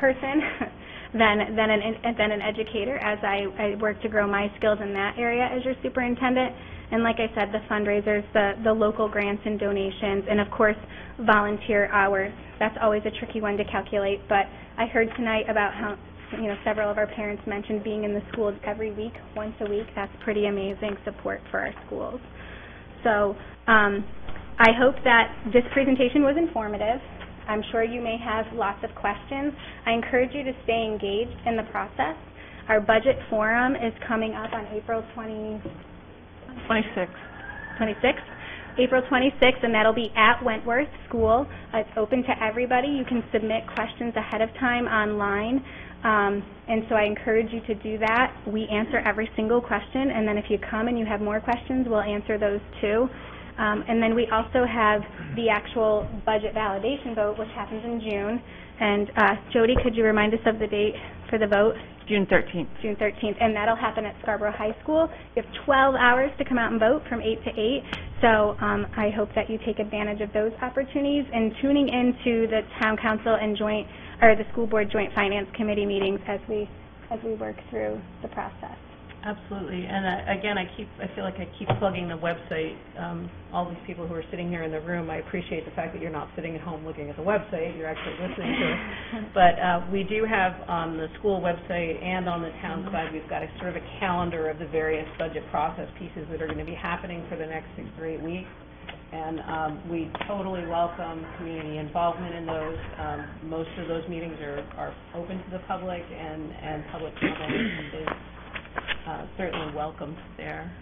person than than an than an educator as I, I work to grow my skills in that area as your superintendent. And like I said, the fundraisers, the the local grants and donations, and of course volunteer hours. That's always a tricky one to calculate. But I heard tonight about how you know several of our parents mentioned being in the schools every week, once a week. That's pretty amazing support for our schools. So um, I hope that this presentation was informative. I'm sure you may have lots of questions. I encourage you to stay engaged in the process. Our budget forum is coming up on April 20, 26. 26th. April 26th, and that'll be at Wentworth School. It's open to everybody. You can submit questions ahead of time online. Um, and so I encourage you to do that. We answer every single question, and then if you come and you have more questions, we'll answer those too. Um, and then we also have the actual budget validation vote, which happens in June. And uh, Jody, could you remind us of the date for the vote? June 13th. June 13th, and that'll happen at Scarborough High School. You have 12 hours to come out and vote from 8 to 8. So um, I hope that you take advantage of those opportunities and tuning into the town council and joint or the school board joint finance committee meetings as we as we work through the process. Absolutely, and uh, again, I keep, I feel like I keep plugging the website. Um, all these people who are sitting here in the room, I appreciate the fact that you're not sitting at home looking at the website, you're actually listening to it. But uh, we do have on the school website and on the town side, we've got a sort of a calendar of the various budget process pieces that are going to be happening for the next six or eight weeks. And um, we totally welcome community involvement in those. Um, Most of those meetings are, are open to the public, and, and public comment is uh, certainly welcomed there.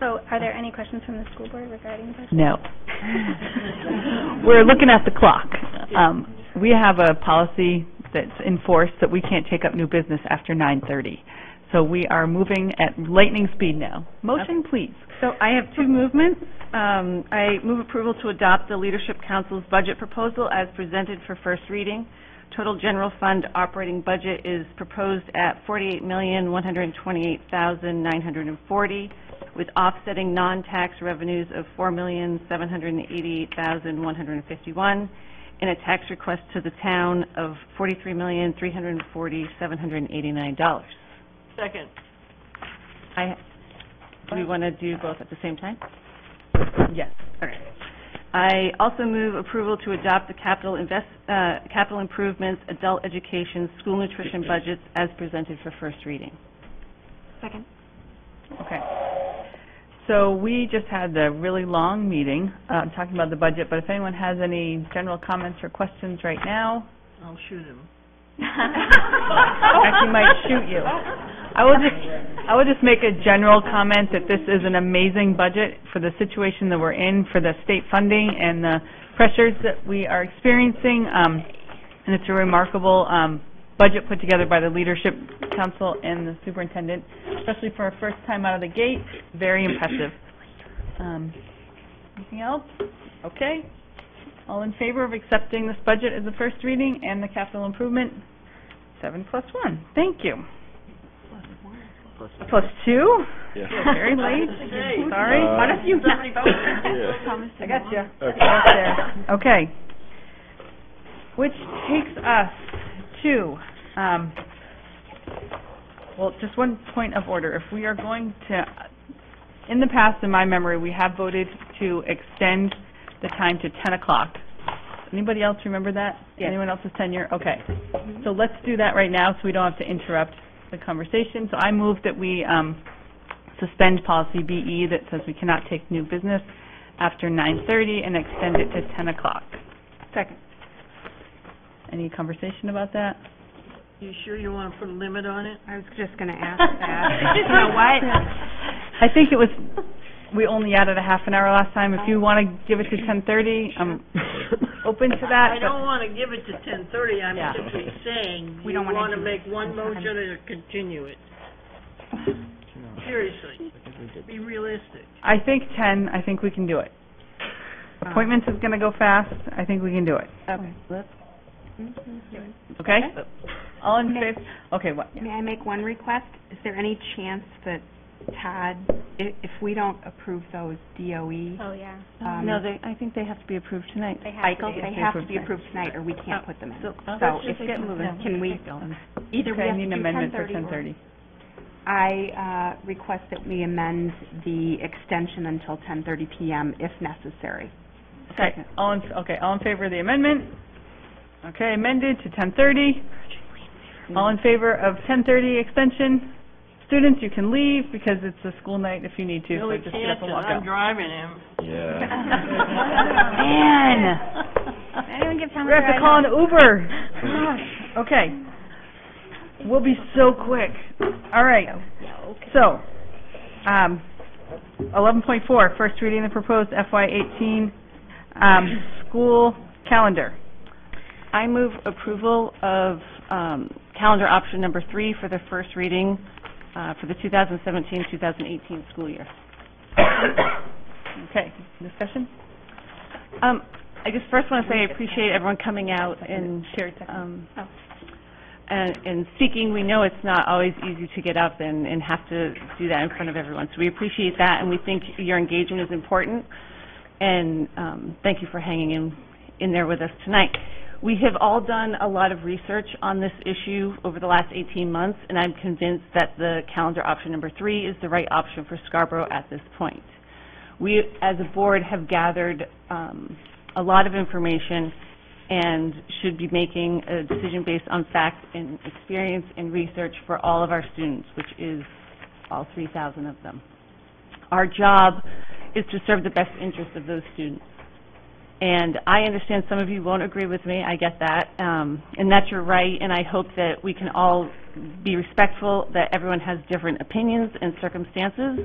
So are there any questions from the school board regarding budget? No. We're looking at the clock. Um, we have a policy that's enforced that we can't take up new business after 9:30. So we are moving at lightning speed now. Motion, please. So I have two movements. Um, I move approval to adopt the Leadership Council's budget proposal as presented for first reading. Total general fund operating budget is proposed at 48,128,940, with offsetting non-tax revenues of 4,788,151 and eighty-eight thousand, one hundred and fifty-one, and a tax request to the town of forty-three million, three hundred and forty, seven hundred and eighty-nine dollars. Second. I, do we want to do both at the same time? Yes. Okay. I also move approval to adopt the capital invest, uh, capital improvements, adult education, school nutrition budgets as presented for first reading. Second. Okay. So we just had a really long meeting, uh, talking about the budget, but if anyone has any general comments or questions right now, I'll shoot him. Actually might shoot you. I will just, I will just make a general comment that this is an amazing budget for the situation that we're in, for the state funding and the pressures that we are experiencing. Um, and it's a remarkable, um, budget put together by the Leadership Council and the superintendent, especially for a first time out of the gate. Very impressive. Um, anything else? Okay. All in favor of accepting this budget as a first reading and the capital improvement? Seven plus one, thank you. Plus two? Yeah. Very late, sorry. Uh, Quite a few yeah. I got you. Okay. Okay. Which takes us to, um, well, just one point of order. If we are going to, in the past, in my memory, we have voted to extend the time to 10 o'clock. Anybody else remember that? Anyone else's tenure? Okay. So let's do that right now so we don't have to interrupt the conversation. So I move that we um, suspend policy BE that says we cannot take new business after 9:30 and extend it to 10 o'clock. Second. Any conversation about that? You sure you want to put a limit on it? I was just going to ask that. You know what? I think it was, we only added a half an hour last time. If you want to give it to 10:30, I'm open to that. I but- don't want to give it to ten thirty, I'm Yeah. simply saying, We you don't wanna want to do make one sometime. motion or continue it. Seriously, be realistic. I think 10, I think we can do it. Uh. Appointments is going to go fast. I think we can do it. Okay. Okay? All in May- favor? Okay, what? May I make one request? Is there any chance that Todd, i- if we don't approve those DOE? Oh, yeah. um, No, they, I think they have to be approved tonight. They have to cycles, be. they have to be approved tonight, or we can't put them in. So, So let's if- get moving. Can we, either we Okay, I have need to an do amendment for 10:30 or 10:30. I uh, request that we amend the extension until 10:30 PM if necessary. Okay, all in, okay, all in favor of the amendment? Okay, amended to 10:30. All in favor of 10:30 extension? Students, you can leave because it's a school night if you need to, No, so we just get can't, up and 'cause walk I'm out. driving him. Yeah. Man, Anyone give Tom we have to call an Uber. Gosh, okay. We'll be so quick. All right. So, um, 11.4, first reading the proposed FY18 um, school calendar. I move approval of um, calendar option number three for the first reading uh, for the 2017-2018 school year. Okay, discussion? Um, I just first want to say I appreciate everyone coming out and um, and and speaking. We know it's not always easy to get up and and have to do that in front of everyone. So we appreciate that, and we think your engagement is important. And um, thank you for hanging in in there with us tonight. We have all done a lot of research on this issue over the last 18 months, and I'm convinced that the calendar option number three is the right option for Scarborough at this point. We, as a board, have gathered um, a lot of information and should be making a decision based on fact and experience and research for all of our students, which is all 3,000 of them. Our job is to serve the best interests of those students. And I understand some of you won't agree with me, I get that, um, and that's your right, and I hope that we can all be respectful that everyone has different opinions and circumstances.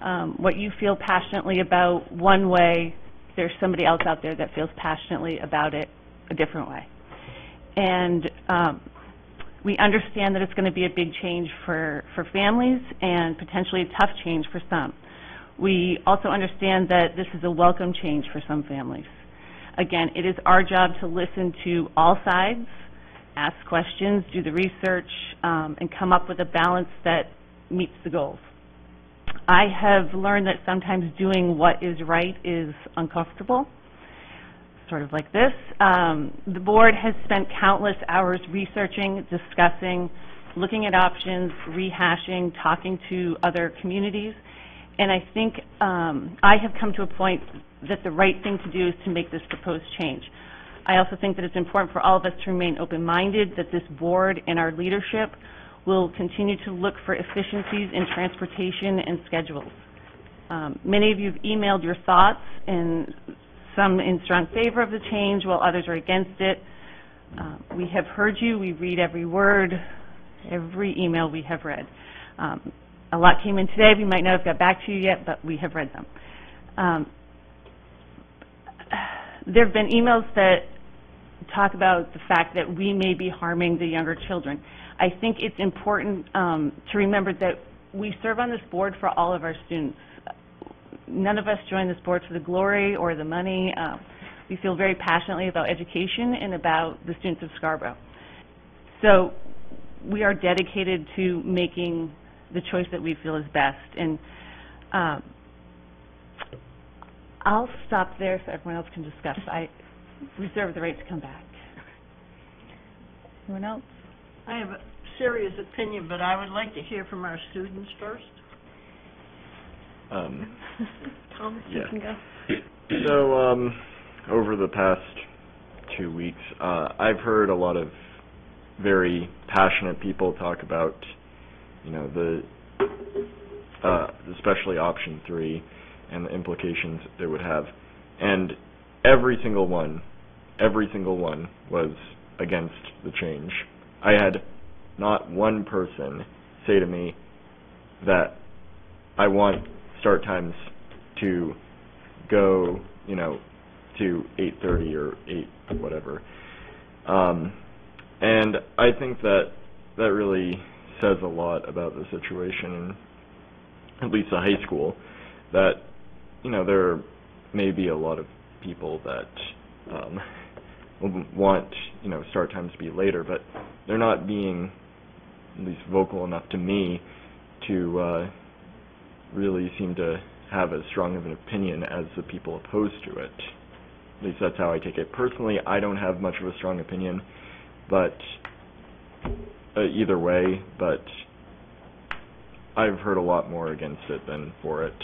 Um, what you feel passionately about one way, there's somebody else out there that feels passionately about it a different way. And um, we understand that it's going to be a big change for, for families and potentially a tough change for some. We also understand that this is a welcome change for some families. Again, it is our job to listen to all sides, ask questions, do the research, um, and come up with a balance that meets the goals. I have learned that sometimes doing what is right is uncomfortable, sort of like this. Um, the board has spent countless hours researching, discussing, looking at options, rehashing, talking to other communities, and I think um, I have come to a point that the right thing to do is to make this proposed change. I also think that it's important for all of us to remain open-minded, that this board and our leadership will continue to look for efficiencies in transportation and schedules. Um, many of you have emailed your thoughts, and some in strong favor of the change, while others are against it. Uh, we have heard you. We read every word, every email we have read. Um, a lot came in today. We might not have got back to you yet, but we have read them. Um, there have been emails that talk about the fact that we may be harming the younger children. I think it's important um, to remember that we serve on this board for all of our students. None of us join this board for the glory or the money. Uh, we feel very passionately about education and about the students of Scarborough. So we are dedicated to making the choice that we feel is best. And um, I'll stop there so everyone else can discuss. I reserve the right to come back. Anyone else? I have a serious opinion, but I would like to hear from our students first. Um, Thomas, you can go. So, um, over the past two weeks, uh, I've heard a lot of very passionate people talk about, you know, the, uh, especially option three and the implications it would have. And every single one, every single one was against the change. I had not one person say to me that I want start times to go, you know, to 8:30 or 8 whatever. Um, and I think that that really says a lot about the situation at least the high school that you know there may be a lot of people that um, want you know start times to be later, but they're not being at least vocal enough to me to uh, really seem to have as strong of an opinion as the people opposed to it. At least that's how I take it. Personally, I don't have much of a strong opinion, but uh, either way, but I've heard a lot more against it than for it.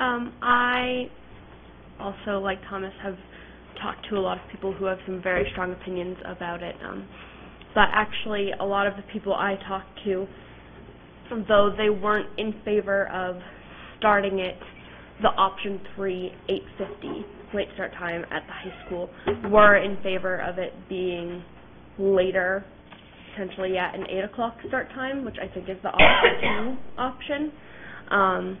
Um, I also, like Thomas, have talked to a lot of people who have some very strong opinions about it. Um, but actually, a lot of the people I talked to, though they weren't in favor of starting it, the option three, 8:50 late start time at the high school, were in favor of it being later, potentially at an 8 o'clock start time, which I think is the option two option. Um,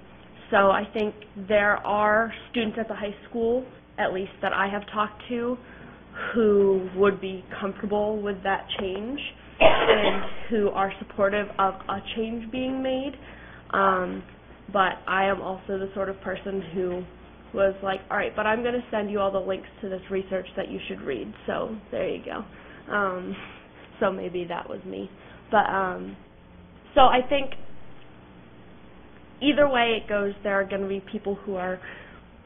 so I think there are students at the high school, at least that I have talked to, who would be comfortable with that change and who are supportive of a change being made. Um, but I am also the sort of person who was like, all right, but I'm going to send you all the links to this research that you should read. So there you go. Um, so maybe that was me. But um, so I think either way it goes, there are going to be people who are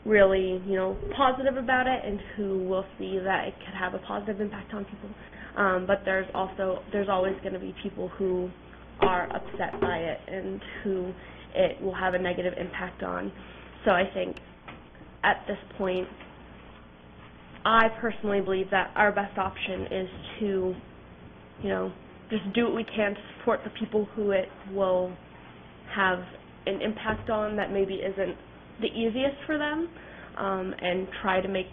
really, you know, positive about it and who will see that it could have a positive impact on people. Um, but there's also there's always going to be people who are upset by it and who it will have a negative impact on. So I think at this point, I personally believe that our best option is to, you know, just do what we can to support the people who it will have an impact on that maybe isn't the easiest for them, um, and try to make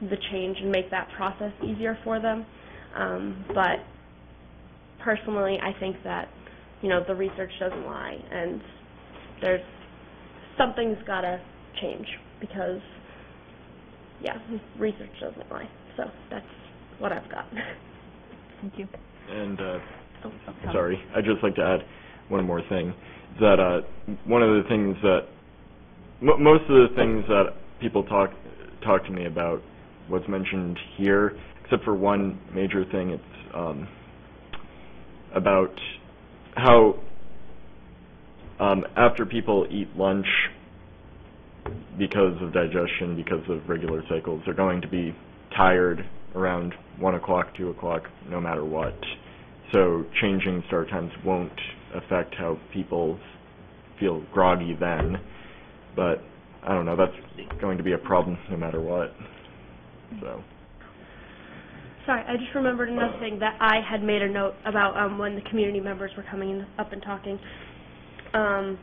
the change and make that process easier for them. Um, but personally, I think that you know the research doesn't lie, and there's something's got to change because yeah, research doesn't lie. So that's what I've got. Thank you. And uh, Oh, sorry, I'd just like to add one more thing. That uh, one of the things that most of the things that people talk talk to me about was mentioned here, except for one major thing, it's um, about how um, after people eat lunch because of digestion, because of regular cycles, they're going to be tired around one o'clock, two o'clock, no matter what. So changing start times won't affect how people feel groggy then. But I don't know, that's going to be a problem no matter what. So Sorry, I just remembered another thing that I had made a note about um, when the community members were coming in, up and talking. Um,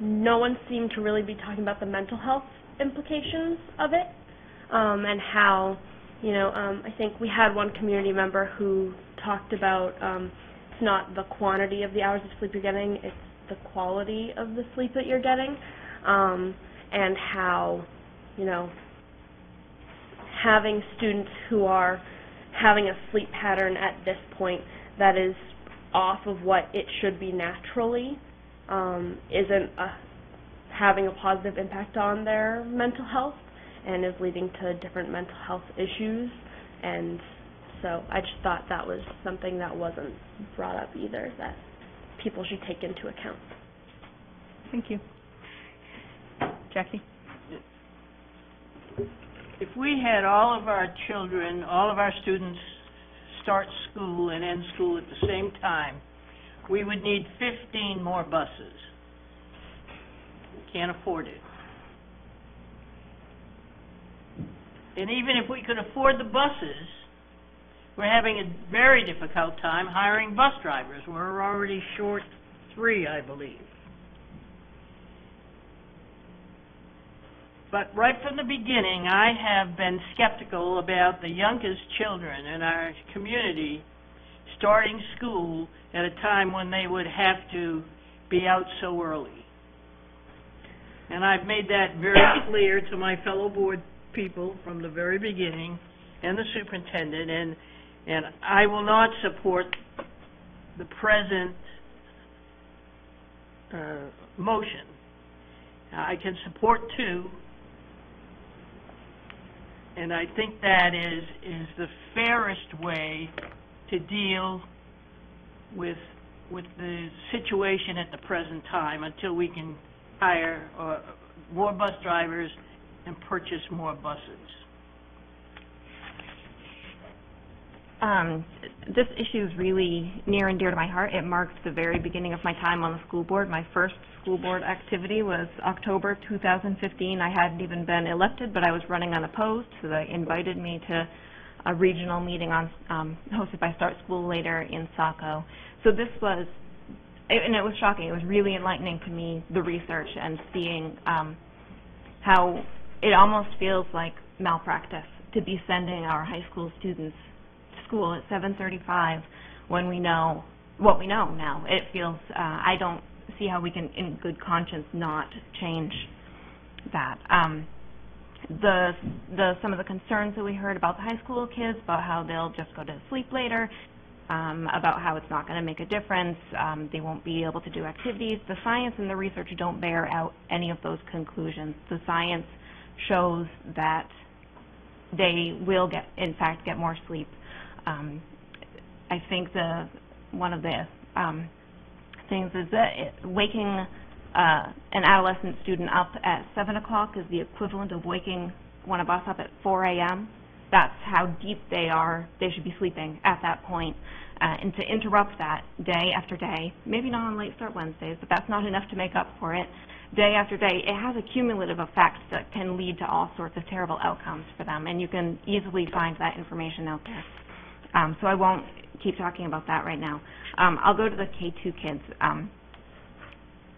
no one seemed to really be talking about the mental health implications of it, um, and how, you know, um, I think we had one community member who talked about um, it's not the quantity of the hours of sleep you're getting, it's the quality of the sleep that you're getting, um, and how, you know, having students who are having a sleep pattern at this point that is off of what it should be naturally um, isn't a, having a positive impact on their mental health and is leading to different mental health issues. And So I just thought that was something that wasn't brought up either, that people should take into account. Thank you. Jackie? If we had all of our children, all of our students start school and end school at the same time, we would need fifteen more buses. We can't afford it. And even if we could afford the buses, we're having a very difficult time hiring bus drivers. We're already short three, I believe. But right from the beginning, I have been skeptical about the youngest children in our community starting school at a time when they would have to be out so early. And I've made that very clear to my fellow board people from the very beginning and the superintendent, and, and I will not support the present uh, motion. I can support two, and I think that is, is the fairest way to deal with, with the situation at the present time until we can hire uh, more bus drivers and purchase more buses. Um, this issue is really near and dear to my heart. It marks the very beginning of my time on the school board. My first school board activity was October 2015. I hadn't even been elected, but I was running unopposed, so they invited me to a regional meeting on um, hosted by Start School Later in Saco. So this was, and it was shocking. It was really enlightening to me the research and seeing um, how it almost feels like malpractice to be sending our high school students school at 7:35 when we know what we know now. It feels uh, I don't see how we can, in good conscience, not change that. Um, the the some of the concerns that we heard about the high school kids about how they'll just go to sleep later, um, about how it's not going to make a difference, um, they won't be able to do activities. The science and the research don't bear out any of those conclusions. The science shows that they will get, in fact, get more sleep. Um, I think the one of the um, things is that it, waking uh, an adolescent student up at 7 o'clock is the equivalent of waking one of us up at 4 a.m. That's how deep they are. They should be sleeping at that point. Uh, and to interrupt that day after day, maybe not on late start Wednesdays, but that's not enough to make up for it. Day after day, it has a cumulative effect that can lead to all sorts of terrible outcomes for them, and you can easily find that information out there. Um, so I won't keep talking about that right now. Um, I'll go to the K2 kids. Um,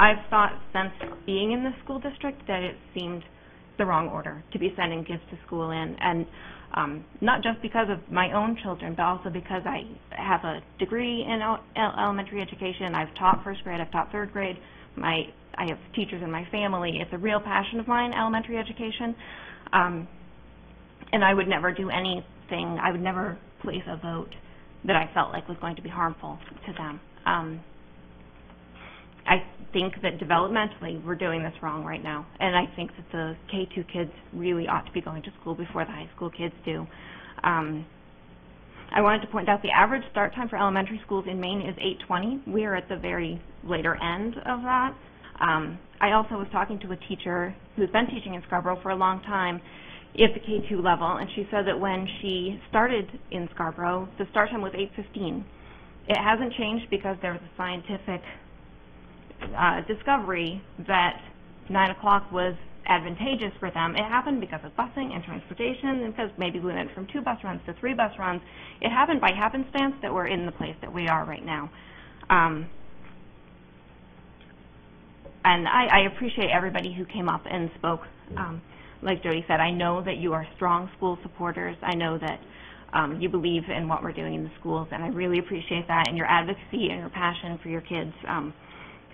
I've thought since being in the school district that it seemed the wrong order to be sending kids to school in, and um, not just because of my own children, but also because I have a degree in el- elementary education. I've taught first grade, I've taught third grade. My I have teachers in my family. It's a real passion of mine, elementary education. Um, and I would never do anything. I would never place a vote that I felt like was going to be harmful to them. Um, I think that developmentally we're doing this wrong right now, and I think that the K2 kids really ought to be going to school before the high school kids do. Um, I wanted to point out the average start time for elementary schools in Maine is 8:20. We are at the very later end of that. Um, I also was talking to a teacher who's been teaching in Scarborough for a long time at the K2 level, and she said that when she started in Scarborough, the start time was 8:15. It hasn't changed because there was a scientific uh, discovery that 9 o'clock was advantageous for them. It happened because of busing and transportation, and because maybe we went from two bus runs to three bus runs. It happened by happenstance that we're in the place that we are right now. Um, and I, I appreciate everybody who came up and spoke. Um, like Jody said, I know that you are strong school supporters. I know that um, you believe in what we're doing in the schools, and I really appreciate that and your advocacy and your passion for your kids. Um,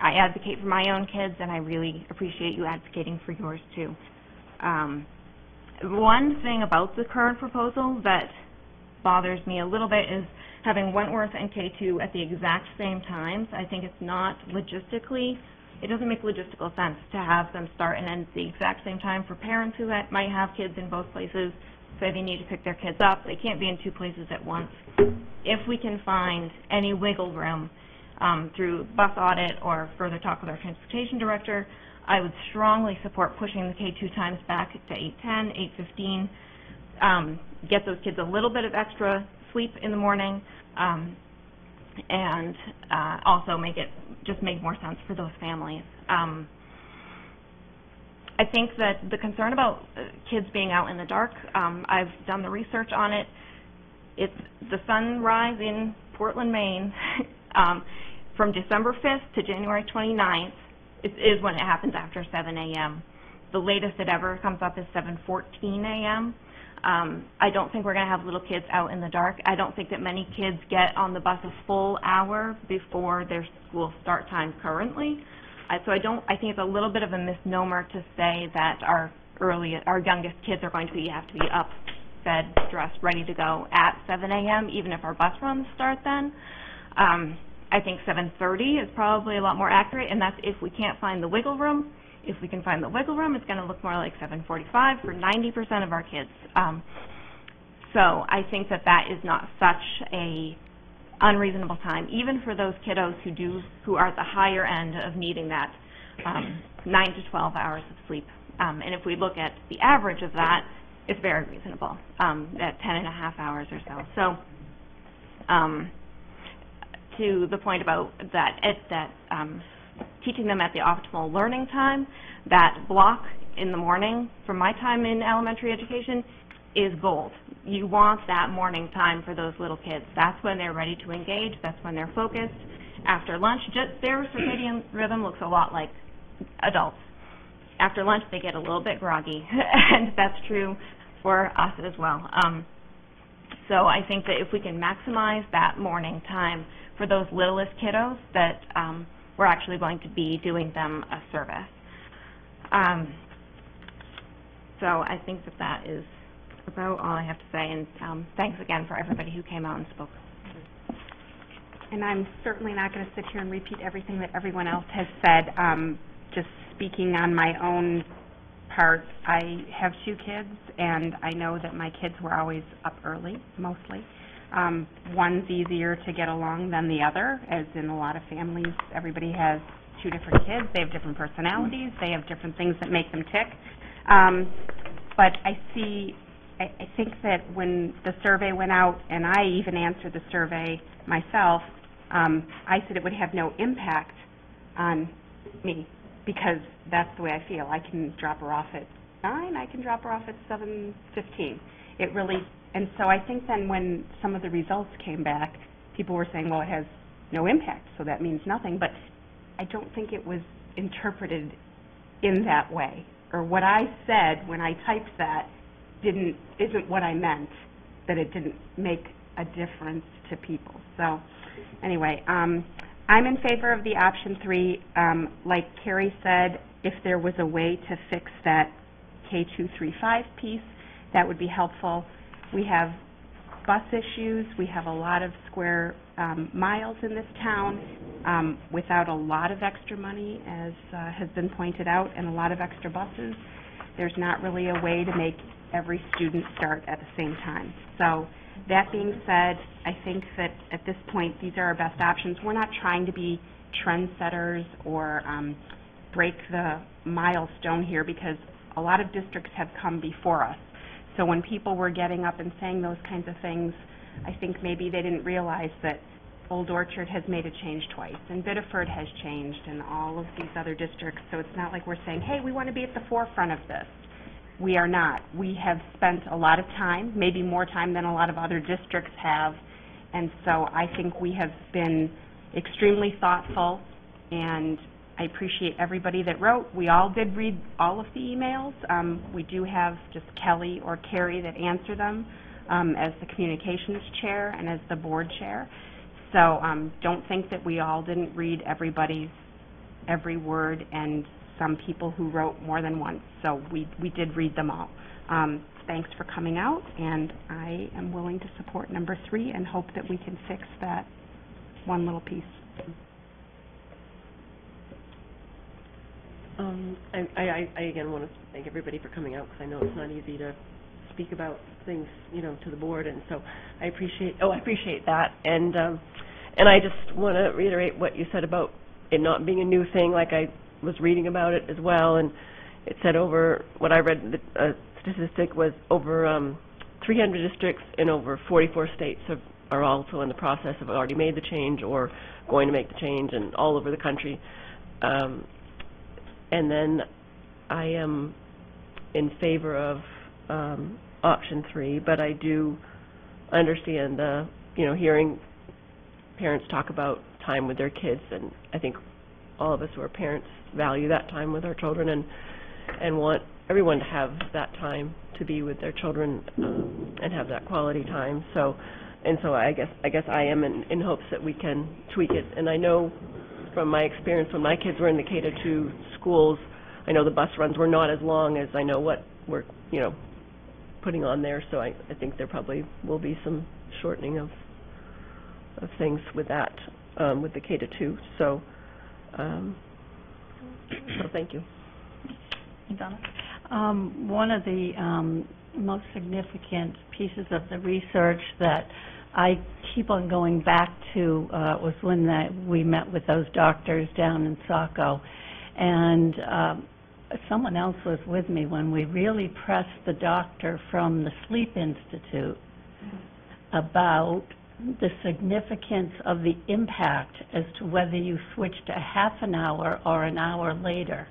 I advocate for my own kids, and I really appreciate you advocating for yours too. Um, one thing about the current proposal that bothers me a little bit is having Wentworth and K2 at the exact same times. I think it's not logistically, it doesn't make logistical sense to have them start and end at the exact same time for parents who ha- might have kids in both places. say they need to pick their kids up, they can't be in two places at once. If we can find any wiggle room um, through bus audit or further talk with our transportation director, I would strongly support pushing the K-2 times back to 8:10, 8:15, um, get those kids a little bit of extra sleep in the morning, um, and uh, also make it just make more sense for those families. Um, I think that the concern about uh, kids being out in the dark, um, I've done the research on it. It's the sunrise in Portland, Maine, um, from December 5th to January 29th is, is when it happens after 7 a.m. The latest it ever comes up is 7:14 a.m. Um, I don't think we're going to have little kids out in the dark. I don't think that many kids get on the bus a full hour before their school start time currently. I, so I don't. I think it's a little bit of a misnomer to say that our early, our youngest kids are going to be have to be up, fed, dressed, ready to go at 7 a.m. Even if our bus runs start then. Um, I think 7:30 is probably a lot more accurate, and that's if we can't find the wiggle room. If we can find the wiggle room, it's going to look more like 7:45 for 90% of our kids. Um, so I think that that is not such a unreasonable time, even for those kiddos who do who are at the higher end of needing that um, 9 to 12 hours of sleep. Um, and if we look at the average of that, it's very reasonable um, at 10 and a half hours or so. So. Um, to the point about that it, that um, teaching them at the optimal learning time, that block in the morning from my time in elementary education is gold. You want that morning time for those little kids. That's when they're ready to engage. That's when they're focused. After lunch, just their circadian rhythm looks a lot like adults. After lunch, they get a little bit groggy, and that's true for us as well. Um, so I think that if we can maximize that morning time for those littlest kiddos, that um, we're actually going to be doing them a service. Um, so I think that that is about all I have to say, and um, thanks again for everybody who came out and spoke. And I'm certainly not going to sit here and repeat everything that everyone else has said. Um, just speaking on my own part, I have two kids, and I know that my kids were always up early, mostly. Um, one's easier to get along than the other, as in a lot of families, everybody has two different kids, they have different personalities, they have different things that make them tick. Um, but I see, I, I think that when the survey went out, and I even answered the survey myself, um, I said it would have no impact on me because that's the way I feel. I can drop her off at nine, I can drop her off at seven fifteen. It really and so I think then when some of the results came back, people were saying, well, it has no impact, so that means nothing. But I don't think it was interpreted in that way. Or what I said when I typed that didn't isn't what I meant, that it didn't make a difference to people. So anyway, um, I'm in favor of the option three. Um, like Carrie said, if there was a way to fix that K235 piece, that would be helpful. We have bus issues. We have a lot of square um, miles in this town um, without a lot of extra money, as uh, has been pointed out, and a lot of extra buses. There's not really a way to make every student start at the same time. So that being said, I think that at this point, these are our best options. We're not trying to be trendsetters or um, break the milestone here because a lot of districts have come before us so when people were getting up and saying those kinds of things, I think maybe they didn't realize that Old Orchard has made a change twice, and Biddeford has changed, and all of these other districts. So it's not like we're saying, hey, we want to be at the forefront of this. We are not. We have spent a lot of time, maybe more time than a lot of other districts have, and so I think we have been extremely thoughtful and I appreciate everybody that wrote. We all did read all of the emails. Um, we do have just Kelly or Carrie that answer them um, as the communications chair and as the board chair. So um, don't think that we all didn't read everybody's every word and some people who wrote more than once. So we, we did read them all. Um, thanks for coming out, and I am willing to support number three and hope that we can fix that one little piece. Um, I, I, I again want to thank everybody for coming out because I know it's not easy to speak about things, you know, to the board, and so I appreciate, oh, I appreciate that. And, um, and I just want to reiterate what you said about it not being a new thing, like I was reading about it as well, and it said over, what I read, the uh, statistic was over um, 300 districts in over 44 states have, are also in the process of already made the change or going to make the change, and all over the country. Um, and then I am in favor of um, option three, but I do understand the, you know, hearing parents talk about time with their kids, and I think all of us who are parents value that time with our children and and want everyone to have that time to be with their children um, and have that quality time. So, and so I guess I guess I am in, in hopes that we can tweak it. And I know from my experience when my kids were in the K to two schools, I know the bus runs were not as long as I know what we're you know putting on there. So I, I think there probably will be some shortening of of things with that um, with the K to two. So, um, so thank you. Donna? Um, one of the um, most significant pieces of the research that I keep on going back to uh, was when that we met with those doctors down in Saco, and um, someone else was with me when we really pressed the doctor from the Sleep Institute about the significance of the impact as to whether you switched a half an hour or an hour later.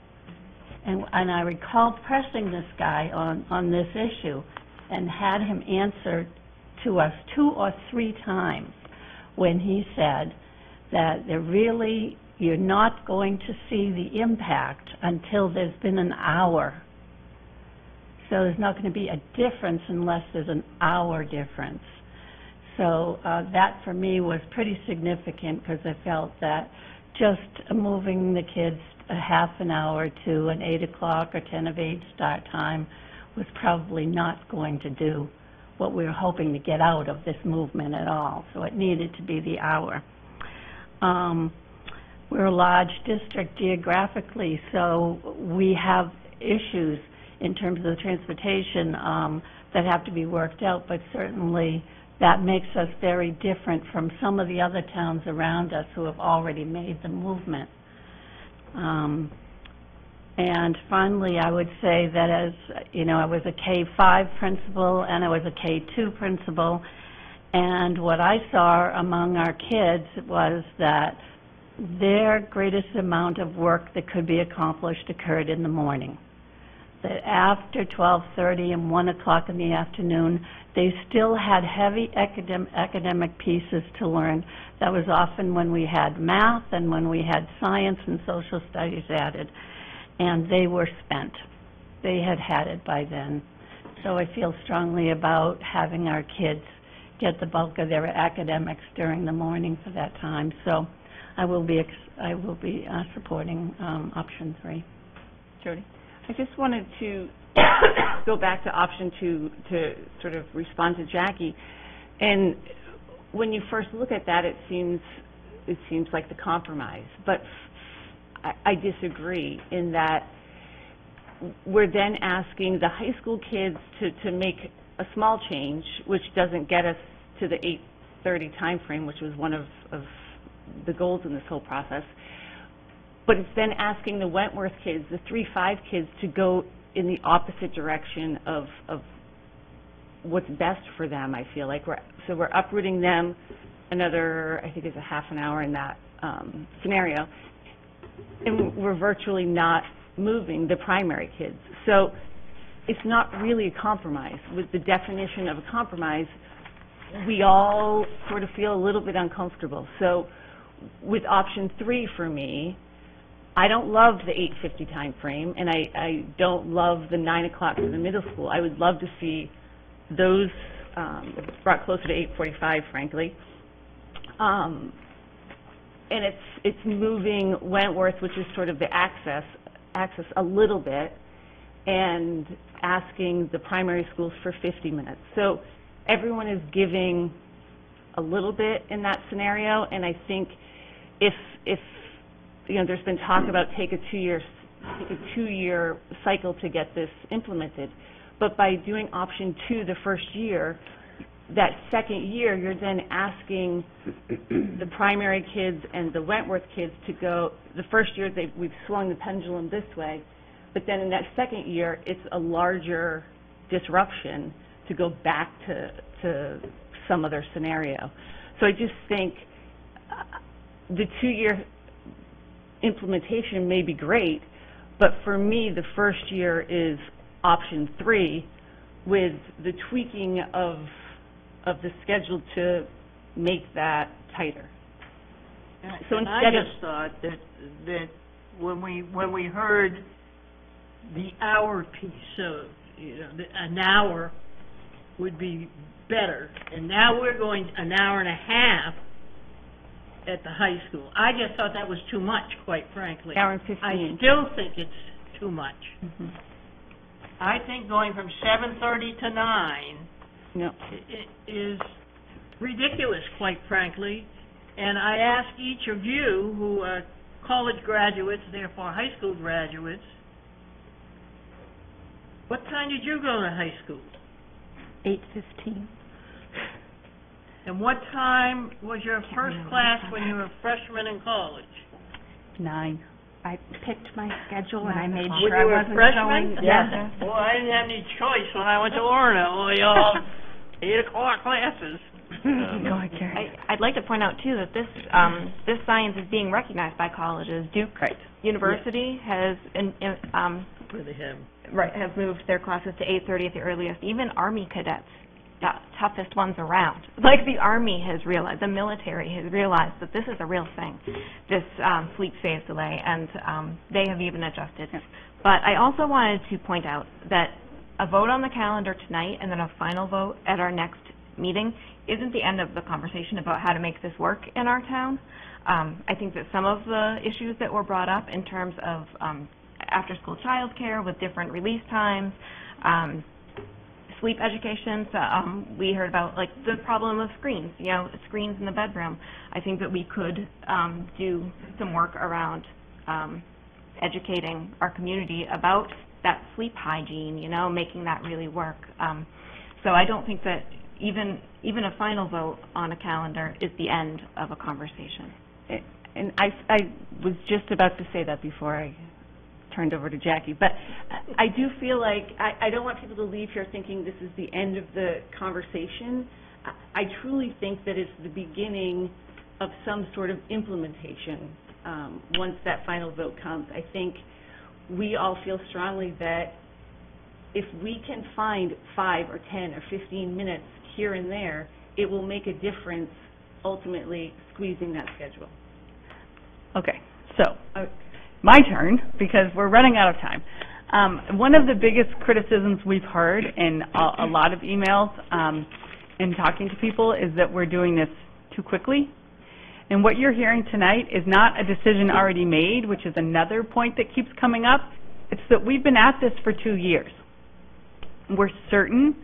And, and I recall pressing this guy on, on this issue and had him answer to us two or three times when he said that there really, you're not going to see the impact until there's been an hour. So there's not going to be a difference unless there's an hour difference. So uh, that for me was pretty significant because I felt that just moving the kids a half an hour to an 8 o'clock or 10 of 8 start time was probably not going to do what we were hoping to get out of this movement at all. So it needed to be the hour. Um, we're a large district geographically, so we have issues in terms of the transportation um, that have to be worked out, but certainly that makes us very different from some of the other towns around us who have already made the movement. Um, and finally, I would say that as, you know, I was a K-5 principal and I was a K-2 principal, and what I saw among our kids was that their greatest amount of work that could be accomplished occurred in the morning. That after 12:30 and 1 o'clock in the afternoon, they still had heavy academic, academic pieces to learn. That was often when we had math and when we had science and social studies added. And they were spent. They had had it by then. So I feel strongly about having our kids get the bulk of their academics during the morning for that time. So I will be, I will be uh, supporting um, option three. Jody? I just wanted to go back to option two to sort of respond to Jackie. And when you first look at that, it seems it seems like the compromise. But I, I disagree in that we're then asking the high school kids to, to make a small change, which doesn't get us to the 8:30 time frame, which was one of, of the goals in this whole process. But it's then asking the Wentworth kids, the 3-5 kids, to go in the opposite direction of, of what's best for them, I feel like. We're, so we're uprooting them another, I think it's a half an hour in that um, scenario, and we're virtually not moving the primary kids. So it's not really a compromise. With the definition of a compromise, we all sort of feel a little bit uncomfortable. So with option three for me, I don't love the 8:50 time frame, and I, I don't love the 9 o'clock for the middle school. I would love to see those um, brought closer to 8:45, frankly. Um, and it's it's moving Wentworth, which is sort of the access access a little bit, and asking the primary schools for 50 minutes. So everyone is giving a little bit in that scenario, and I think if if you know, there's been talk about take a two-year take a two-year cycle to get this implemented. But by doing option two the first year, that second year, you're then asking the primary kids and the Wentworth kids to go, the first year, they, we've swung the pendulum this way, but then in that second year, it's a larger disruption to go back to, to some other scenario. So I just think uh, the two-year implementation may be great, but for me, the first year is option three with the tweaking of, of the schedule to make that tighter. So And I instead of- just thought that, that when we, when we heard the hour piece, so, you know, the- an hour would be better, and now we're going an hour and a half at the high school. I just thought that was too much, quite frankly. Hour and I 15. still think it's too much. Mm-hmm. I think going from seven thirty to nine No. i- i- is ridiculous, quite frankly. And I ask each of you who are college graduates, therefore high school graduates, what time did you go to high school? Eight fifteen. And what time was your first class when you were a freshman in college? Nine. I picked my schedule and I made When sure you I were a wasn't freshman? going. Yes. Well, I didn't have any choice when I went to Orono, we all eight o'clock classes. Go ahead, Carrie. I'd like to point out too that this, um, this science is being recognized by colleges. Duke University has, in, in, um, For the him. right, have moved their classes to eight thirty at the earliest. Even Army cadets, the toughest ones around, like the Army has realized, the military has realized that this is a real thing, this um, sleep phase delay, and um, they have even adjusted. But I also wanted to point out that a vote on the calendar tonight and then a final vote at our next meeting isn't the end of the conversation about how to make this work in our town. Um, I think that some of the issues that were brought up in terms of um, after-school childcare with different release times, um, sleep education, so, um, we heard about like the problem of screens, you know, screens in the bedroom. I think that we could um, do some work around um, educating our community about that sleep hygiene, you know, making that really work. Um, so I don't think that even even a final vote on a calendar is the end of a conversation. And I, I was just about to say that before I turned over to Jackie, but I I do feel like, I, I don't want people to leave here thinking this is the end of the conversation. I I truly think that it's the beginning of some sort of implementation, um, once that final vote comes. I think we all feel strongly that if we can find five or 10 or 15 minutes here and there, it will make a difference ultimately squeezing that schedule. Okay, so, my turn, because we're running out of time. Um, one of the biggest criticisms we've heard in a, a lot of emails um, in talking to people is that we're doing this too quickly. And what you're hearing tonight is not a decision already made, which is another point that keeps coming up. It's that we've been at this for two years. We're certain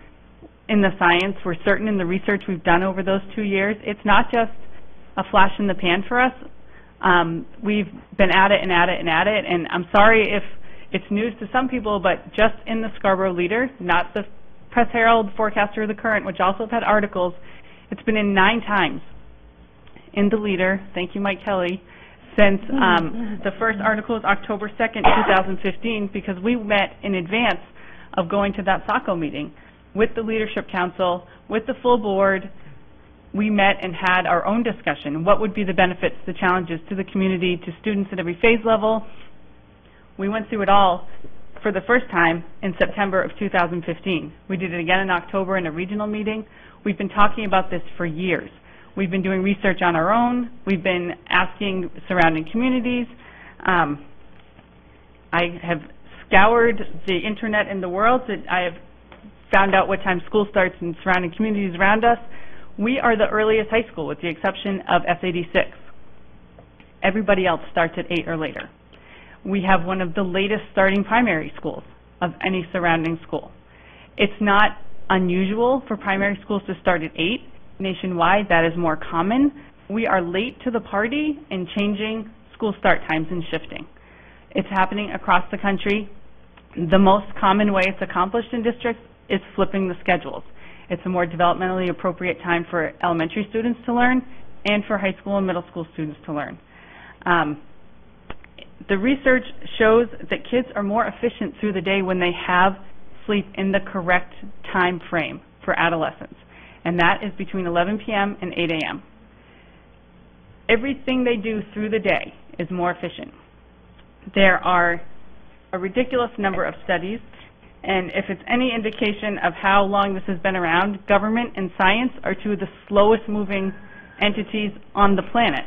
in the science, we're certain in the research we've done over those two years. It's not just a flash in the pan for us. Um, we've been at it and at it and at it, and I'm sorry if it's news to some people, but just in the Scarborough Leader, not the Press Herald, Forecaster, or the Current, which also have had articles, it's been in nine times in the Leader, thank you Mike Kelly, since um, the first article is October 2nd, 2015, because we met in advance of going to that SACO meeting with the Leadership Council, with the full board. We met and had our own discussion. What would be the benefits, the challenges to the community, to students at every phase level? We went through it all for the first time in September of 2015. We did it again in October in a regional meeting. We've been talking about this for years. We've been doing research on our own. We've been asking surrounding communities. Um, I have scoured the internet and the world. That I have found out what time school starts in surrounding communities around us. We are the earliest high school, with the exception of SAD 6. Everybody else starts at 8 or later. We have one of the latest starting primary schools of any surrounding school. It's not unusual for primary schools to start at 8. Nationwide, that is more common. We are late to the party in changing school start times and shifting. It's happening across the country. The most common way it's accomplished in districts is flipping the schedules. It's a more developmentally appropriate time for elementary students to learn and for high school and middle school students to learn. Um, the research shows that kids are more efficient through the day when they have sleep in the correct time frame for adolescence, and that is between 11 p.m. and 8 a.m. Everything they do through the day is more efficient. There are a ridiculous number of studies, and if it's any indication of how long this has been around, government and science are two of the slowest moving entities on the planet.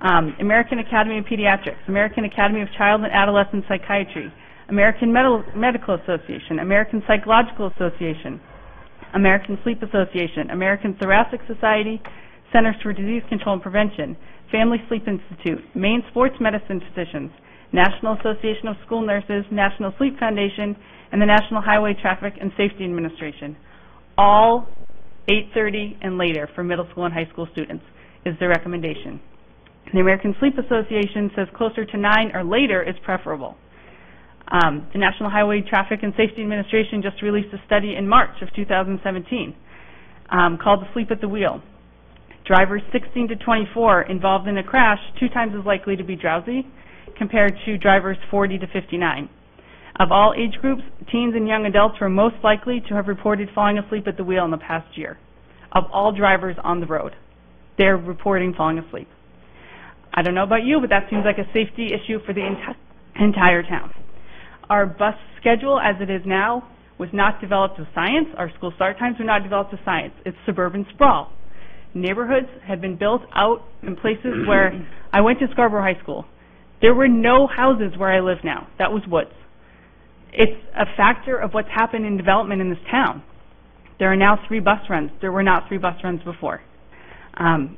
Um, American Academy of Pediatrics, American Academy of Child and Adolescent Psychiatry, American Medi- Medical Association, American Psychological Association, American Sleep Association, American Thoracic Society, Centers for Disease Control and Prevention, Family Sleep Institute, Maine Sports Medicine Physicians, National Association of School Nurses, National Sleep Foundation, and the National Highway Traffic and Safety Administration. All 8.30 and later for middle school and high school students is their recommendation. The American Sleep Association says closer to 9 or later is preferable. Um, the National Highway Traffic and Safety Administration just released a study in March of 2017 um, called Sleep at the Wheel. Drivers 16 to 24 involved in a crash two times as likely to be drowsy compared to drivers 40 to 59. Of all age groups, teens and young adults were most likely to have reported falling asleep at the wheel in the past year. Of all drivers on the road, they're reporting falling asleep. I don't know about you, but that seems like a safety issue for the enti- entire town. Our bus schedule, as it is now, was not developed with science. Our school start times were not developed with science. It's suburban sprawl. Neighborhoods have been built out in places where I went to Scarborough High School. There were no houses where I live now. That was woods. It's a factor of what's happened in development in this town. There are now three bus runs. There were not three bus runs before. Um,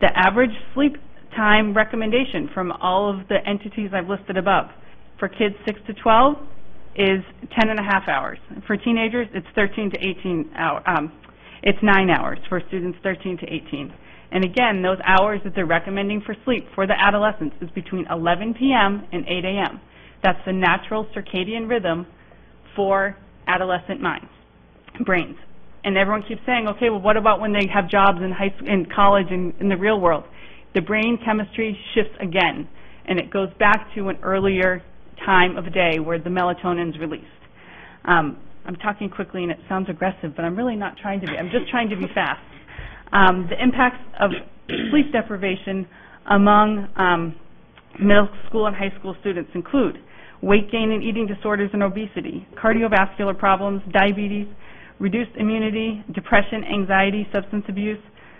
the average sleep time recommendation from all of the entities I've listed above for kids 6 to 12 is 10 and a half hours. For teenagers, it's 13 to 18 hours. Um, it's 9 hours for students 13 to 18. And again, those hours that they're recommending for sleep for the adolescents is between 11 p.m. and 8 a.m. That's the natural circadian rhythm for adolescent minds, brains. And everyone keeps saying, okay, well, what about when they have jobs in high in college, and in the real world? The brain chemistry shifts again, and it goes back to an earlier time of day where the melatonin is released. Um, I'm talking quickly, and it sounds aggressive, but I'm really not trying to be. I'm just trying to be fast. Um, the impacts of sleep deprivation among um, middle school and high school students include weight gain and eating disorders and obesity, cardiovascular problems, diabetes, reduced immunity, depression, anxiety, substance abuse,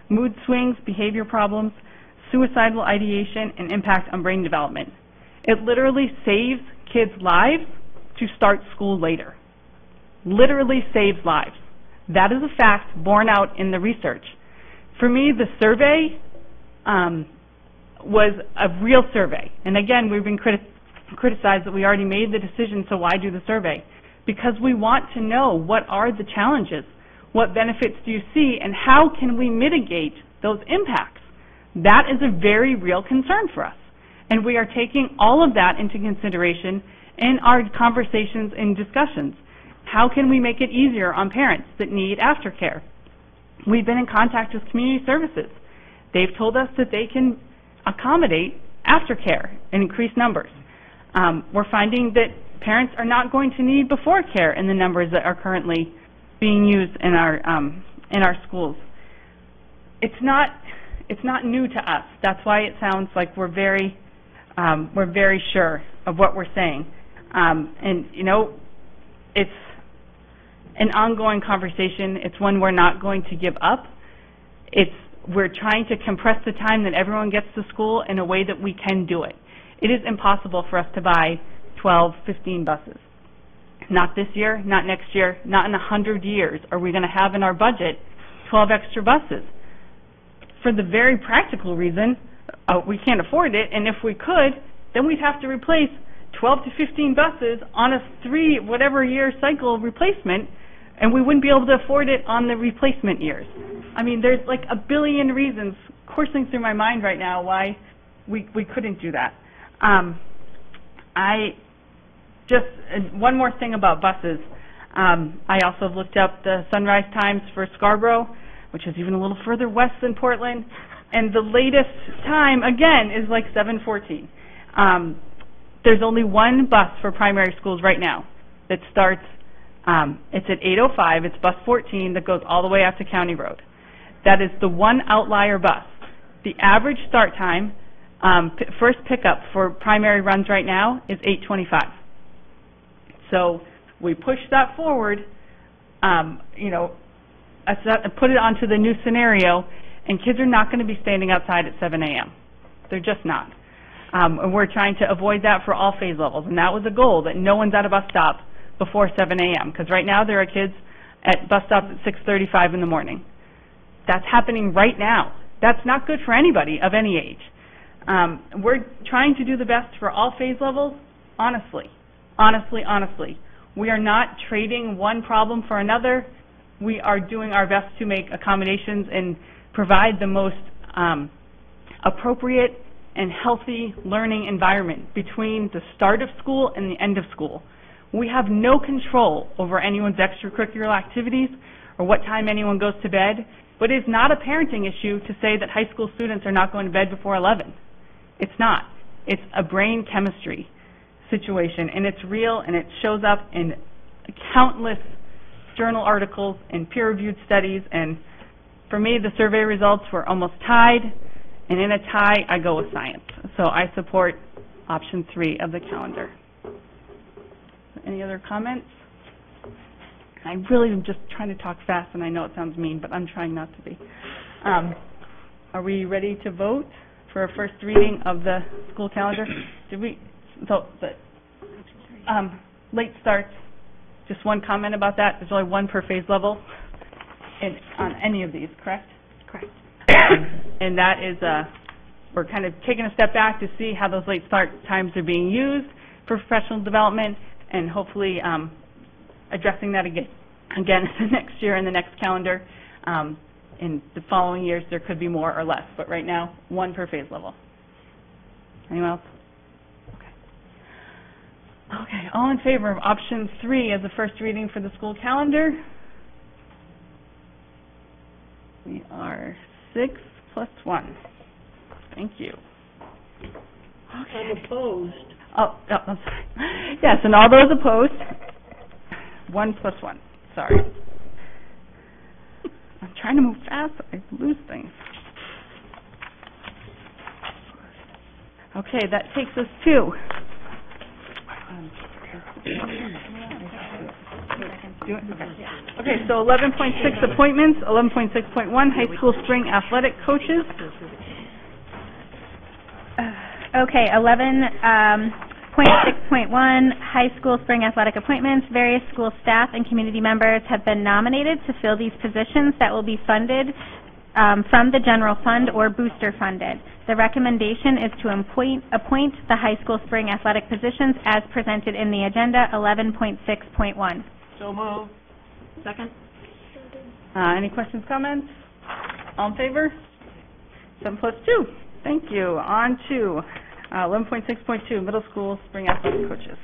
mood swings, behavior problems, suicidal ideation, and impact on brain development. It literally saves kids' lives to start school later. Literally saves lives. That is a fact borne out in the research. For me, the survey um, was a real survey. And again, we've been criti- criticized that we already made the decision, so why do the survey? Because we want to know what are the challenges, what benefits do you see, and how can we mitigate those impacts. That is a very real concern for us. And we are taking all of that into consideration in our conversations and discussions. How can we make it easier on parents that need aftercare? We've been in contact with community services. They've told us that they can accommodate aftercare in increased numbers. Um, we're finding that parents are not going to need before care in the numbers that are currently being used in our um, in our schools. It's not it's not new to us. That's why it sounds like we're very um, we're very sure of what we're saying. Um, and you know, it's an ongoing conversation. It's one we're not going to give up. It's we're trying to compress the time that everyone gets to school in a way that we can do it. It is impossible for us to buy 12, 15 buses. Not this year, not next year, not in a hundred years are we going to have in our budget 12 extra buses. For the very practical reason, uh, we can't afford it, and if we could, then we'd have to replace 12 to 15 buses on a three whatever year cycle replacement, and we wouldn't be able to afford it on the replacement years. I mean, there's like a billion reasons coursing through my mind right now why we we couldn't do that. Um, I just uh, one more thing about buses. Um, I also looked up the sunrise times for Scarborough, which is even a little further west than Portland, and the latest time, again, is like 7:14. Um, there's only one bus for primary schools right now that starts, um, it's at 8:05, it's bus 14 that goes all the way out to County Road. That is the one outlier bus. The average start time, um, first pickup for primary runs right now is 8:25. So we push that forward, um, you know, put it onto the new scenario, and kids are not going to be standing outside at 7 a.m. They're just not. Um, and we're trying to avoid that for all phase levels, and that was a goal, that no one's at a bus stop before 7 a.m. Because right now there are kids at bus stops at 6:35 in the morning. That's happening right now. That's not good for anybody of any age. Um, we're trying to do the best for all phase levels, honestly, honestly, honestly. We are not trading one problem for another. We are doing our best to make accommodations and provide the most um, appropriate and healthy learning environment between the start of school and the end of school. We have no control over anyone's extracurricular activities or what time anyone goes to bed, but it's not a parenting issue to say that high school students are not going to bed before 11. It's not. It's a brain chemistry situation, and it's real, and it shows up in countless journal articles and peer-reviewed studies, and for me, the survey results were almost tied, and in a tie, I go with science. So I support option three of the calendar. Any other comments? I really am just trying to talk fast, and I know it sounds mean, but I'm trying not to be. Um, are we ready to vote for a first reading of the school calendar? Did we, so, the, um, late starts, just one comment about that, there's only one per phase level in, on any of these, correct? Correct. And that is, uh, we're kind of taking a step back to see how those late start times are being used for professional development, and hopefully, um, addressing that again, again next year in the next calendar. Um, in the following years, there could be more or less, but right now, one per phase level. Anyone else? Okay. Okay, all in favor of option three as the first reading for the school calendar? We are six plus one. Thank you. I'm opposed. Oh, oh, I'm sorry. Yes, and all those opposed? One plus one, sorry. I'm trying to move fast, I lose things. Okay, that takes us to. um, Okay. Okay, so 11.6 appointments, 11.6.1 high school spring athletic coaches. Uh, okay, 11, um, point six point one, high school spring athletic appointments. Various school staff and community members have been nominated to fill these positions that will be funded um, from the general fund or booster funded. The recommendation is to appoint, appoint the high school spring athletic positions as presented in the agenda 11.6.1. So move. Second? Uh, any questions, comments? All in favor? Seven plus two. Thank you. On to, uh, eleven point six point two, middle school spring athletic coaches.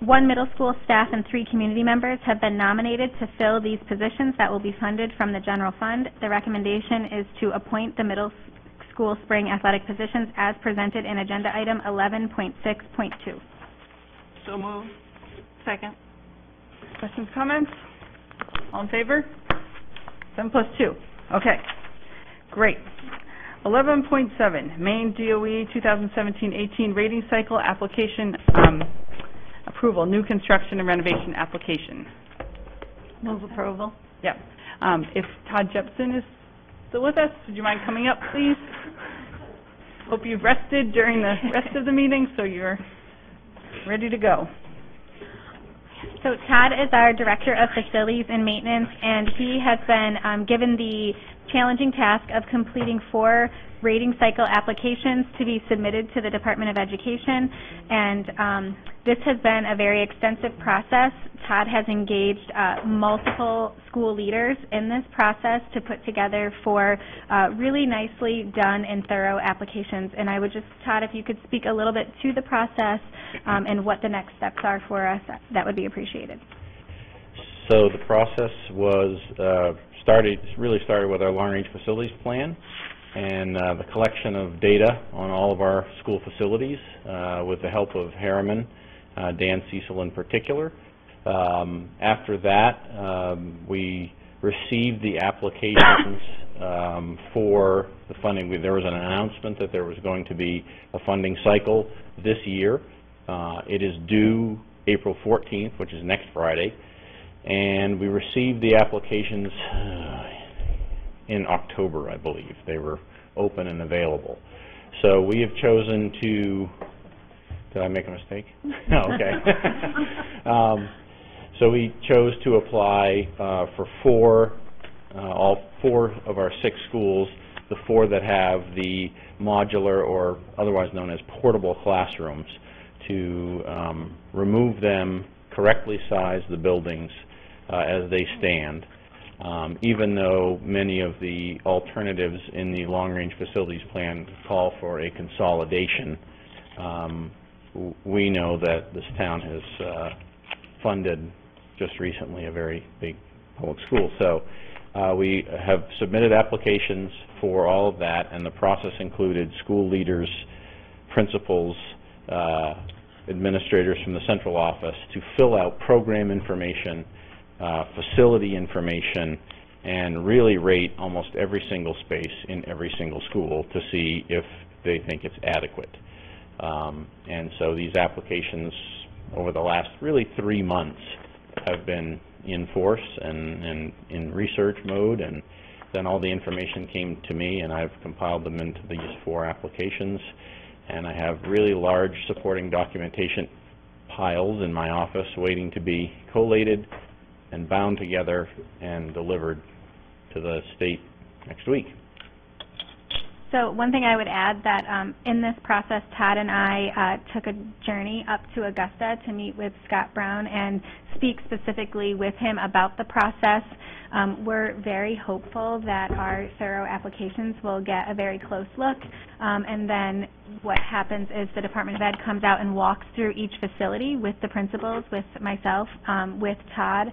One middle school staff and three community members have been nominated to fill these positions that will be funded from the general fund. The recommendation is to appoint the middle school spring athletic positions as presented in agenda item eleven point six point two. So move. Second. Questions, comments? All in favor? Seven plus two. Okay, great. Eleven point seven, Maine DOE 2017-18 rating cycle application, um, approval, new construction and renovation application. Move approval. Yep. Um, if Todd Jepson is still with us, would you mind coming up, please? Hope you've rested during the rest of the meeting, so you're ready to go. So Todd is our Director of Facilities and Maintenance, and he has been um, given the challenging task of completing four rating cycle applications to be submitted to the Department of Education, and um, this has been a very extensive process. Todd has engaged uh, multiple school leaders in this process to put together for uh, really nicely done and thorough applications. And I would just, Todd, if you could speak a little bit to the process um, and what the next steps are for us, that would be appreciated. So the process was uh, started, really started with our long-range facilities plan and uh, the collection of data on all of our school facilities uh, with the help of Harriman, uh, Dan Cecil in particular. Um, after that, um, we received the applications um, for the funding. We, there was an announcement that there was going to be a funding cycle this year. Uh, it is due April 14th, which is next Friday, and we received the applications uh, in October, I believe. They were open and available. So we have chosen to, did I make a mistake? Oh, okay. um, so we chose to apply uh, for four, uh, all four of our six schools, the four that have the modular or otherwise known as portable classrooms, to um, remove them, correctly size the buildings uh, as they stand, um, even though many of the alternatives in the long-range facilities plan call for a consolidation, um, we know that this town has uh, funded just recently a very big public school. So uh, we have submitted applications for all of that, and the process included school leaders, principals, uh, administrators from the central office to fill out program information, uh, facility information, and really rate almost every single space in every single school to see if they think it's adequate. Um, and so these applications over the last really three months have been in force and, and in research mode and then all the information came to me and I've compiled them into these four applications and I have really large supporting documentation piles in my office waiting to be collated and bound together and delivered to the state next week. So one thing I would add that um, in this process, Todd and I uh, took a journey up to Augusta to meet with Scott Brown and speak specifically with him about the process. Um, we're very hopeful that our thorough applications will get a very close look, um, and then what happens is the Department of Ed comes out and walks through each facility with the principals, with myself, um, with Todd,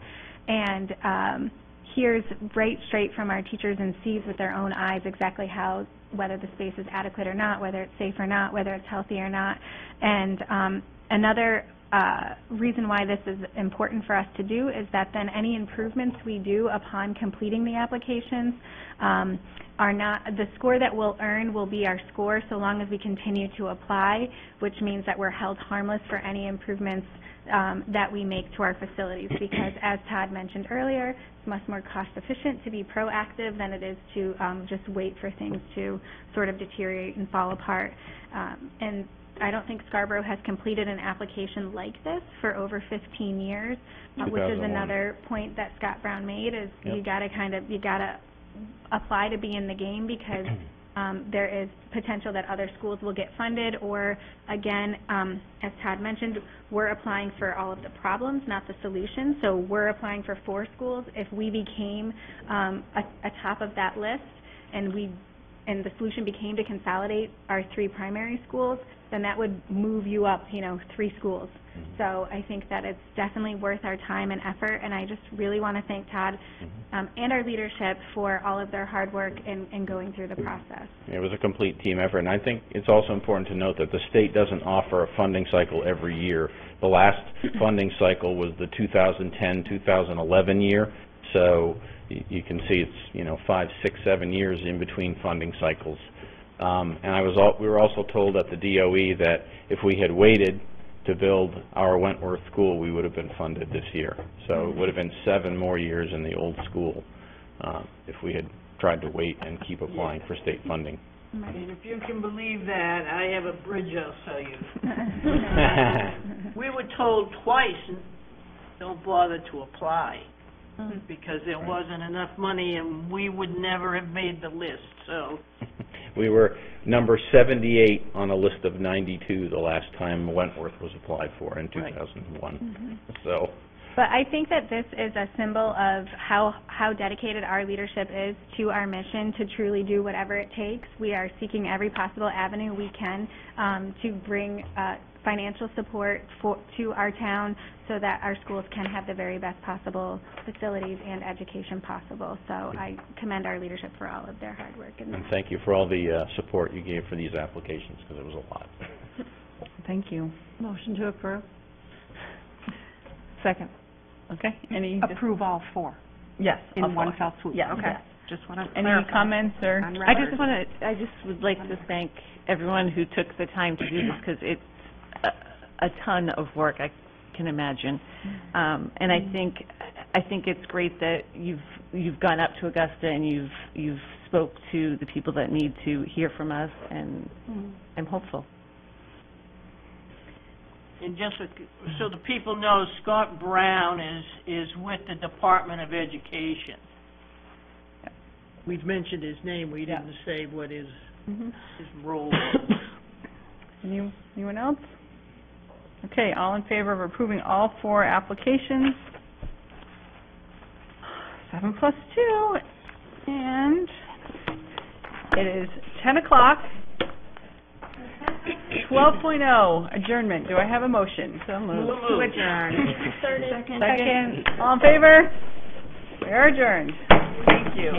and um, hears right straight from our teachers and sees with their own eyes exactly how whether the space is adequate or not, whether it's safe or not, whether it's healthy or not. And um, another uh, reason why this is important for us to do is that then any improvements we do upon completing the applications um, are not, the score that we'll earn will be our score so long as we continue to apply, which means that we're held harmless for any improvements um, that we make to our facilities because as Todd mentioned earlier, it's much more cost efficient to be proactive than it is to um, just wait for things to sort of deteriorate and fall apart. Um, and I don't think Scarborough has completed an application like this for over 15 years, uh, which is another point that Scott Brown made is you got to kind of you got to apply to be in the game because um, there is potential that other schools will get funded, or again, um, as Todd mentioned, we're applying for all of the problems, not the solutions. So we're applying for four schools. If we became um, a, a top of that list, and we and the solution became to consolidate our three primary schools, then that would move you up, you know, three schools. So I think that it's definitely worth our time and effort, and I just really want to thank Todd um, and our leadership for all of their hard work in, in going through the process. It was a complete team effort, and I think it's also important to note that the state doesn't offer a funding cycle every year. The last funding cycle was the 2010-2011 year, so y- you can see it's, you know, five, six, seven years in between funding cycles. Um, and I was, al- we were also told at the DOE that if we had waited to build our Wentworth school, we would have been funded this year. So it would have been seven more years in the old school, uh, if we had tried to wait and keep applying for state funding. And if you can believe that, I have a bridge I'll tell you. We were told twice, don't bother to apply, because there wasn't enough money and we would never have made the list, so. We were number 78 on a list of 92 the last time Wentworth was applied for in 2001. So, But I think that this is a symbol of how, how dedicated our leadership is to our mission to truly do whatever it takes. We are seeking every possible avenue we can um, to bring uh, financial support for, to our town so that our schools can have the very best possible facilities and education possible. So I commend our leadership for all of their hard work. And and thank you for all the uh, support you gave for these applications, because it was a lot. Thank you. Motion to approve. Second. Okay, any? dis- Approve all four Yes. in all one fell swoop? Yes. Okay. Just want to Any clarify. comments or? On I record. just want to, I just would like to thank everyone who took the time to do this, because it's a, a ton of work, I can imagine. Um, and I think, I think it's great that you've, you've gone up to Augusta and you've, you've spoke to the people that need to hear from us, and I'm hopeful. And just so- so the people know, Scott Brown is, is with the Department of Education. We've mentioned his name, we didn't say what his, Mm-hmm. his role Any, anyone else? Okay, all in favor of approving all four applications? Seven plus two, and it is ten o'clock. Twelve oh, adjournment. Do I have a motion? So moved. To adjourn. Second. All in favor? We are adjourned. Thank you.